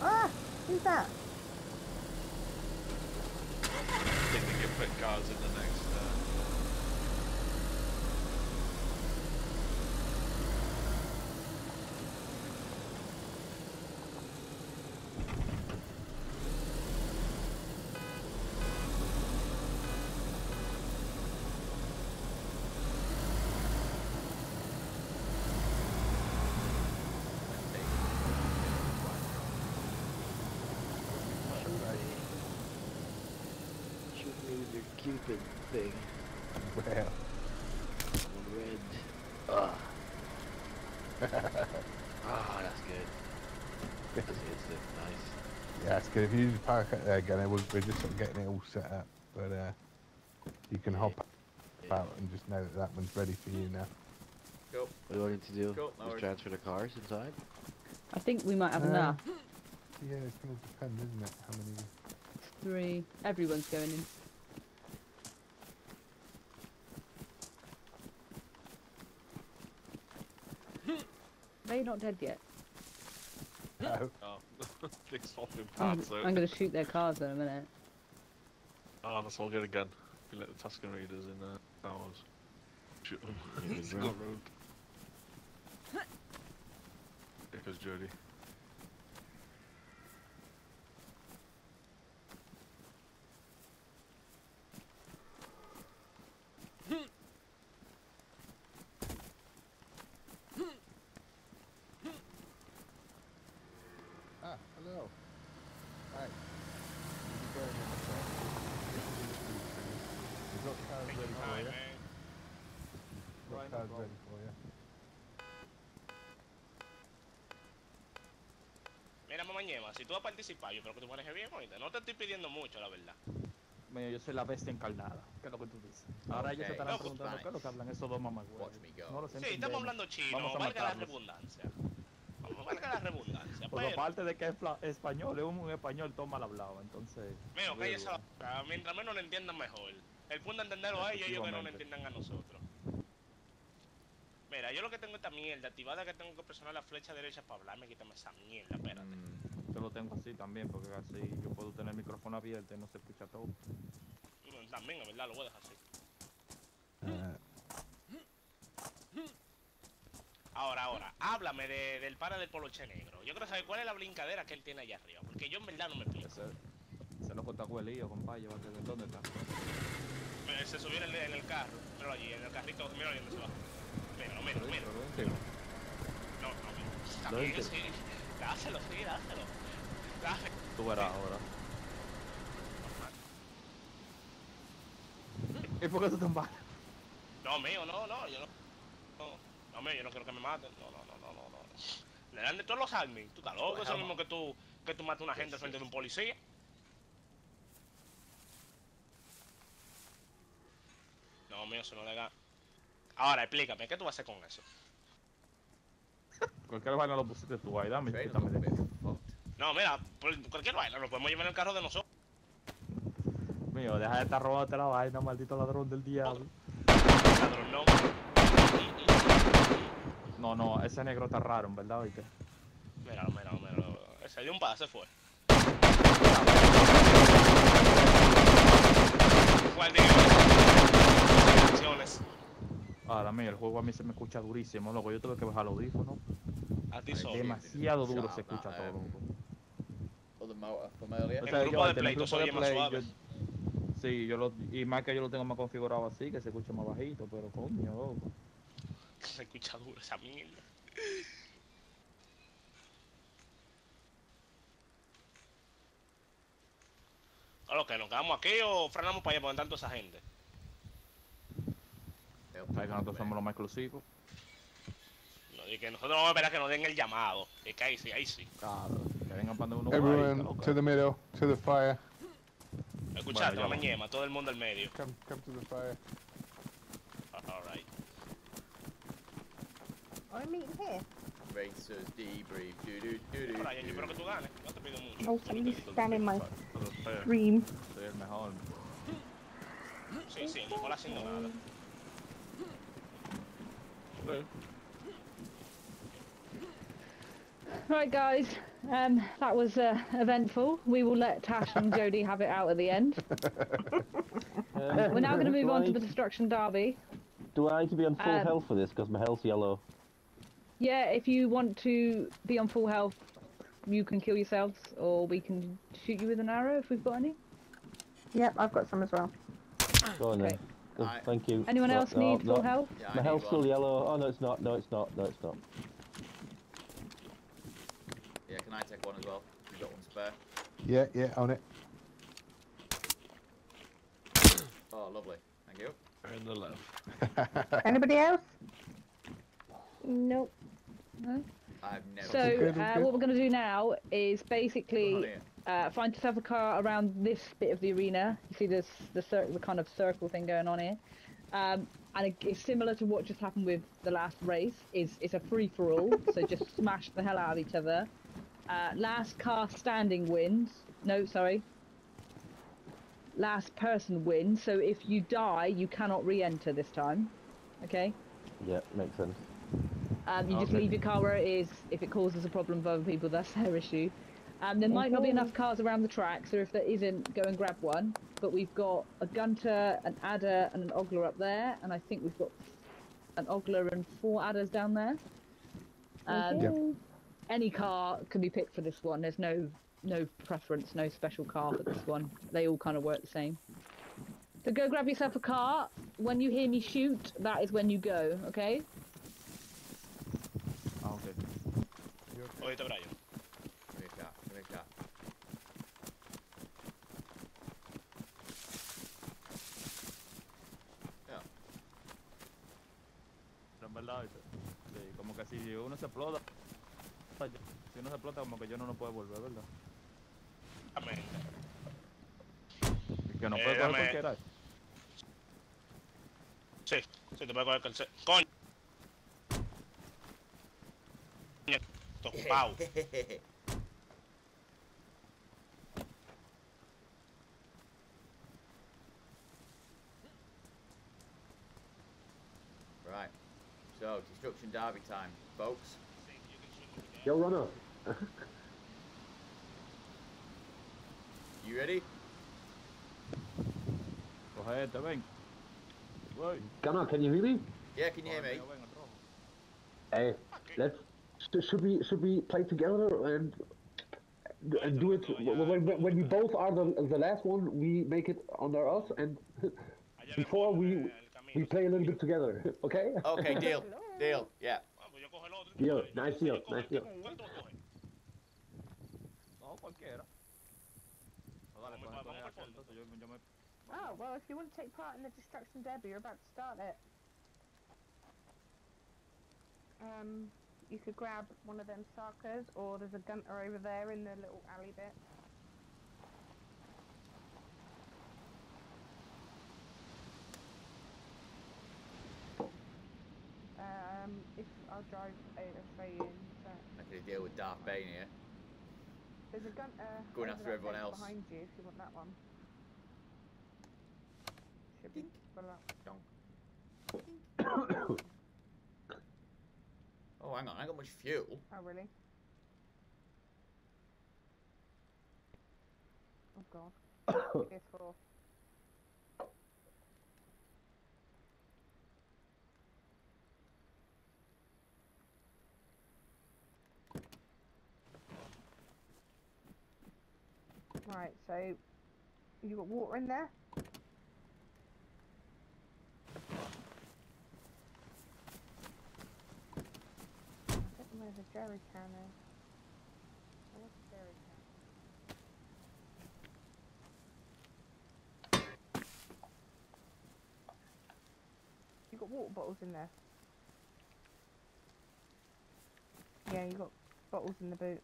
Ah! Who's that? I think we can put cars in the next. Uh... Shoot me with your Cupid thing. Well. On red. Ah. Ah, that's good. That's good stuff. Nice. Yeah, that's good. If you just park it there, Gunner, we're, we're just sort of getting it all set up. But uh, you can hop out and just know that that one's ready for you now. Cool. What do I need to do? Cool, Just transfer the cars inside? I think we might have Uh, enough. Yeah, it's going to depend, isn't it? How many? Three. Everyone's going in. They're not dead yet. No. Things falling I'm, apart. I'm going to shoot their cars in a minute. Oh, that's all good again. You let the Tusken Raiders in uh, Star Wars. Shoot them. Yeah, It's bro. not road. There goes Jody. Cars ready for you. Mira, mamá Ñema, si tú vas a participar, yo creo que tú manejes bien, oíste. No te estoy pidiendo mucho, la verdad. Mira, yo soy la bestia encarnada. ¿Qué es lo que tú dices? Ahora ellos se estarán No, pues, preguntando qué es lo que hablan esos dos mamagüeyes. Watch me go. No los Sí, estamos hablando chino, Vamos a valga la matarlos. redundancia. Vamos, valga la redundancia. Pero, aparte de que es español, es un español todo mal hablado, entonces... cállese la boca. Mientras menos lo entiendan mejor. El punto de entenderlo a ellos, ellos que no lo entiendan a nosotros. Mira, yo lo que tengo esta mierda activada que tengo que presionar la flecha derecha para hablarme, quítame esa mierda, espérate. Yo lo tengo así también, porque así yo puedo tener el micrófono abierto y no se escucha todo. Mm, También, en verdad, lo voy a dejar así. Uh, Ahora, ahora, háblame de- del para del poloche negro. Yo quiero saber cuál es la blincadera que él tiene allá arriba, porque yo en verdad no me explico. Ese, ese loco está huelío, compadre, llévate de dónde está. Se subió en el, en el carro, míralo allí, en el carrito, míralo ahí donde se va. No, no, entiendo. sí. Dáselo, sí, dáselo. Dáselo. Tú verás ahora. ¿Y por qué tú te? No, mío, no, no, yo no. No, no, mío, yo no quiero que me maten. No, no, no, no, no. no. Le dan de todos los admin. Tú estás loco, eso es lo mismo que tú, que tú matas a una gente frente de un policía. No, mío, eso no le da. Ahora, explícame, ¿qué tú vas a hacer con eso? Cualquier vaina lo pusiste tú ahí, dame, quítame de aquí. No, mira, cualquier vaina, lo podemos llevar en el carro de nosotros. Mío, deja de estar robándote la vaina, maldito ladrón del diablo. Ladrón, no. No, no, ese negro está raro, en verdad, oíste. Míralo, míralo, míralo. Ese dio un pase, fue. ¿Cuál de acciones? Ahora, mira, el juego a mí se me escucha durísimo, loco. Yo tuve que bajar los audífonos. A ti solo. Demasiado duro se escucha todo, um, loco. O El sea, grupo yo, de el Play, tú grupo se de oye más suave. yo- Sí, yo lo, y más que yo lo tengo más configurado así, que se escucha más bajito, pero coño, loco. Se escucha duro esa mierda. A lo que nos quedamos aquí o frenamos para allá por tanto esa gente. Sabes que nosotros somos los más exclusivos. No, y que nosotros vamos a esperar que nos den el llamado. Y que ahí sí, ahí sí. Claro, que vengan para uno everyone vaya, to the middle, to the fire. Escuchaste, Bueno, me ñema, todo el mundo al medio. Come, come to the fire. Alright. We meeting here? Racers debrief. Do do do do. Brian, yo espero que tú ganes. No te pido mucho. No, somebody's spamming my Soy stream. el mejor. Sí, sí, no haciendo nada. Right, guys. Um, that was uh, eventful. We will let Tash and Jodie have it out at the end. We're now going to move on I, to the Destruction Derby. Do I need to be on full Um, health for this? Because my health's yellow. Yeah, if you want to be on full health, you can kill yourselves, or we can shoot you with an arrow if we've got any. Yep, I've got some as well. Go on then. Good, I- Thank you. Anyone No, else no, need full no. health? Yeah, My need health's still yellow. Oh no, it's not. No, it's not. No, it's not. Yeah, can I take one as well? You've got one spare. Yeah, yeah, on it. Oh, lovely. Thank you. In the left. Anybody else? Nope. No. I've never. So uh, what we're going to do now is basically here. Uh, find yourself a car around this bit of the arena. You see this the the kind of circle thing going on here, um, and it's similar to what just happened with the last race. Is it's a free for all, so just smash the hell out of each other. Uh, last car standing wins. No, sorry. Last person wins. So if you die, you cannot re-enter this time. Okay. Yeah, makes sense. Um, you just Okay. leave your car where it is. If it causes a problem for other people, that's their issue. Um, there might not be enough cars around the track, so if there isn't, go and grab one. But we've got a Gunter, an Ada, and an Olga up there, and I think we've got an Olga and four Adas down there. Um, Okay. Any car can be picked for this one. There's no no preference, no special car for this one. They all kind of work the same. So go grab yourself a car. When you hear me shoot, that is when you go. Okay? Ah, ok. Oíste, Brian. Give Este, sí, como que si uno se explota, si uno se explota, como que yo no lo puedo volver, ¿verdad? Amén. Que no Eh, puede coger dame- cualquiera. Sí, sí, te puede coger cárcel. Coño. Coño, So, destruction derby time, folks. Yo, runner. You ready? Coge este, ven. Voy. Gunner, can you hear me? Yeah, can you hear me? Hey, let's. Should we should we play together and and do it when, when, when we both are the the last one? We make it under us, and before we we play a little bit together. Okay? Okay, deal. Deal. Yeah. deal. Nice deal. Nice deal. No, cualquiera. No, dale, pues entonces, aquel, entonces yo, yo me... Oh, well, if you want to take part in the Destruction Derby, you're about to start it. Um, you could grab one of them suckers, or there's a gunter over there in the little alley bit. Um, if I drive out of Fayenne, I'm going to deal with Darth Bane here. There's a gun. Uh, Going after everyone else. Behind you, if you want that one. Should be. oh, hang on, I got much fuel. Oh, really? Oh, God. PS4. Right, so you got water in there? I don't know where the jerry can is. Where's the jerry can? You got water bottles in there? Yeah, you got bottles in the boot.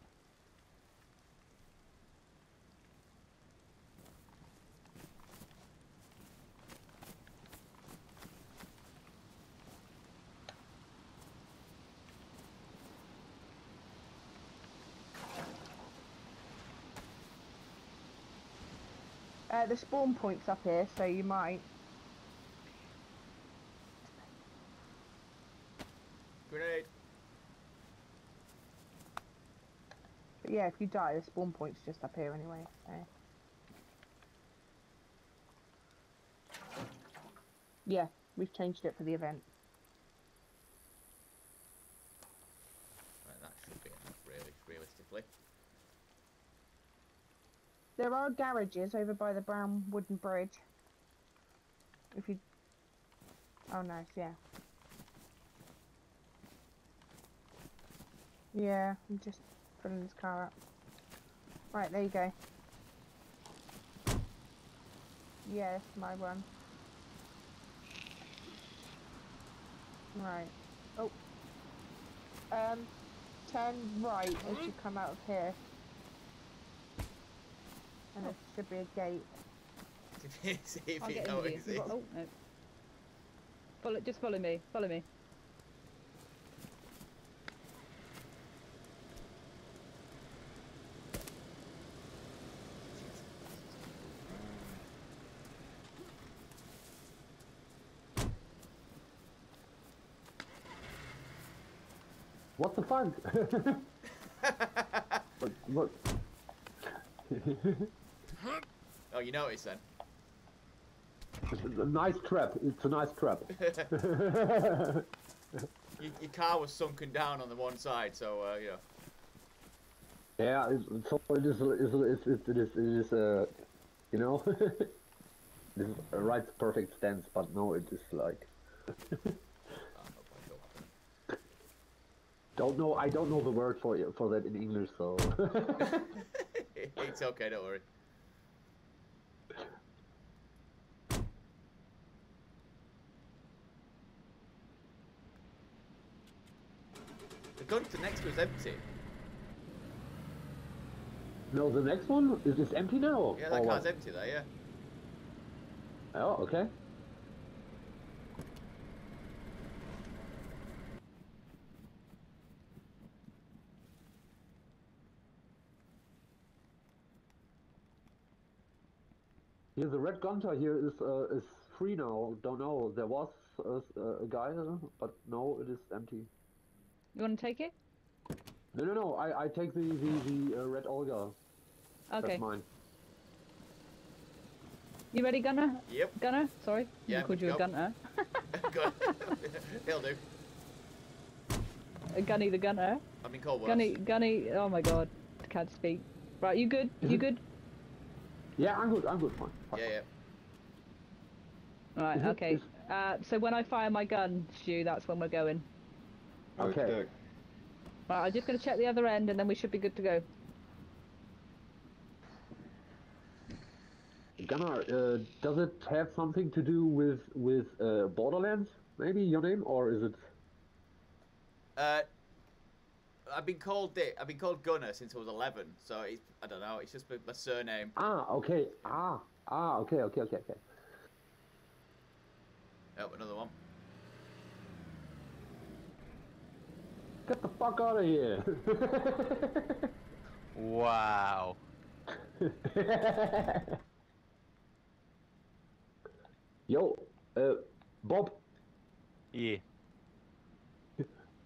Uh, the spawn point's up here, so you might. Grenade. But yeah, if you die, the spawn point's just up here anyway. So. Yeah, we've changed it for the event. Right, that should be enough, really, realistically. There are garages over by the brown wooden bridge. If you. Oh, nice, yeah. Yeah, I'm just filling this car up. Right, there you go. Yes, my one. Right. Oh. Um, turn right as you come out of here and there should be a gate. See if I'll it get in oh, no. Follow, just follow me. Follow me. What the fuck? look, look. Oh, you noticed then? It's a nice trap. It's a nice trap. Your, your car was sunken down on the one side, so uh, yeah. yeah, it's, so it is. It is. It is. It is. It is uh, you know, this is a right perfect stance, but no, it is like. don't know. I don't know the word for for that in English, so. it's okay, don't worry. The gun to next to is empty. no, the next one is this empty now. Yeah, or that what? car's empty there, yeah. Oh, okay. Yeah, the red gunter here is uh, is free now. Don't know. There was a, a guy, but no, it is empty. You want to take it? No, no, no. I I take the the the uh, red Olga. Okay. That's mine. You ready, Gunner? Yep. Gunner? Sorry. Yeah, I called you go. a Gunner. Good. He'll do. A Gunny the Gunner. I've been called worse. Gunny, Gunny. Oh my God, can't speak. Right, you good? You good? Yeah, I'm good. I'm good. Fine. fine. Yeah, yeah. Right. Okay. Uh, so when I fire my gun, Stu, that's when we're going. Okay. Right, I'm just going to check the other end, and then we should be good to go. Gunner, uh, does it have something to do with with uh, Borderlands? Maybe your name, or is it? Uh, I've been called it. I've been called Gunner since I was 11, so it's, I don't know. It's just my, my surname. Ah, okay. Ah, ah, okay, okay, okay, okay. Oh, another one. Get the fuck out of here! Wow. Yo, uh, Bob, Yeah.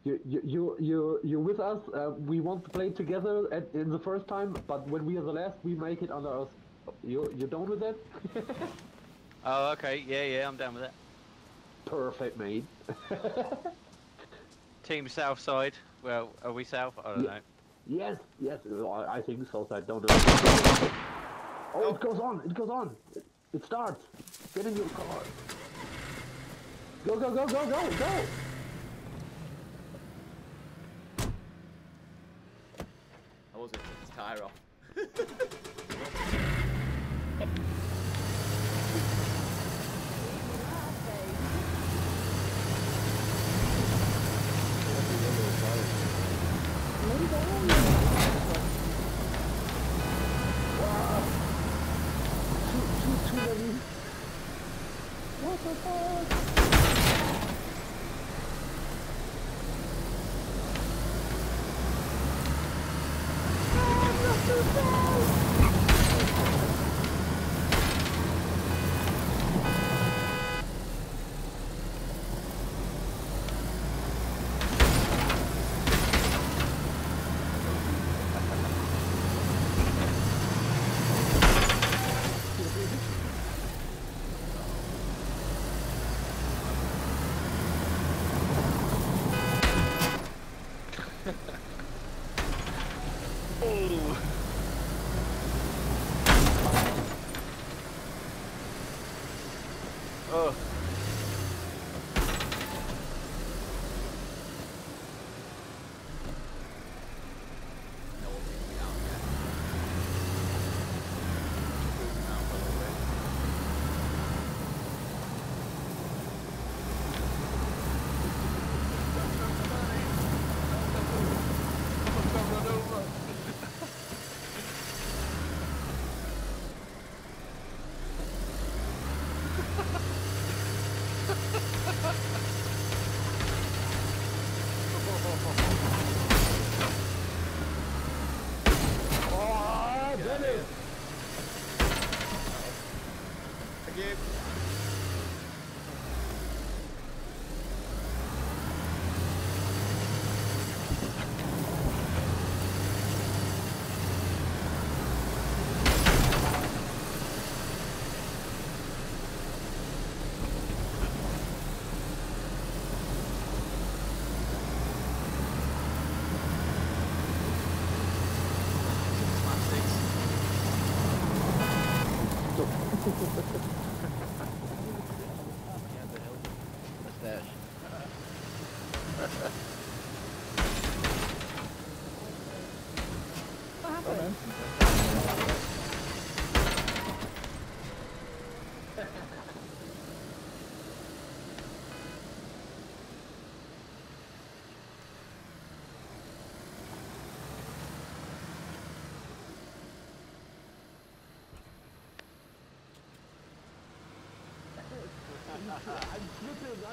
you you you you you with us? Uh, we want to play together at, in the first time, but when we are the last, we make it under us. You you down with that? Oh, okay. Yeah, yeah, I'm down with that. Perfect, mate. Team South Side. Well, are we South? I don't Yeah. know. Yes, yes, I, I think so. I don't know. Oh, it goes on. It goes on. It, it starts. Get in your car. Go, go, go, go, go, go. I was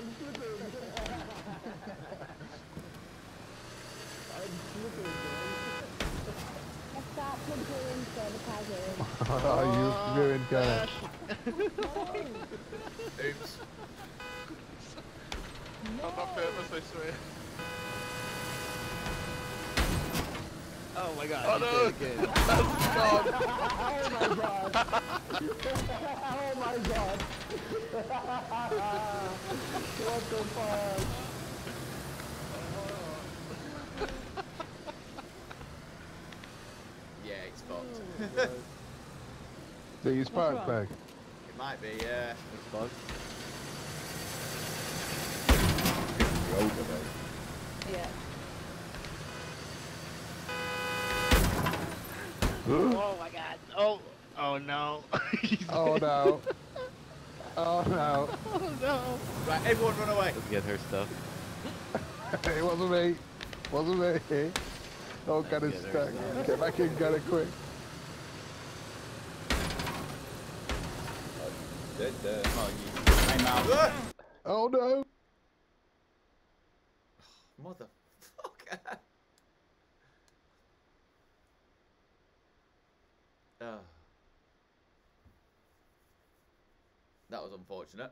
I'm slipping. I'm slipping, start plugging sabotaging. oh, you ruined Gunner. Oops. I'm not purpose, I swear. Oh my god. Oh no! again. oh my god! oh my god! What the fuck? Yeah, it's fucked. Do you spark wrong? plug? it might be, yeah. It's Yeah. oh my god. Oh. Oh no. Oh no. Oh no. Oh no. Right, everyone run away. Let's get her stuff. it wasn't me. Wasn't me. Oh, Gunner's Get her. stuck. Get back in, got it quick. Dead there. I'm out. Oh no. Ah! Oh, Motherfucker. Oh. That was unfortunate.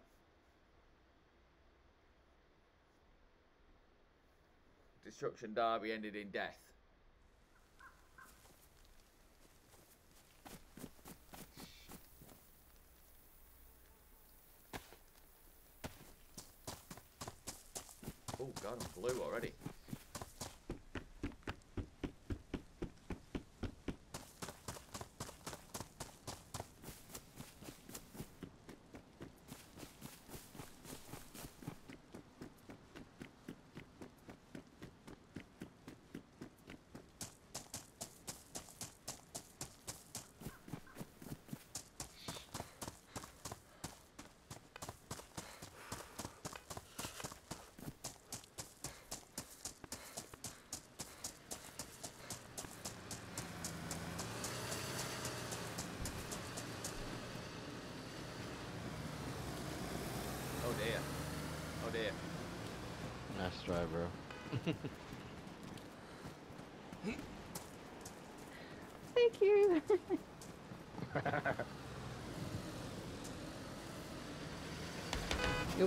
Destruction Derby ended in death. Oh god, I'm blue already.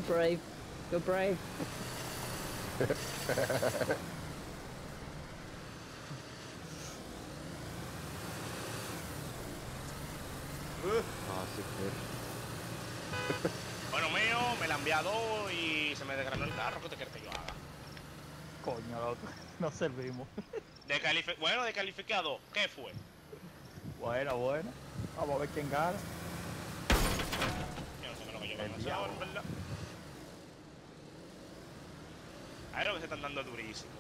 You're brave. You're brave. Oh, super. Bueno, mío, me la ha enviado y se me desgranó el carro. ¿Qué te quieres que yo haga? Coño, loco. No servimos. Descalifi- bueno, descalificado. ¿Qué fue? Bueno, bueno. Vamos a ver quién gana. Yo no sé qué es lo que yo en verdad. Ahí lo que se están dando durísimo.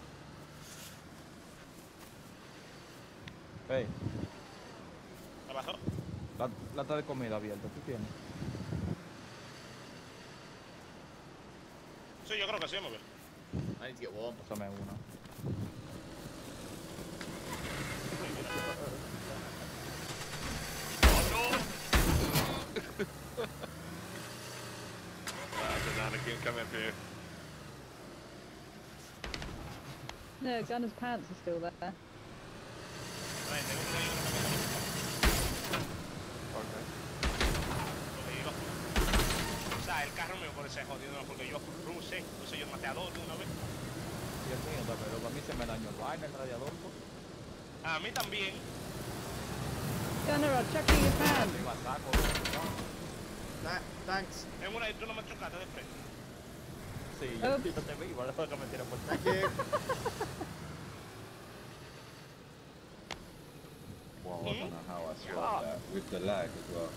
Ey, ¿Qué pasó? la, lata de comida abierta, ¿tú tienes? Sí, yo creo que sí, need to get warm. Pásame una. No, Gunner's pants are still there. Porque iba O sea, el carro mío por ese jodido, porque yo full ruce, entonces yo maté a dos de una vez. Y el mío pero a mí se me dañó el vaina, el radiador. pues. A mí también. Gunner, I'll chuck you your pants. Iba thanks. En una y tú no me chocaste de frente. Sí, yo, yo también, igual es que me tiro por ti. aquí. wow, I don't know how I swallowed that with the lag as pues well.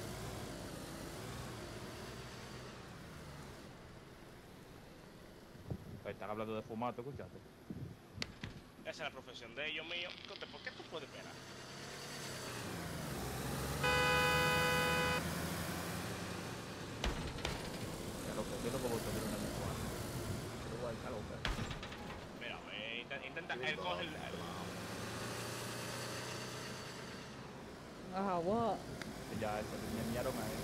Están hablando de fumato, escuchaste. Esa es la profesión de ellos mío. ¿Por qué tú puedes esperar? Ya lo como él coge el. Ah, what? Ya, se le ñañaron a él.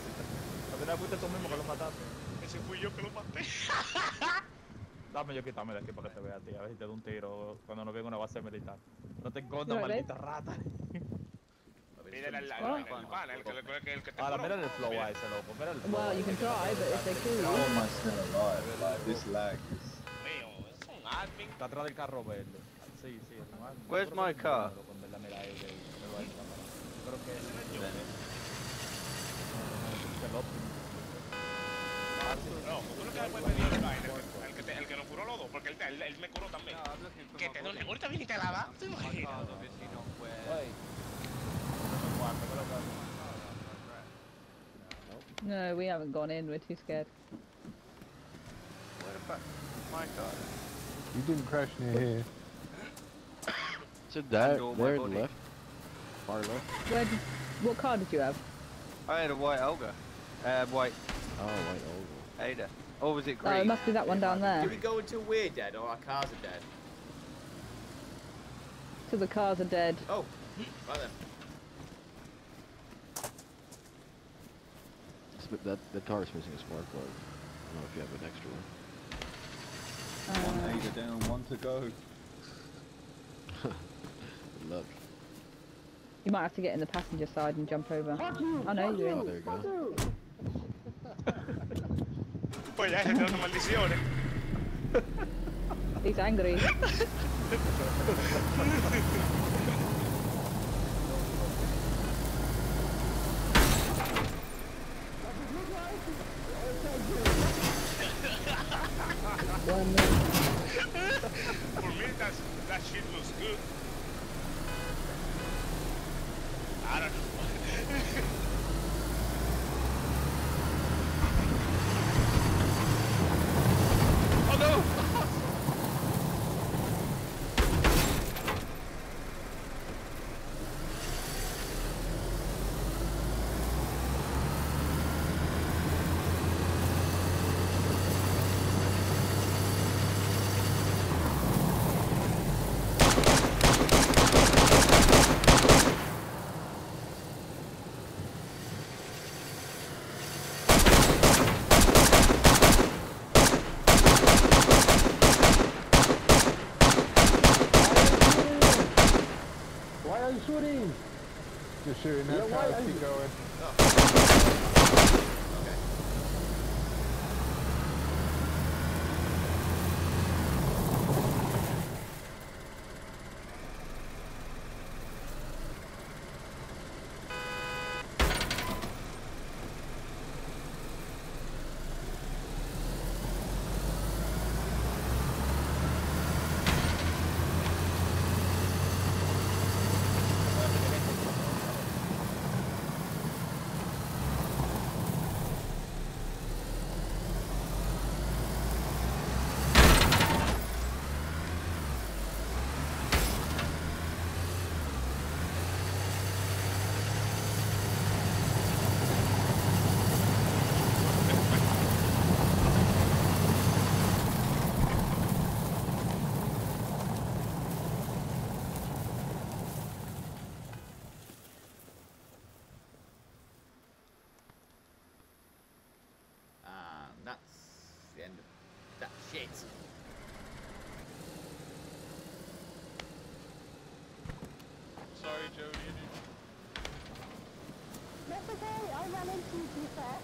Al final fuiste tú mismo que lo mataste. Ese fui yo que lo maté. Dame yo quítame de aquí para que te vea a ti, a ver si te doy un tiro cuando nos venga una base militar. No te ¿ves? maldita rata. Mira el, el, Oh. el, el pana, el que, el que, el que te Ahora, mira el flow a ese loco, mira el flow. Well, you can try, but if they kill you. still alive? Like, this lag is. Está atrás del carro verde. Sí, sí, es. Where's my car? creo que es yo. el Optimus. No, tú lo que puedes pedir es vaina, el, que- el, que te- el que nos curó los dos, porque él, te- él, él me curó también. Que te doy, ahorita viene y te la da, ¿te imaginas? No, we haven't gone in. We're too scared. Where the fuck? My car. You didn't crash near here. So that Under my there body. left, far left. Where did? What car did you have? I had a white Olga. Uh, white Oh, white Olga. Ada. Or was it Oh, it must be that one down there. Do we go until we're dead or our cars are dead? So the cars are dead. Oh, right then. Sp- That the car is missing a spark plug. I don't know if you have an extra one. One uh, Ada down, one to go. Look. You might have to get in the passenger side and jump over. Fuck you! Oh no, fuck you're you! in. There you go. you! Pues ya, gente, dando. He's angry. I ran into you fair.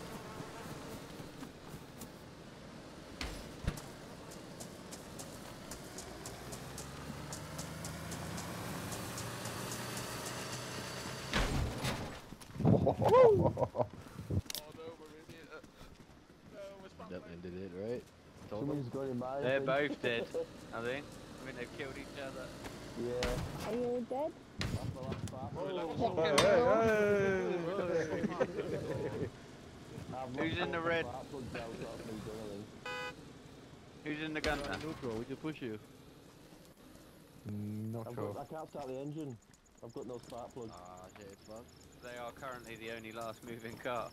That ended it, right? Somebody's going in my They're both dead, I think. I think they've killed each other. Yeah. Are you all dead? Who's in the red? Who's in the gun Uh, neutral, we can push you. Mm, not I've sure. got, I can't start the engine. I've got no spark plug. Ah, shit, fuck. They are currently the only last moving car.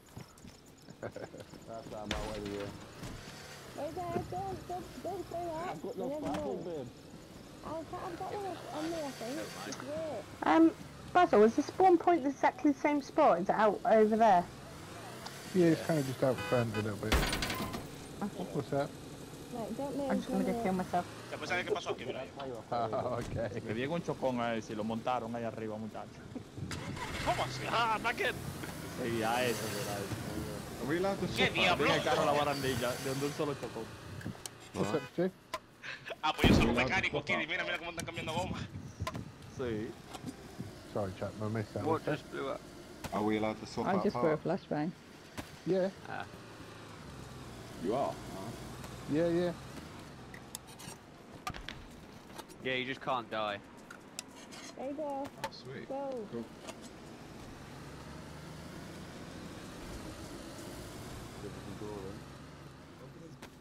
That's out my way here. Wait there, don't, don't, don't say that. I've got no spark plug, babe. I've got, I've got one on me, I think. Um, Basil, is the spawn point exactly the same spot? Is it out over there? Yeah, it's kind of just out front a little bit. Okay. What's that? Right, don't move. I'm just gonna go kill myself. Después sabe qué pasó aquí, mira. Ah, okay. Le llega un chocón a él si lo montaron ahí arriba, muchachos. ¿Cómo así? Ah, Paquet. Sí, a eso, era eso. Are we allowed to ¿Qué swap diablo? Deja el carro a la barandilla, de donde un solo chocón. What's up, Stu? Ah, pues yo soy un mecánico, Kiri. Mira, mira cómo están cambiando goma. Sí. Sorry, chap, I missed that. What What's that? just blew up? Are we allowed to swap I out just threw a parts? flashbang. Yeah, Ah. You are? yeah, yeah. Yeah, you just can't die. There you go. Oh, sweet. Go. Cool.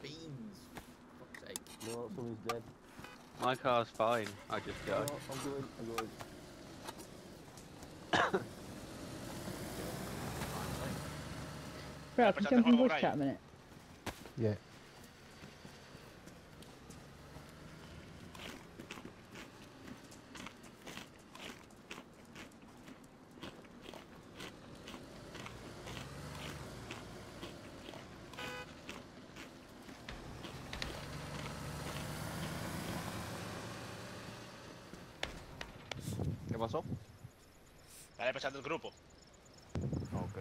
Beans. Fuck's sake. No, somebody's dead. My car's fine. I just No. I'm going, I'm going. Bro, can you jump in voice por chat a minute? Yeah. ¿Qué pasó? Dale a pesar del grupo. Ok.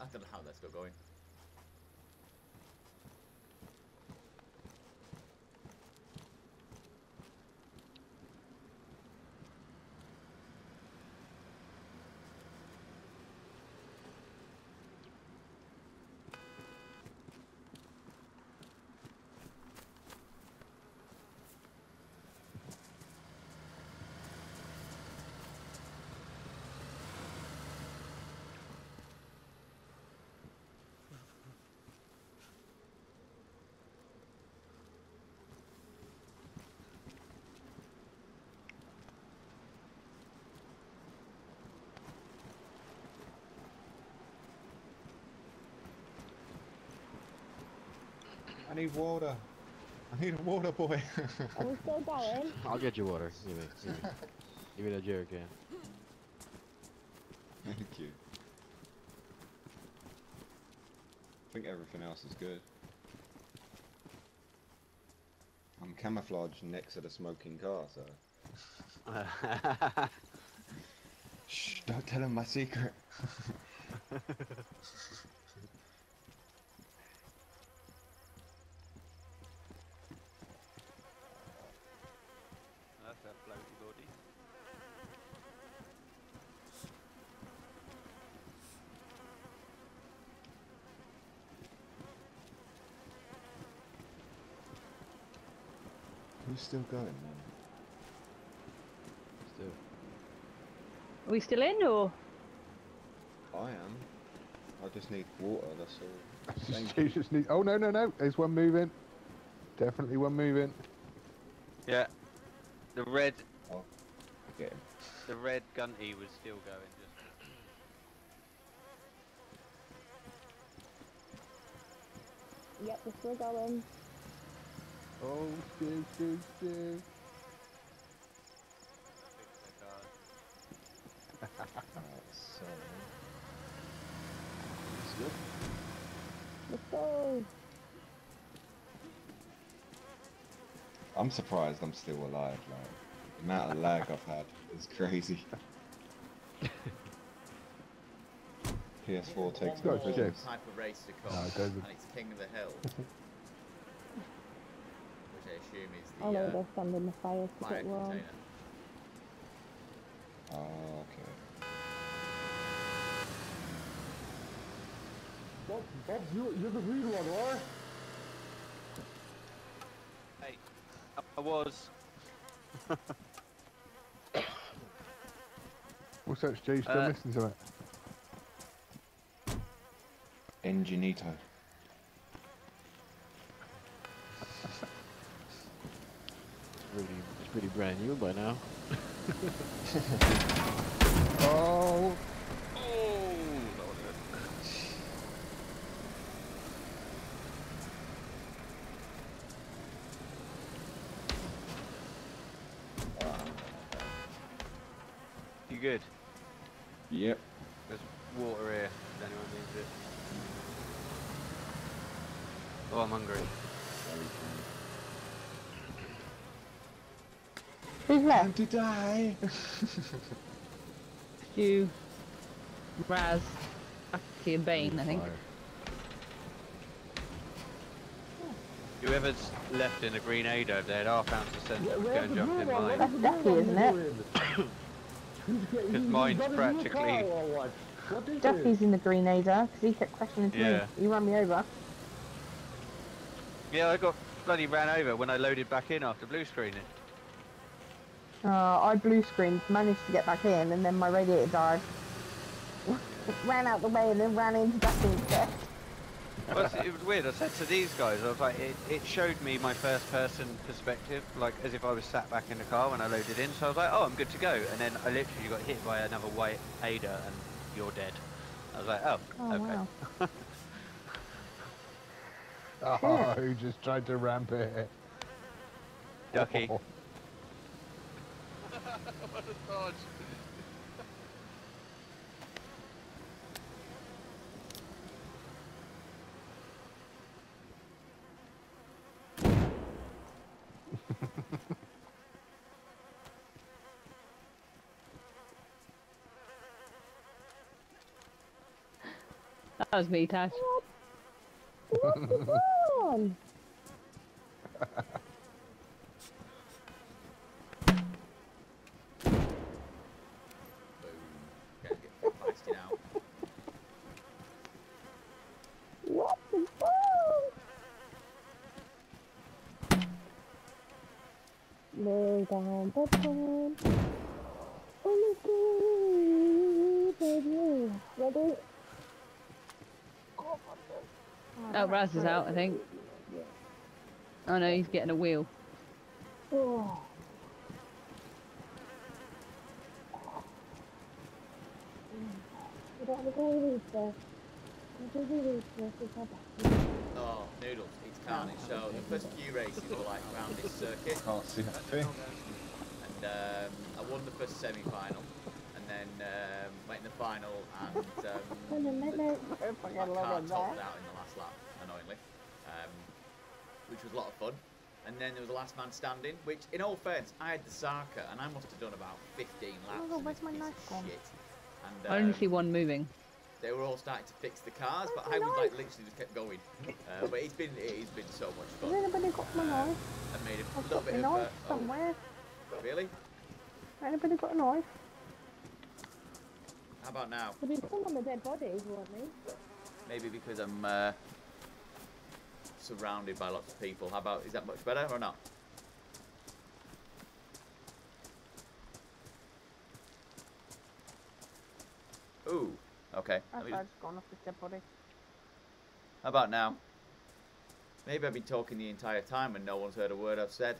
I don't know how that's still going. I need water. I need a water boy. Are we still going? I'll get you water. Give me, give me, give me that jerry can. Thank you. I think everything else is good. I'm camouflaged next to the smoking car, so. Shh, don't tell him my secret. Still going, man? Still. Are we still in or? I am. I just need water, that's all. You just need. Oh no, no, no. There's one moving. Definitely one moving. Yeah. The red, oh, Get him. the red Gunter was still going. Just Yep, we're still going. Oh, shit, Stu, Stu. fix their cars. Alright, so. Let's go. I'm surprised I'm still alive, like. The amount of lag I've had is crazy. PS4 takes no business. type of race to come, No, and it's King of the Hill, which I assume is the I'll uh, go stand in the fire to fire get warm. Oh, okay. Bob, Bob, you, you're the real one, right? Hey, I- I was. What's that, Stu? You Still Uh, missing something? Enginito. It's pretty, brand new by now. Oh, good? Yep. There's water here. If anyone needs it. Oh, I'm hungry. Who's left? to die. Stu, Raz, Aki and Bane, I think. Whoever's left in the green Ada over there, half ounce of sense to go and jump in mine. That's Duffy, isn't it? Because mine's practically. Duffy's in the green Ada, because he kept crashing into Yeah. me. He ran me over. Yeah, I got bloody ran over when I loaded back in after blue screening. Uh, I blue screened, managed to get back in, and then my radiator died. ran out the way and then ran into Duffy instead. Well, it's- it was weird. I said to these guys, I was like, it, it showed me my first person perspective, like as if I was sat back in the car when I loaded in. So I was like, oh, I'm good to go. And then I literally got hit by another white Ada, and you're dead. I was like, oh, Oh, okay. wow. Oh, who just tried to ramp it? Ducky. What a dodge. That was me, Tash. on? Get, get feisty now. What the fuck? Lay down the phone. Only two, baby. Ready? Oh, Raz is out, I think. Oh no, he's getting a wheel. Oh. I don't want to go with this. I don't want to with this. It's not bad. Oh, noodles, it's carnage. So the first few races were like around this circuit. Can't see that thing. And um, I won the first semi-final, and then um, went in the final, and um, Wait my car topped out in the last lap, annoyingly, um, which was a lot of fun. And then there was the last man standing, which, in all fairness, I had the Sarka, and I must have done about 15 laps. Oh, in where's my knife gone? And, I only um, see one moving. they were all starting to fix the cars, but I was like literally just kept going. Uh, but it's been it's been so much Has fun. anybody got my knife? I made a I've little got bit my of. Uh, knife somewhere. oh, really? Anybody got a knife? How about now? They'll be pulling on the dead bodies, won't they? Maybe because I'm uh, surrounded by lots of people. How about is that much better or not? Ooh, okay. I Let me thought just- gone off this dead body. How about now? Maybe I've been talking the entire time and no one's heard a word I've said.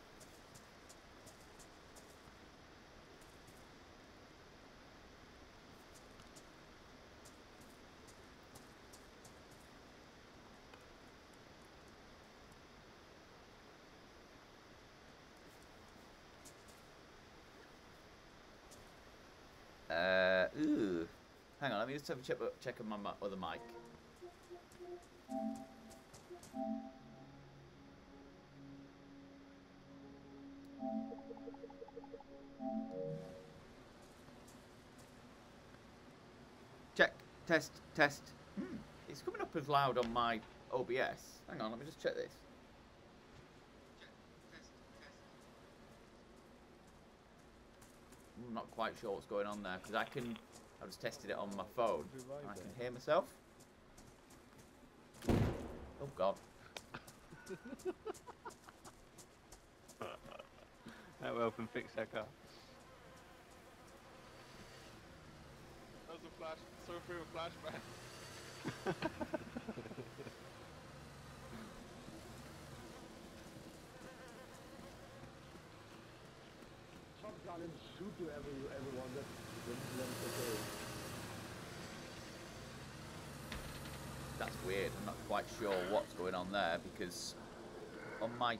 Uh, ooh. Hang on, let me just have a check, check on my other mic. Check, test, test. Hmm. It's coming up as loud on my OBS. Hang on, let me just check this. I'm not quite sure what's going on there because I can. I just tested it on my phone. I can hear myself. Oh God. That will help him fix that car. That was a flash. So through a flashback. Shotgun and shoot to every, everyone that that that's okay. That's weird. I'm not quite sure what's going on there because on my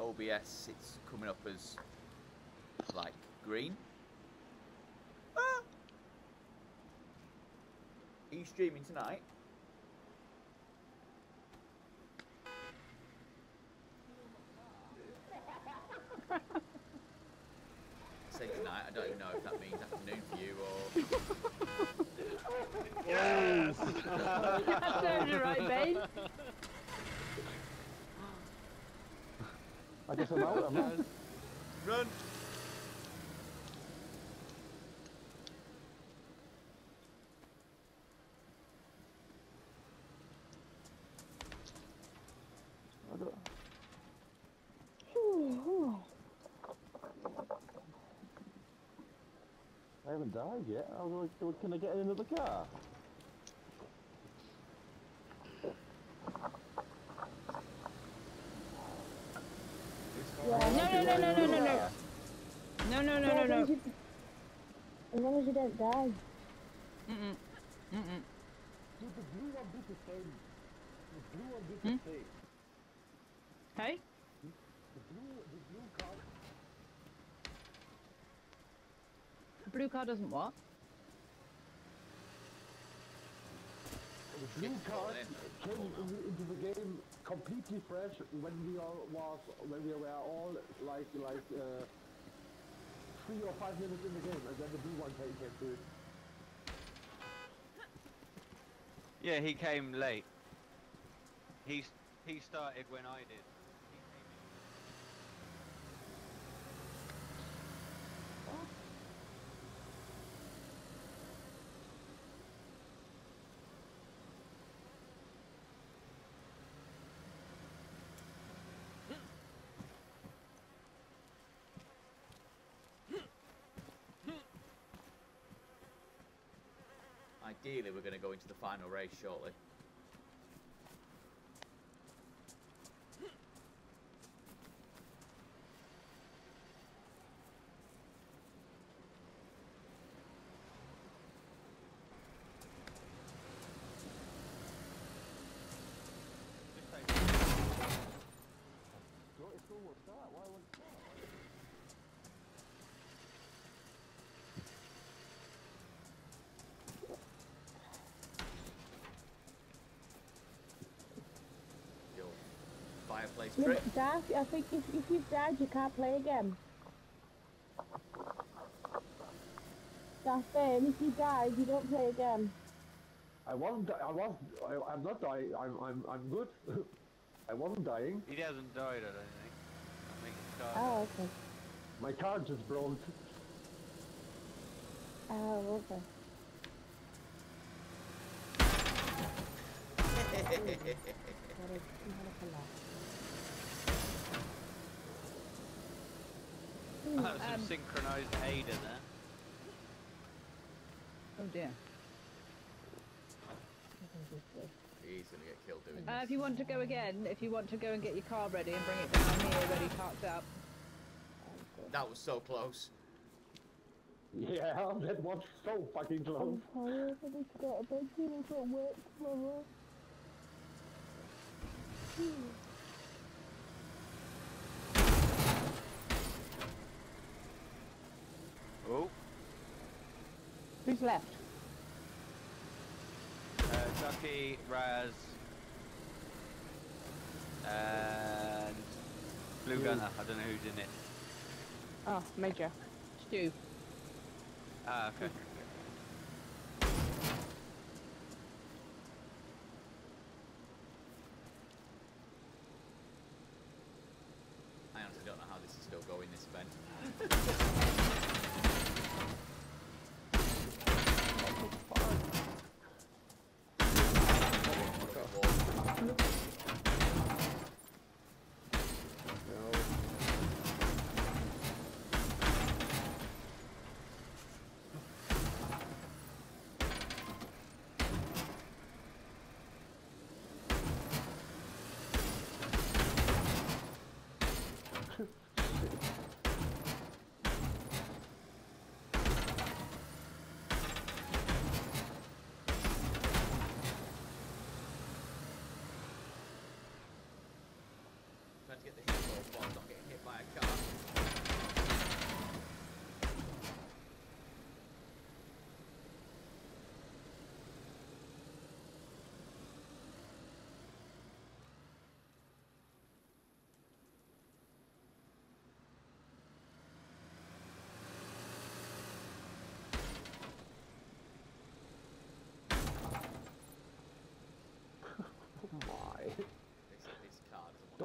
OBS it's coming up as like green. Ah! Are you streaming tonight? Haven't died yet. I was like, can I get into the car? Yeah. No, no, no, no, no, no, no. No, no, no, no, no. as long as you don't die. Mm-mm. Mm-mm. Dude, the blue one did the same. The blue one did Hmm? the same. Hey? The blue, the blue car. The blue car doesn't what? The blue car came in, into the game completely fresh when we all was when we were all like like uh, three or five minutes in the game, and then the blue one came, came through. Yeah, he came late. He he started when I did. Ideally, we're going to go into the final race shortly. No, it's almost that. Why was that? Your fireplace Yeah, Darth, I think if, if you've died, you can't play again. Darth Bane, if you died, you don't play again. I wasn't. I was. I, I'm not dying. I'm. I'm. I'm good. I wasn't dying. He hasn't died, I don't think. I think his car Oh, okay. My car just broke. Oh, okay. What a, what a laugh. Hmm, That's some um, synchronised Ada there. Oh dear. He's gonna get killed doing Uh, this. if you want to go again, if you want to go and get your car ready and bring it down here ready parked up. That was so close. Yeah, that was so fucking close. I'm tired. I need to go to bed. I've got work tomorrow. Oh, Who's left? uh, Ducky, Raz, and Blue Gunner. I don't know who's in it. Oh, Major. Stu. Ah, okay. I honestly don't know how this is still going, this event.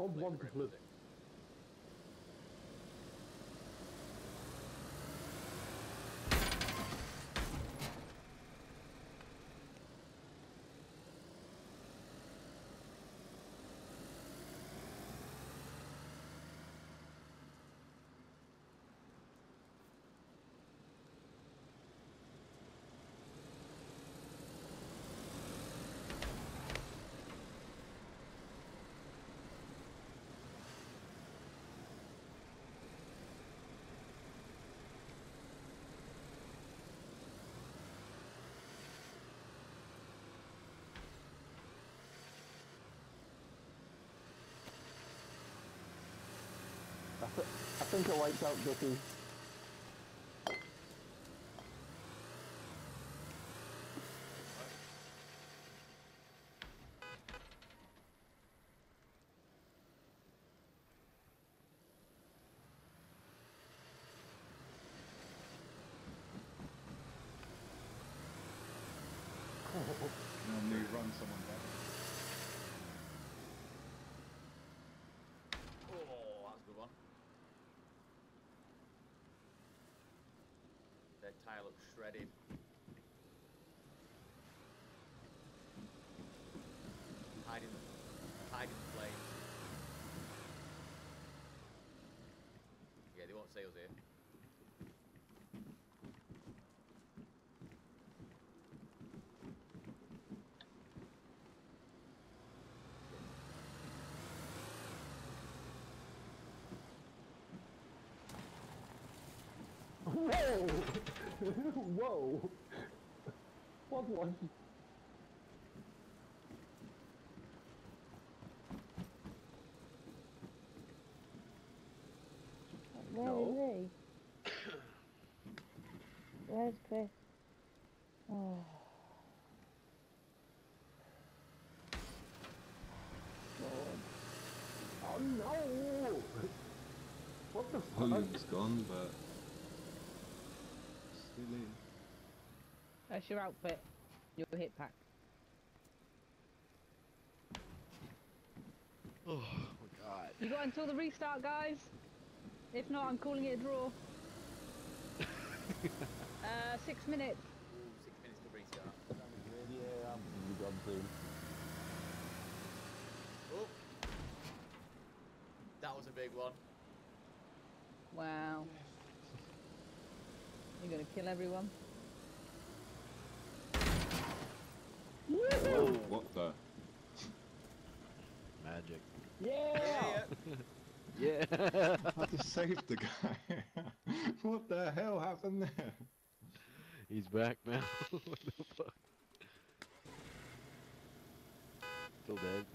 don't want to flip. Th- I think it wipes out Ducky. Normally run someone back. Oh, that's a good one. Tire looks shredded. Hiding, hiding the flames. Yeah, they won't see us here. Whoa! Whoa! What was? Where No. is he? Where's Chris? Oh. Oh no! What the fuck? Volume's gone, but still in. That's your outfit. Your hit pack. Oh my god. You got until the restart, guys. If not, I'm calling it a draw. uh, six minutes. Ooh, six minutes to restart. Yeah, I'm you got soon. Oh, that was a big one. Wow. You're gonna kill everyone. Oh, what the? Magic. Yeah! Yeah. I just saved the guy. what the hell happened there? He's back now. what the fuck? Still dead.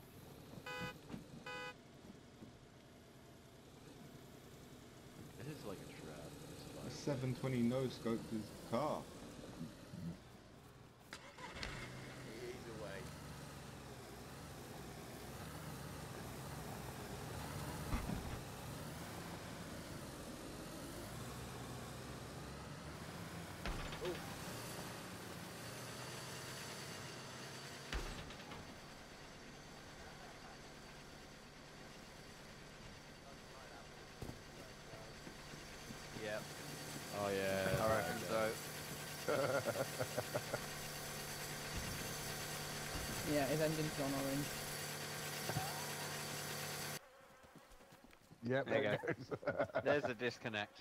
This is like a trap. A This 720 no scoped his car. Either way. Oh. Yep. Oh yeah. I reckon so. Yeah, his on orange. Yep, There you go. goes. There's a disconnect.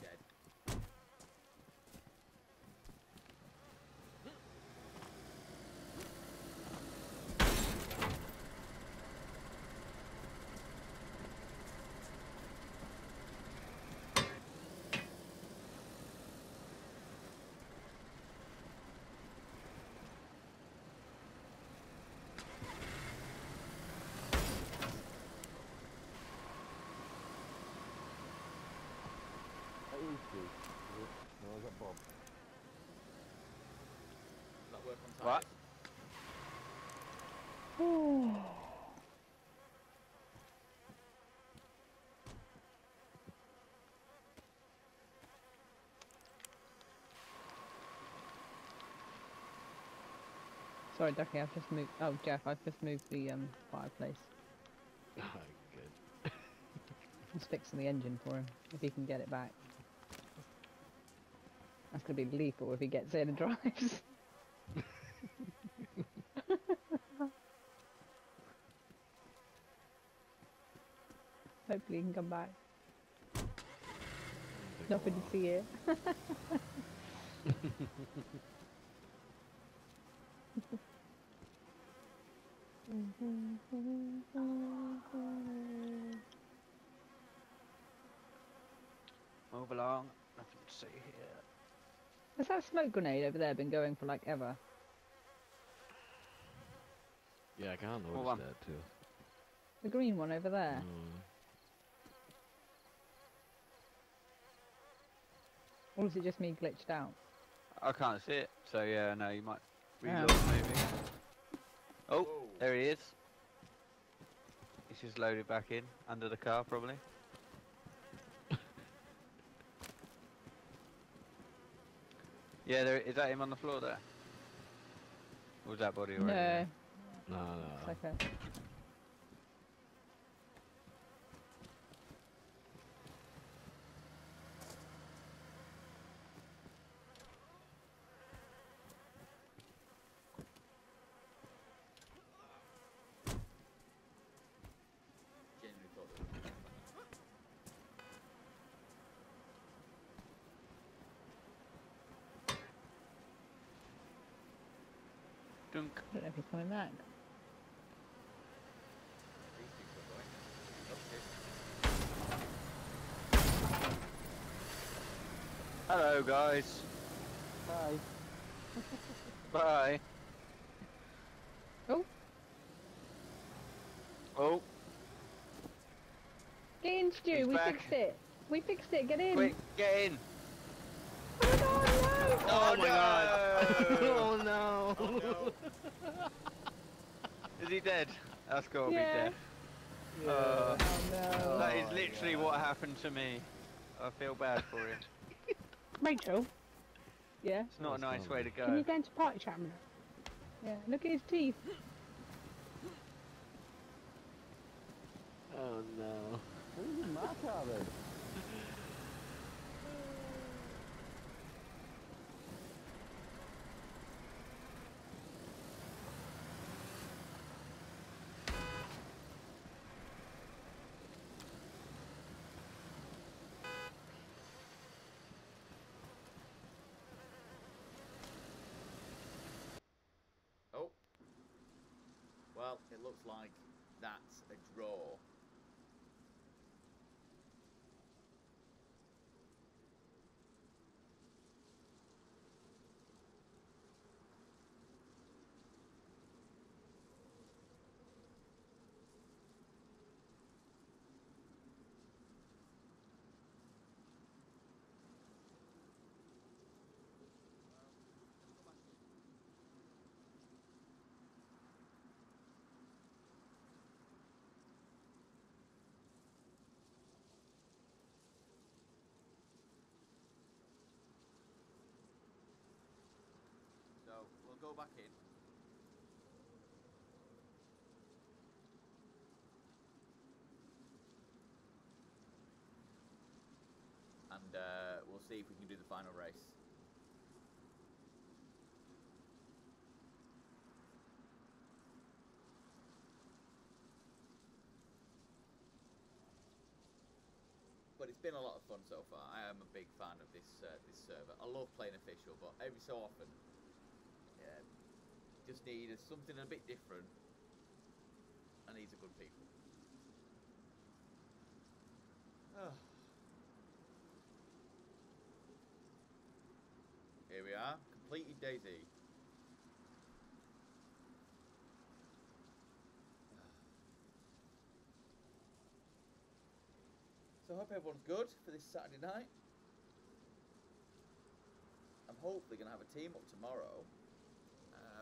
Dead. That is good. No, I got Bob. Does that work on What? tires? Sorry, Ducky, I've just moved. Oh, Jeff, I've just moved the um, fireplace. Good. Just fixing the engine for him, if he can get it back. That's going to be lethal if he gets in and drives. Hopefully he can come back. Nothing to see here. Move along. Nothing to see here. Has that smoke grenade over there been going for like ever? Yeah, I can't notice on. that too. The green one over there? Mm. Or is it just me glitched out? I can't see it, so yeah, no, you might Yeah. reload maybe. Oh, there he is. He's just loaded back in under the car, probably. yeah, there is that him on the floor there. Or was that body already? No. there? No, no. It's like Dunk. I don't know if he's coming back. these people are going. Oh, shit. Hello, guys. Hi. Bye. Oh. Oh, Get in, Stu. He's we back. fixed it. We fixed it. Get in. quick, get in. Oh, oh, oh my god! Oh, no! Is he dead? That's gotta Yeah. be dead. Uh, Oh no. that is literally what happened to me. I feel bad for him. Rachel, Yeah. It's not a nice way to go. can you go. go into party chat a? Yeah. Look at his teeth. Oh no. What is the matter then? Well, it looks like that's a draw. Back in. And uh, we'll see if we can do the final race. But it's been a lot of fun so far. I am a big fan of this uh, this server. I love playing official, but every so often, just need something a bit different. And these are good people. Ah. Here we are, completed Daisy. So I hope everyone's good for this Saturday night. I'm hopefully going to have a team up tomorrow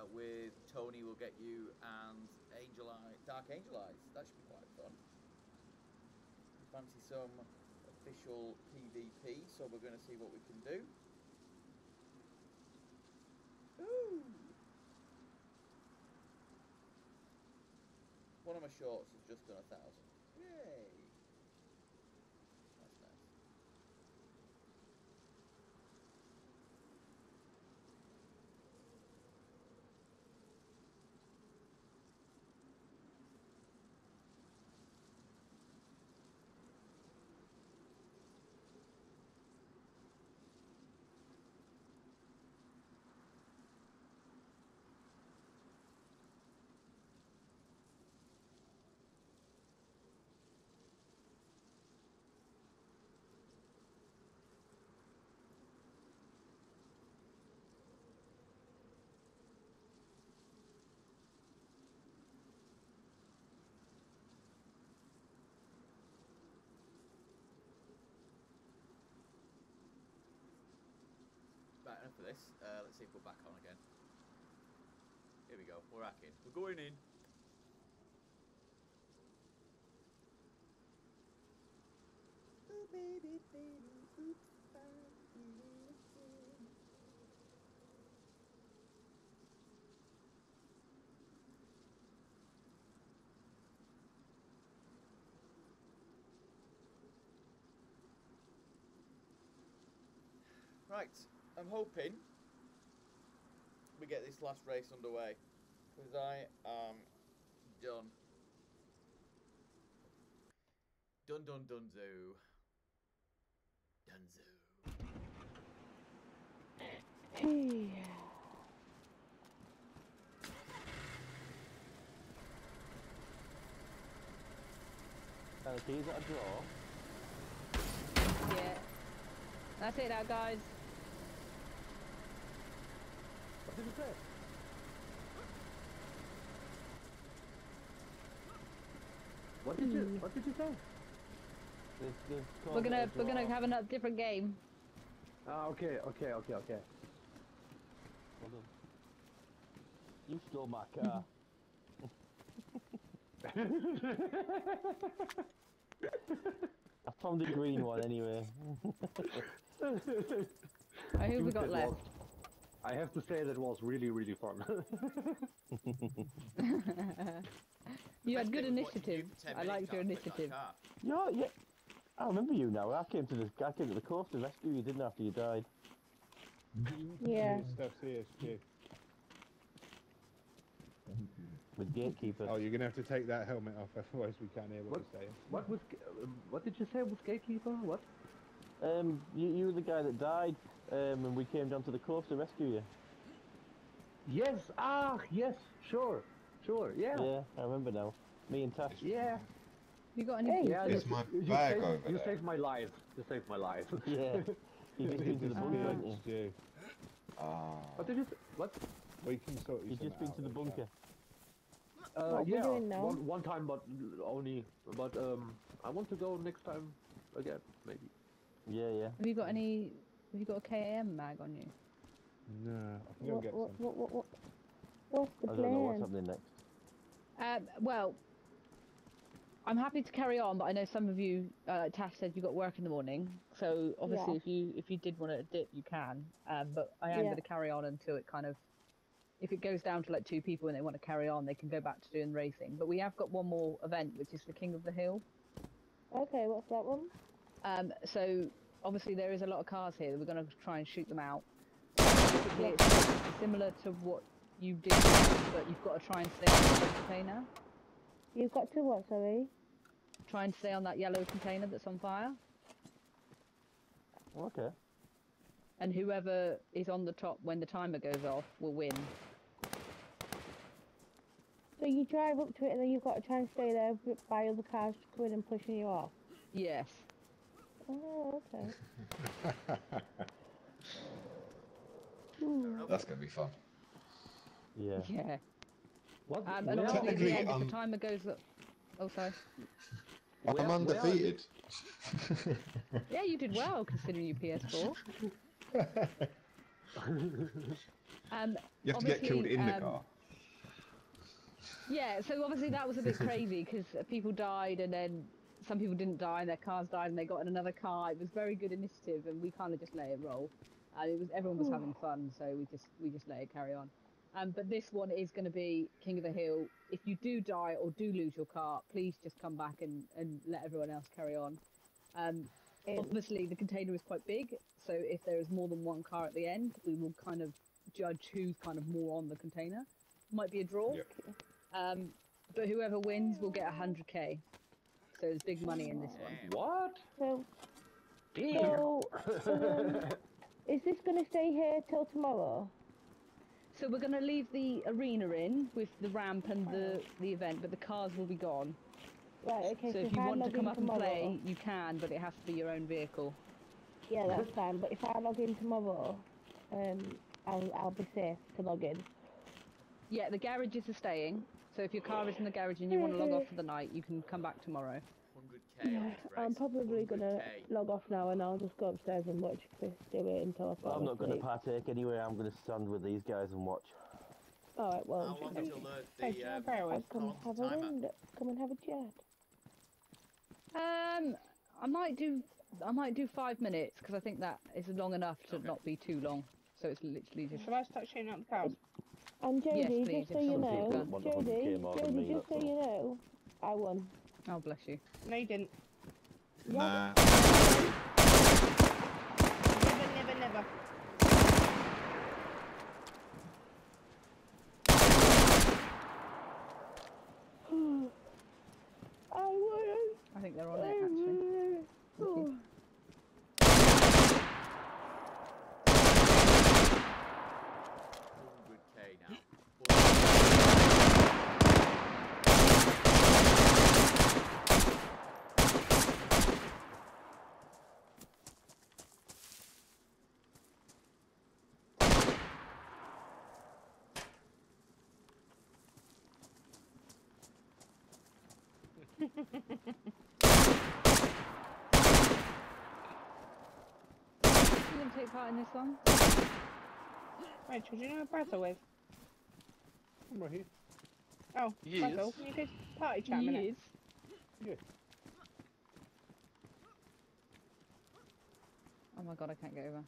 uh, with Tony will get you and Angel Eyes, Dark Angel Eyes. That should be quite fun. Fancy some official PvP, so we're going to see what we can do. Ooh. One of my shorts has just done a thousand. Of this. Uh, let's see if we're back on again. Here we go. We're hacking. We're going in. Baby, baby, Right, I'm hoping we get this last race underway because I am done. Dun dun dun zoo. Dun zoo. Hey. Okay, is that a draw? Yeah. That's it now, guys. What did you say? What did you What did you say? There's, there's We're gonna we're gonna have a different game. Ah, okay, okay, okay, okay. Hold on. You stole my car. I found the green one anyway. I who we got left? Was- I have to say that was really, really fun. you had good Best bit was watching you initiative. I liked your initiative. car. yeah, yeah. I remember you now. I came to the I came to the coast to rescue you, didn't I, after you died. Yeah. Your stuff's here, With gatekeeper. Oh, you're gonna have to take that helmet off, otherwise we can't hear what, What? you're saying. what was? um, What did you say was gatekeeper? What? Um, you, you were the guy that died, um, and we came down to the coast to rescue you. Yes. Ah, yes. Sure. Sure. Yeah. Yeah, I remember now. Me and Tash. Yeah. You got any? Hey. Yeah. It's you, my you bag saved, over You there. saved my life. You saved my life. Yeah. You just been to the bunker, haven't you? Stu. Ah. What did you? What? We can sort you You just something been to the out later. bunker. Uh, What we yeah. doing now? One, one time, but only. But um, I want to go next time again, maybe. Yeah, yeah. Have you got any? Have you got a KM mag on you? No, I can go What, get what, some. what, what, what, what's the I don't know what's plan? happening next. Um, well, I'm happy to carry on, but I know some of you, uh, Tash said you got work in the morning, so obviously Yeah. if you if you did want to dip, you can. Um, but I am Yeah. going to carry on until it kind of, if it goes down to like two people and they want to carry on, they can go back to doing racing. But we have got one more event, which is the King of the Hill. Okay, what's that one? Um, so obviously there is a lot of cars here. We're going to try and shoot them out. Basically, it's similar to what you did, but you've got to try and stay on the container. You've got to what, sorry? Try and stay on that yellow container that's on fire. Okay. and whoever is on the top when the timer goes off will win. So you drive up to it and then you've got to try and stay there b- by other cars coming and pushing you off? Yes. Oh, okay. That's gonna be fun. Yeah. Yeah. What? Um, and where- the Technically, end, um, the timer goes up. Oh, sorry. I'm Where- where you? undefeated. Yeah, you did well considering you PS4. um, You have to get killed obviously, in the um, car. Yeah, so obviously that was a bit crazy because people died and then some people didn't die and their cars died and they got in another car. It was very good initiative and we kind of just let it roll. And it was everyone was having fun, so we just we just let it carry on. Um, but this one is going to be King of the Hill. If you do die or do lose your car, please just come back and, and let everyone else carry on. Um, obviously, the container is quite big, so if there is more than one car at the end, we will kind of judge who's kind of more on the container. Might be a draw. Um, but whoever wins will get 100k. So there's big money in this one. What? So, so um, is this going to stay here till tomorrow? So we're going to leave the arena in with the ramp and the, the event, but the cars will be gone. Right, okay, So so if you I want to come in up and play, you can, but it has to be your own vehicle. Yeah, that's fine. But if I log in tomorrow, um, I'll I'll be safe to log in. Yeah, the garages are staying. So if your car is in the garage and you want to log off for the night, you can come back tomorrow. 100k Yeah. I'm probably gonna log off now, and I'll just go upstairs and watch Chris do it until I fall I'm not going to partake anyway. I'm going to stand with these guys and watch. All right, well, How long until the, Hey, the um, I'll come Colin have a wind, come and have a chat. Um, I might do, I might do five minutes because I think that is long enough to not be too long. So it's literally just. Shall I start shooting out the cars? And Yes, Jodie, please, just so if you someone know, can. Want 100k Jodie, more than me, Jodie, just so that's you know, I won. Oh bless you. No, you didn't. Nah. Never, never, never. I won. I think they're on it actually. Oh. Hundred k now. You gonna take part in this one? Rachel, do you know where Brazil is? I'm right here. Oh, He Brazil, can you go party chat a He minute? is. Yeah. Oh my god, I can't get over.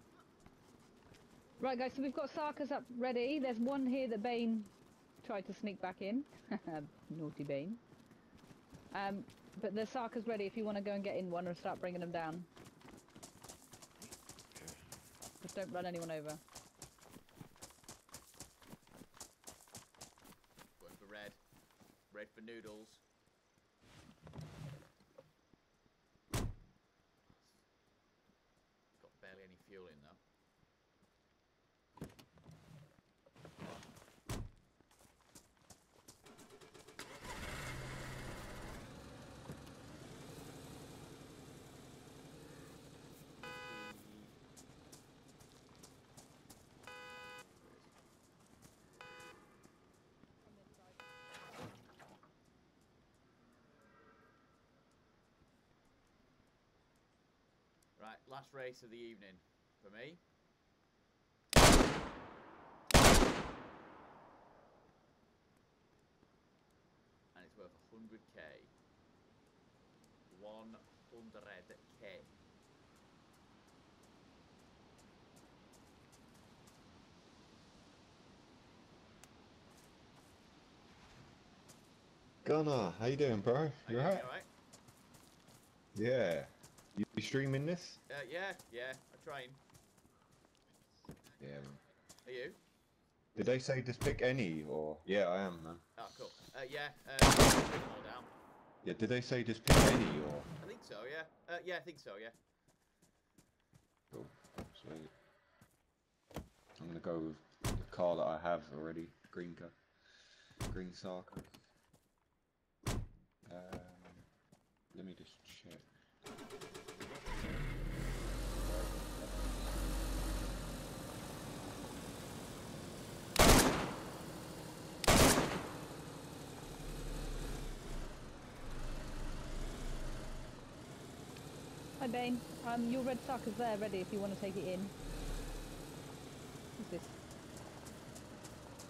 Right, guys, so we've got Sarkas up ready. There's one here that Bane tried to sneak back in. Naughty Bane. Um, but the Sarkas ready if you want to go and get in one or start bringing them down. Just don't run anyone over. Going for red. Red for noodles. Got barely any fuel in though. Right, last race of the evening for me. And it's worth 100k. 100k. Gunner, how you doing, bro? You alright? Alright? Yeah. You streaming this? Uh, yeah, yeah, I train. Yeah. man. Are you? Did they say just pick any or? Yeah, I am, man. Oh, cool. Uh, yeah, uh, down. Yeah, did they say just pick any or? I think so, yeah. Uh, yeah, I think so, yeah. Cool. Sweet. I'm gonna go with the car that I have already, green car, green Sarka. Um, let me just check. Hi Bane, um, your red suck is there ready if you want to take it in. What's this?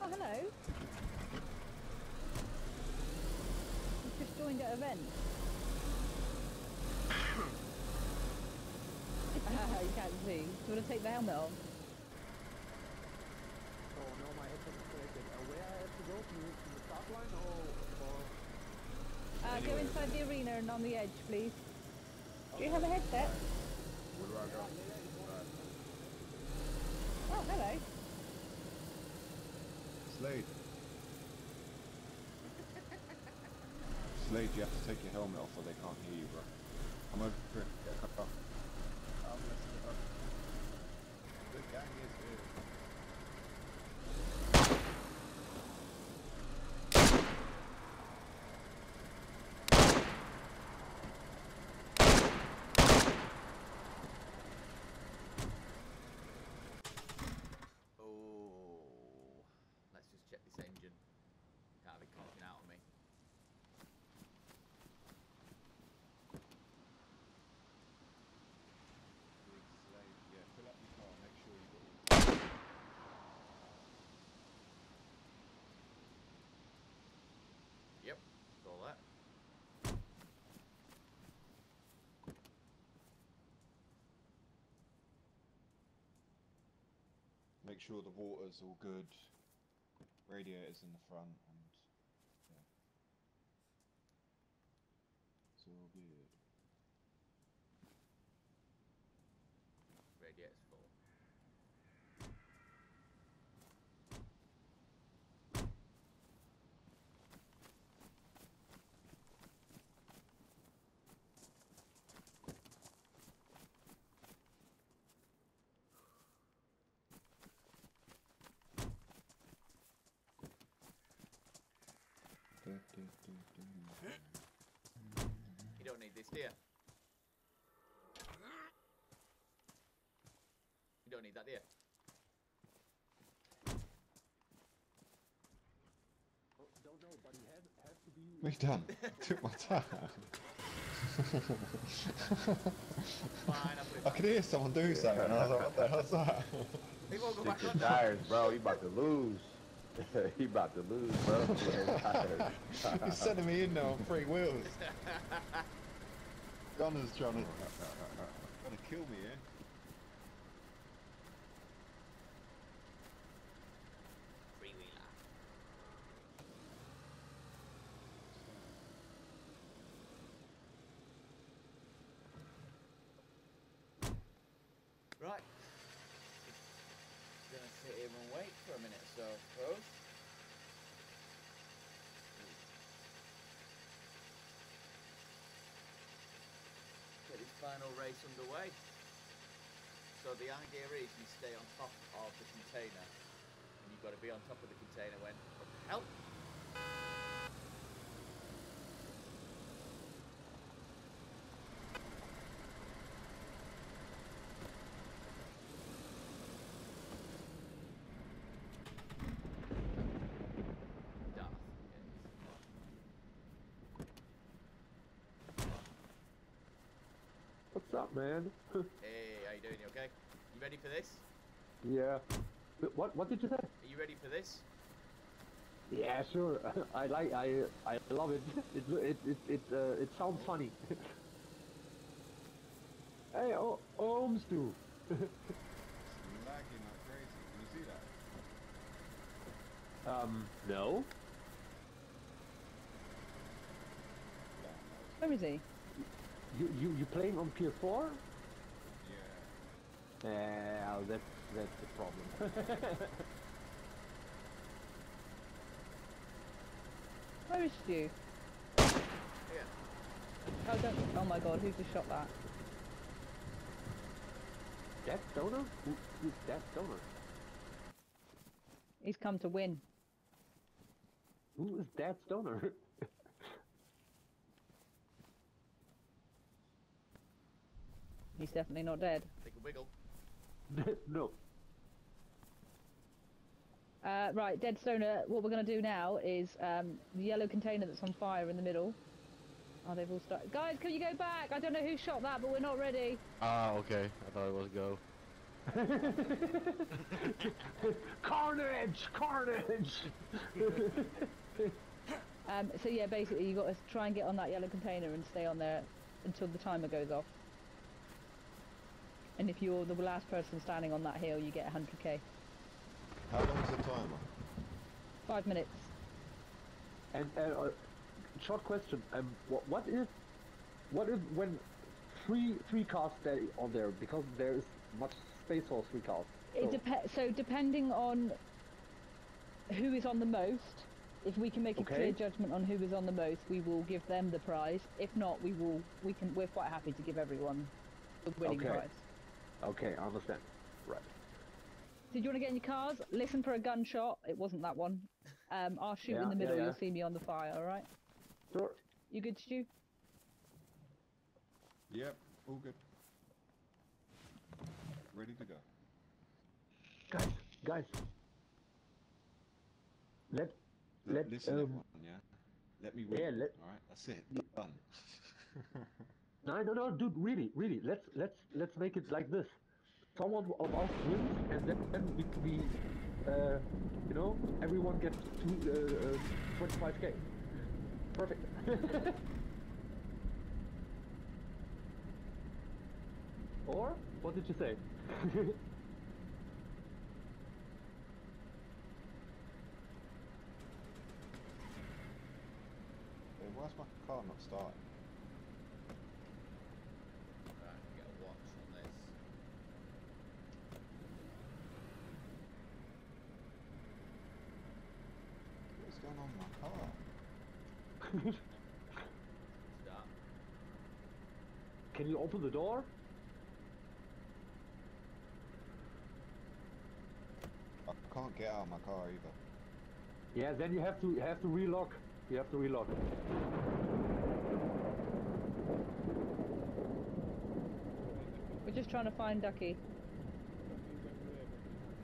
Oh hello! You just joined at event. ah, you can't see. Do you want to take the helmet off? Uh, go inside the arena and on the edge, please. Do you have a headset? Where do I go? Oh, hello. Slade. Slade, you have to take your helmet off or they can't hear you, bro. I'm over here. Yeah, come on. I'm messing. The gang is here. Oh, let's just check this engine. Can't be conking out on me. Big Slade. Yeah, fill up your car. Make sure you got all Yep, all that. Make sure the water's all good. Radiators in the front and yeah. It's all good. Radiator's full. Du, du, du, du. You don't need this, do you? You don't need that, do you? Don't know, but he has, has to be. We done. Took my time. Fine, I'll put it I could hear someone do something, and I was like, what the hell's that? He won't go Stick your tires, bro. You about to lose. he about to lose, bro. His tires. He's sending me in now on three wheels. Gunner's trying to, trying to kill me, yeah? Gonna sit and wait for a minute, so suppose. Get this final race underway. So the idea is you stay on top of the container, and you've got to be on top of the container when oh, help. Darth, What's up, man? Hey, how you doing? You okay? You ready for this? yeah. What What did you say? Are you ready for this? Yeah, sure. I like. I I love it. It it it it, uh, it sounds funny. hey, oh, Ohms do. Lagging like crazy. Can you see that? um, no. Where is he? You you you playing on PS4? Yeah. Yeah, that's that's the problem. Where is Stu? Here. Oh, don't. Oh my god, who just shot that? that Stoner? Who, who's that Stoner? He's come to win. Who is that Stoner? He's definitely not dead. Take a wiggle. no. Uh, right, Dead Stoner, what we're going to do now is um, the yellow container that's on fire in the middle. Oh, they've all started. Guys, can you go back? I don't know who shot that, but we're not ready. Ah, okay. I thought it was go. carnage! Carnage! Um, so yeah, basically you got to try and get on that yellow container and stay on there until the timer goes off. And if you're the last person standing on that hill, you get 100k. How long is the timer? Five minutes. and uh, uh, short question. Um, what, what is, what is when three three cars stay on there because there is much space for three cars. It So- dep- so depending on who is on the most, if we can make a clear judgment on who is on the most, we will give them the prize. If not, we will. We can. We're quite happy to give everyone the winning Okay. prize. Okay, I understand. Right. Did you want to get in your cars? Listen for a gunshot. It wasn't that one. Um, I'll shoot in the middle. yeah, yeah. You'll see me on the fire. All right. Sure. You good, Stu? Yep, all good. Ready to go. Guys, guys. Let Let, let listen, um, everyone, yeah? Let me win. yeah, let- Alright, that's it. Done. No, no, no, dude. Really, really. Let's let's let's make it like this. Someone of us wins, and then, then we, we uh, you know, everyone gets two, uh, uh, 25k. Perfect. or what did you say? Hey, why's my car not starting? Right, get a watch on this. What's going on with my car? Start. Can you open the door? I can't get out of my car either. Yeah, then you have to you have to relock. You have to relock. We're just trying to find Ducky.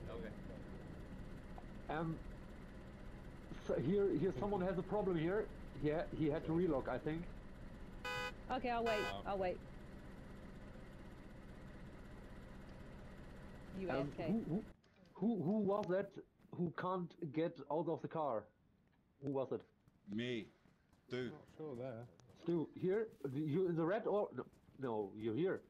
Okay. Um. So here, here, someone has a problem here. Yeah, he had to relock, I think. Okay, I'll wait. Um, I'll wait. You Um, AFK. who, who, who, who was that? Who can't get out of the car? Who was it? Me. Dude. Not sure there. Stu, here? You in the red or no? No, you're here.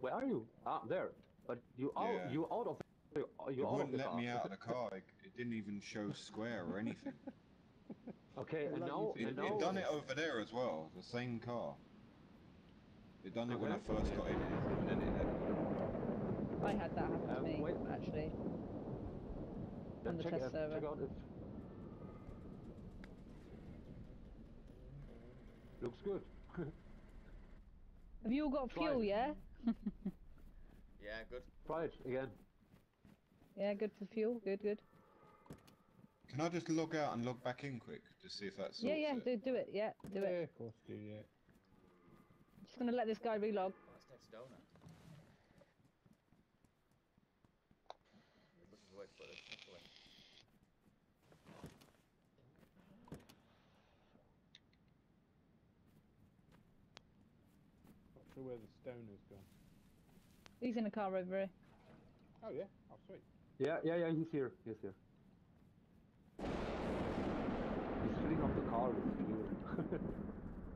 Where are you? Ah, there. But you out. Yeah. You out of. You It wouldn't the let car. me out of the car. It, it didn't even show square or anything. Okay, and now, It, and it done it over there as well, the same car. It done it when I first got in it, and then it let. I had that happen to Um, me, wait. actually. Then on the check, test uh, server. check out it. Looks good. Have you all got fuel, Fine. yeah? Yeah, good. Try it again. Yeah, good for fuel. Good, good. Can I just log out and log back in quick to see if that's Yeah, yeah, do, do it. Yeah, do Yeah, it. of course do, yeah. Just gonna let this guy relog. What's that stoner? This is the way to put this. That's the way. Not sure where the stoner's gone. He's in the car over here. Oh yeah, oh sweet. Yeah, yeah, yeah. He's here. He's here. Filling up the car with fuel.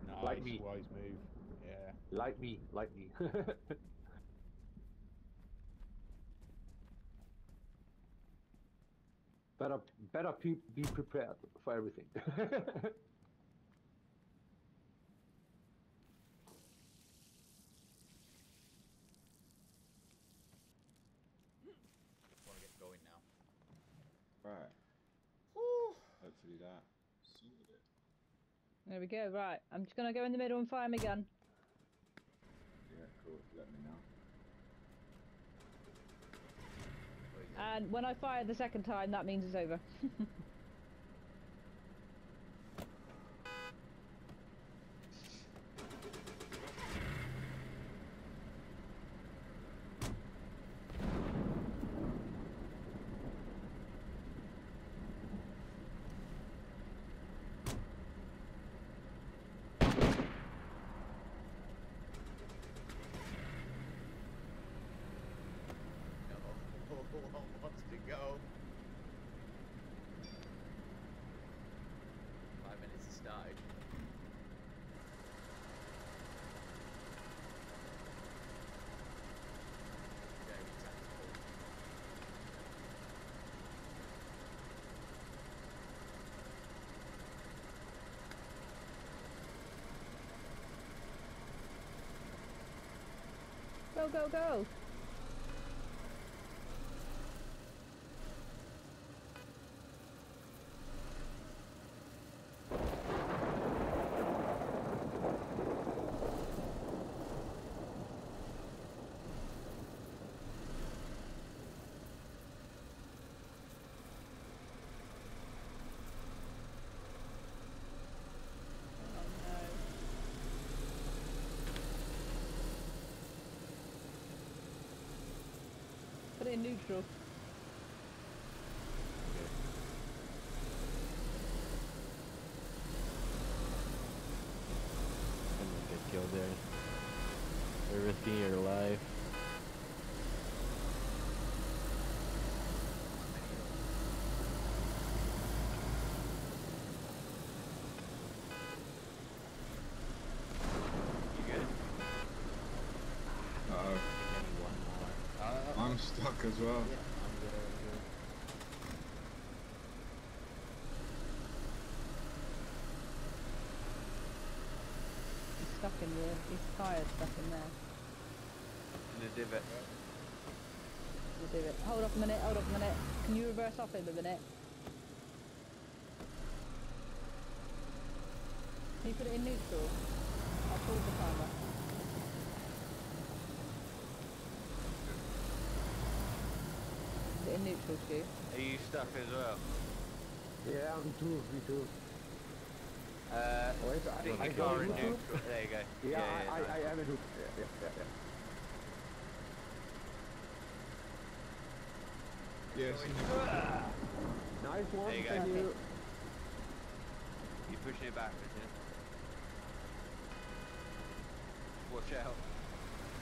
Nice, Like me. wise move. Yeah. like me, like me. better, better pe- be prepared for everything. want to get going now. Right. Hopefully that sorted it. There we go. Right, I'm just gonna go in the middle and fire my gun. Yeah, cool. Let me know. And when I fire the second time, that means it's over. No one wants to go. Five minutes to start. Very tactical. Go, go. Get killed there. You're risking your life. You good? Uh, I'm stuck as well. He's stuck in the. His tire's stuck in there. In the divot. We'll do. Hold off a minute. Hold off a minute. Can you reverse off him a minute? Can you put it in neutral? I'll pause the timer. Is it in neutral, Stu? Are you stuck as well? Yeah, I'm too, me too. Uh, Wait, I- stick I your go car in in neutral? neutral. There you go. Yeah, I, yeah, I, nice. I am a dude. Yeah, yeah, yeah, yeah. Yes. Nice one, There you go. thank you. You're pushing it backwards, yeah? Watch out.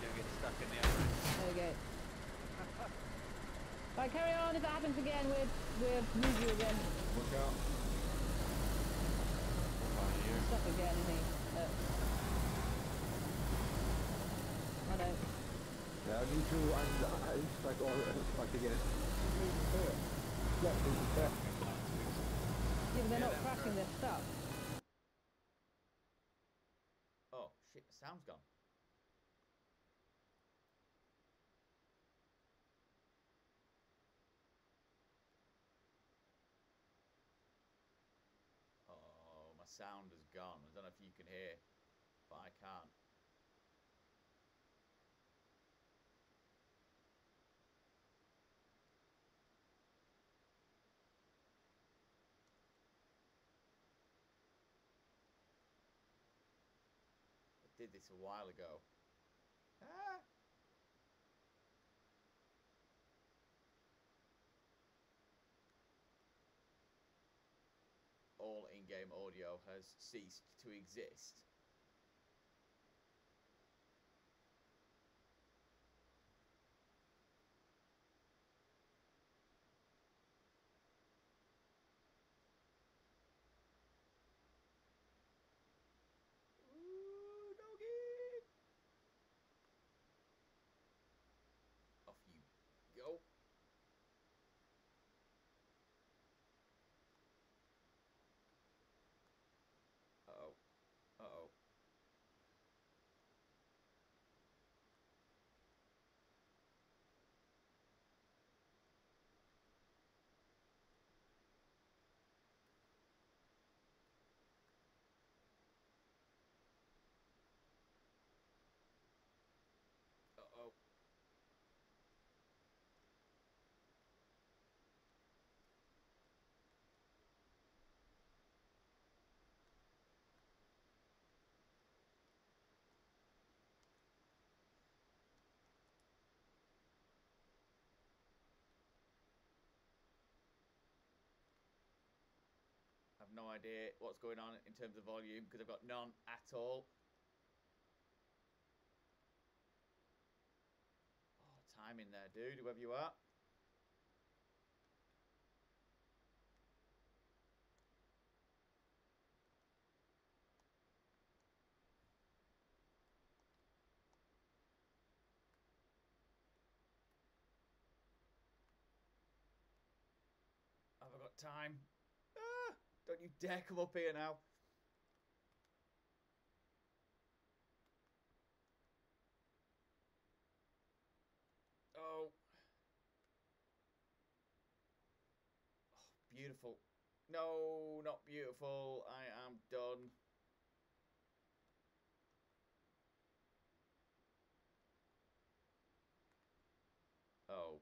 You're gonna get stuck in the other end. There we go. Right, carry on. If that happens again, we'll, we'll move you again. Look out. He's stuck again, isn't he? Uh, I know. Yeah, me too. I'm, I'm stuck, all, stuck again. Yeah, but they're not crashing, they're stuck. Oh shit, the sound's gone. Oh, my sound is gone. I don't know if you can hear, but I can't. I did this a while ago. Ah! All in-game audio has ceased to exist. Ooh, doggy! Off you go. Uh-oh. Uh-oh. Uh-oh. I've no idea what's going on in terms of volume because I've got none at all. Oh, time in there, dude, whoever you are. Have I got time? Ah, don't you dare come up here now. Oh. oh. Beautiful. No, not beautiful. I am done. Oh.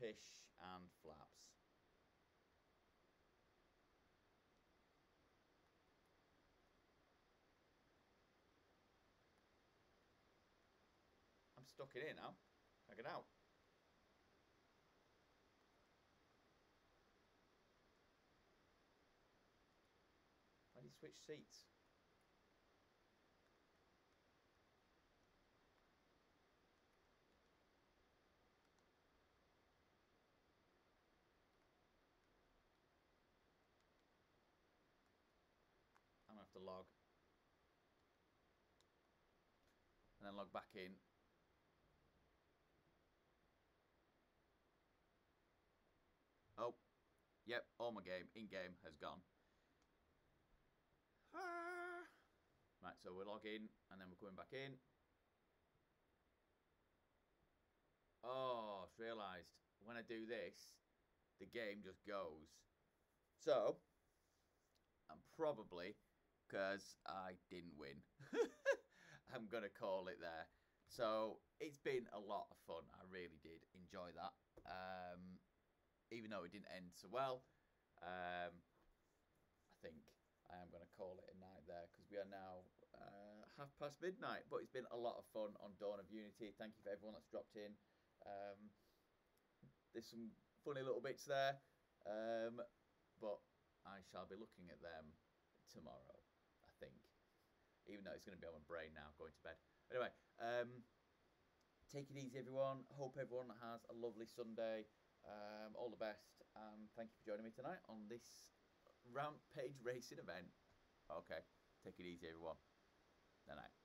Pish. Stuck in now. Can I get out? Why did you switch seats? I'm gonna have to log. And then log back in. Oh, yep, all my game, in-game, has gone. Ah. Right, so we're logging, and then we're coming back in. Oh, I've realised, when I do this, the game just goes. So, I'm probably, because I didn't win, I'm going to call it there. So, it's been a lot of fun. I really did enjoy that. Um, even though it didn't end so well, um, I think I am going to call it a night there because we are now uh, half past midnight. But it's been a lot of fun on Dawn of Unity. Thank you for everyone that's dropped in. Um, there's some funny little bits there, um, but I shall be looking at them tomorrow, I think. Even though it's going to be on my brain now, going to bed. Anyway, um, take it easy, everyone. Hope everyone has a lovely Sunday. Um, all the best, and thank you for joining me tonight on this Rampage Racing event. Okay, take it easy, everyone. Good night.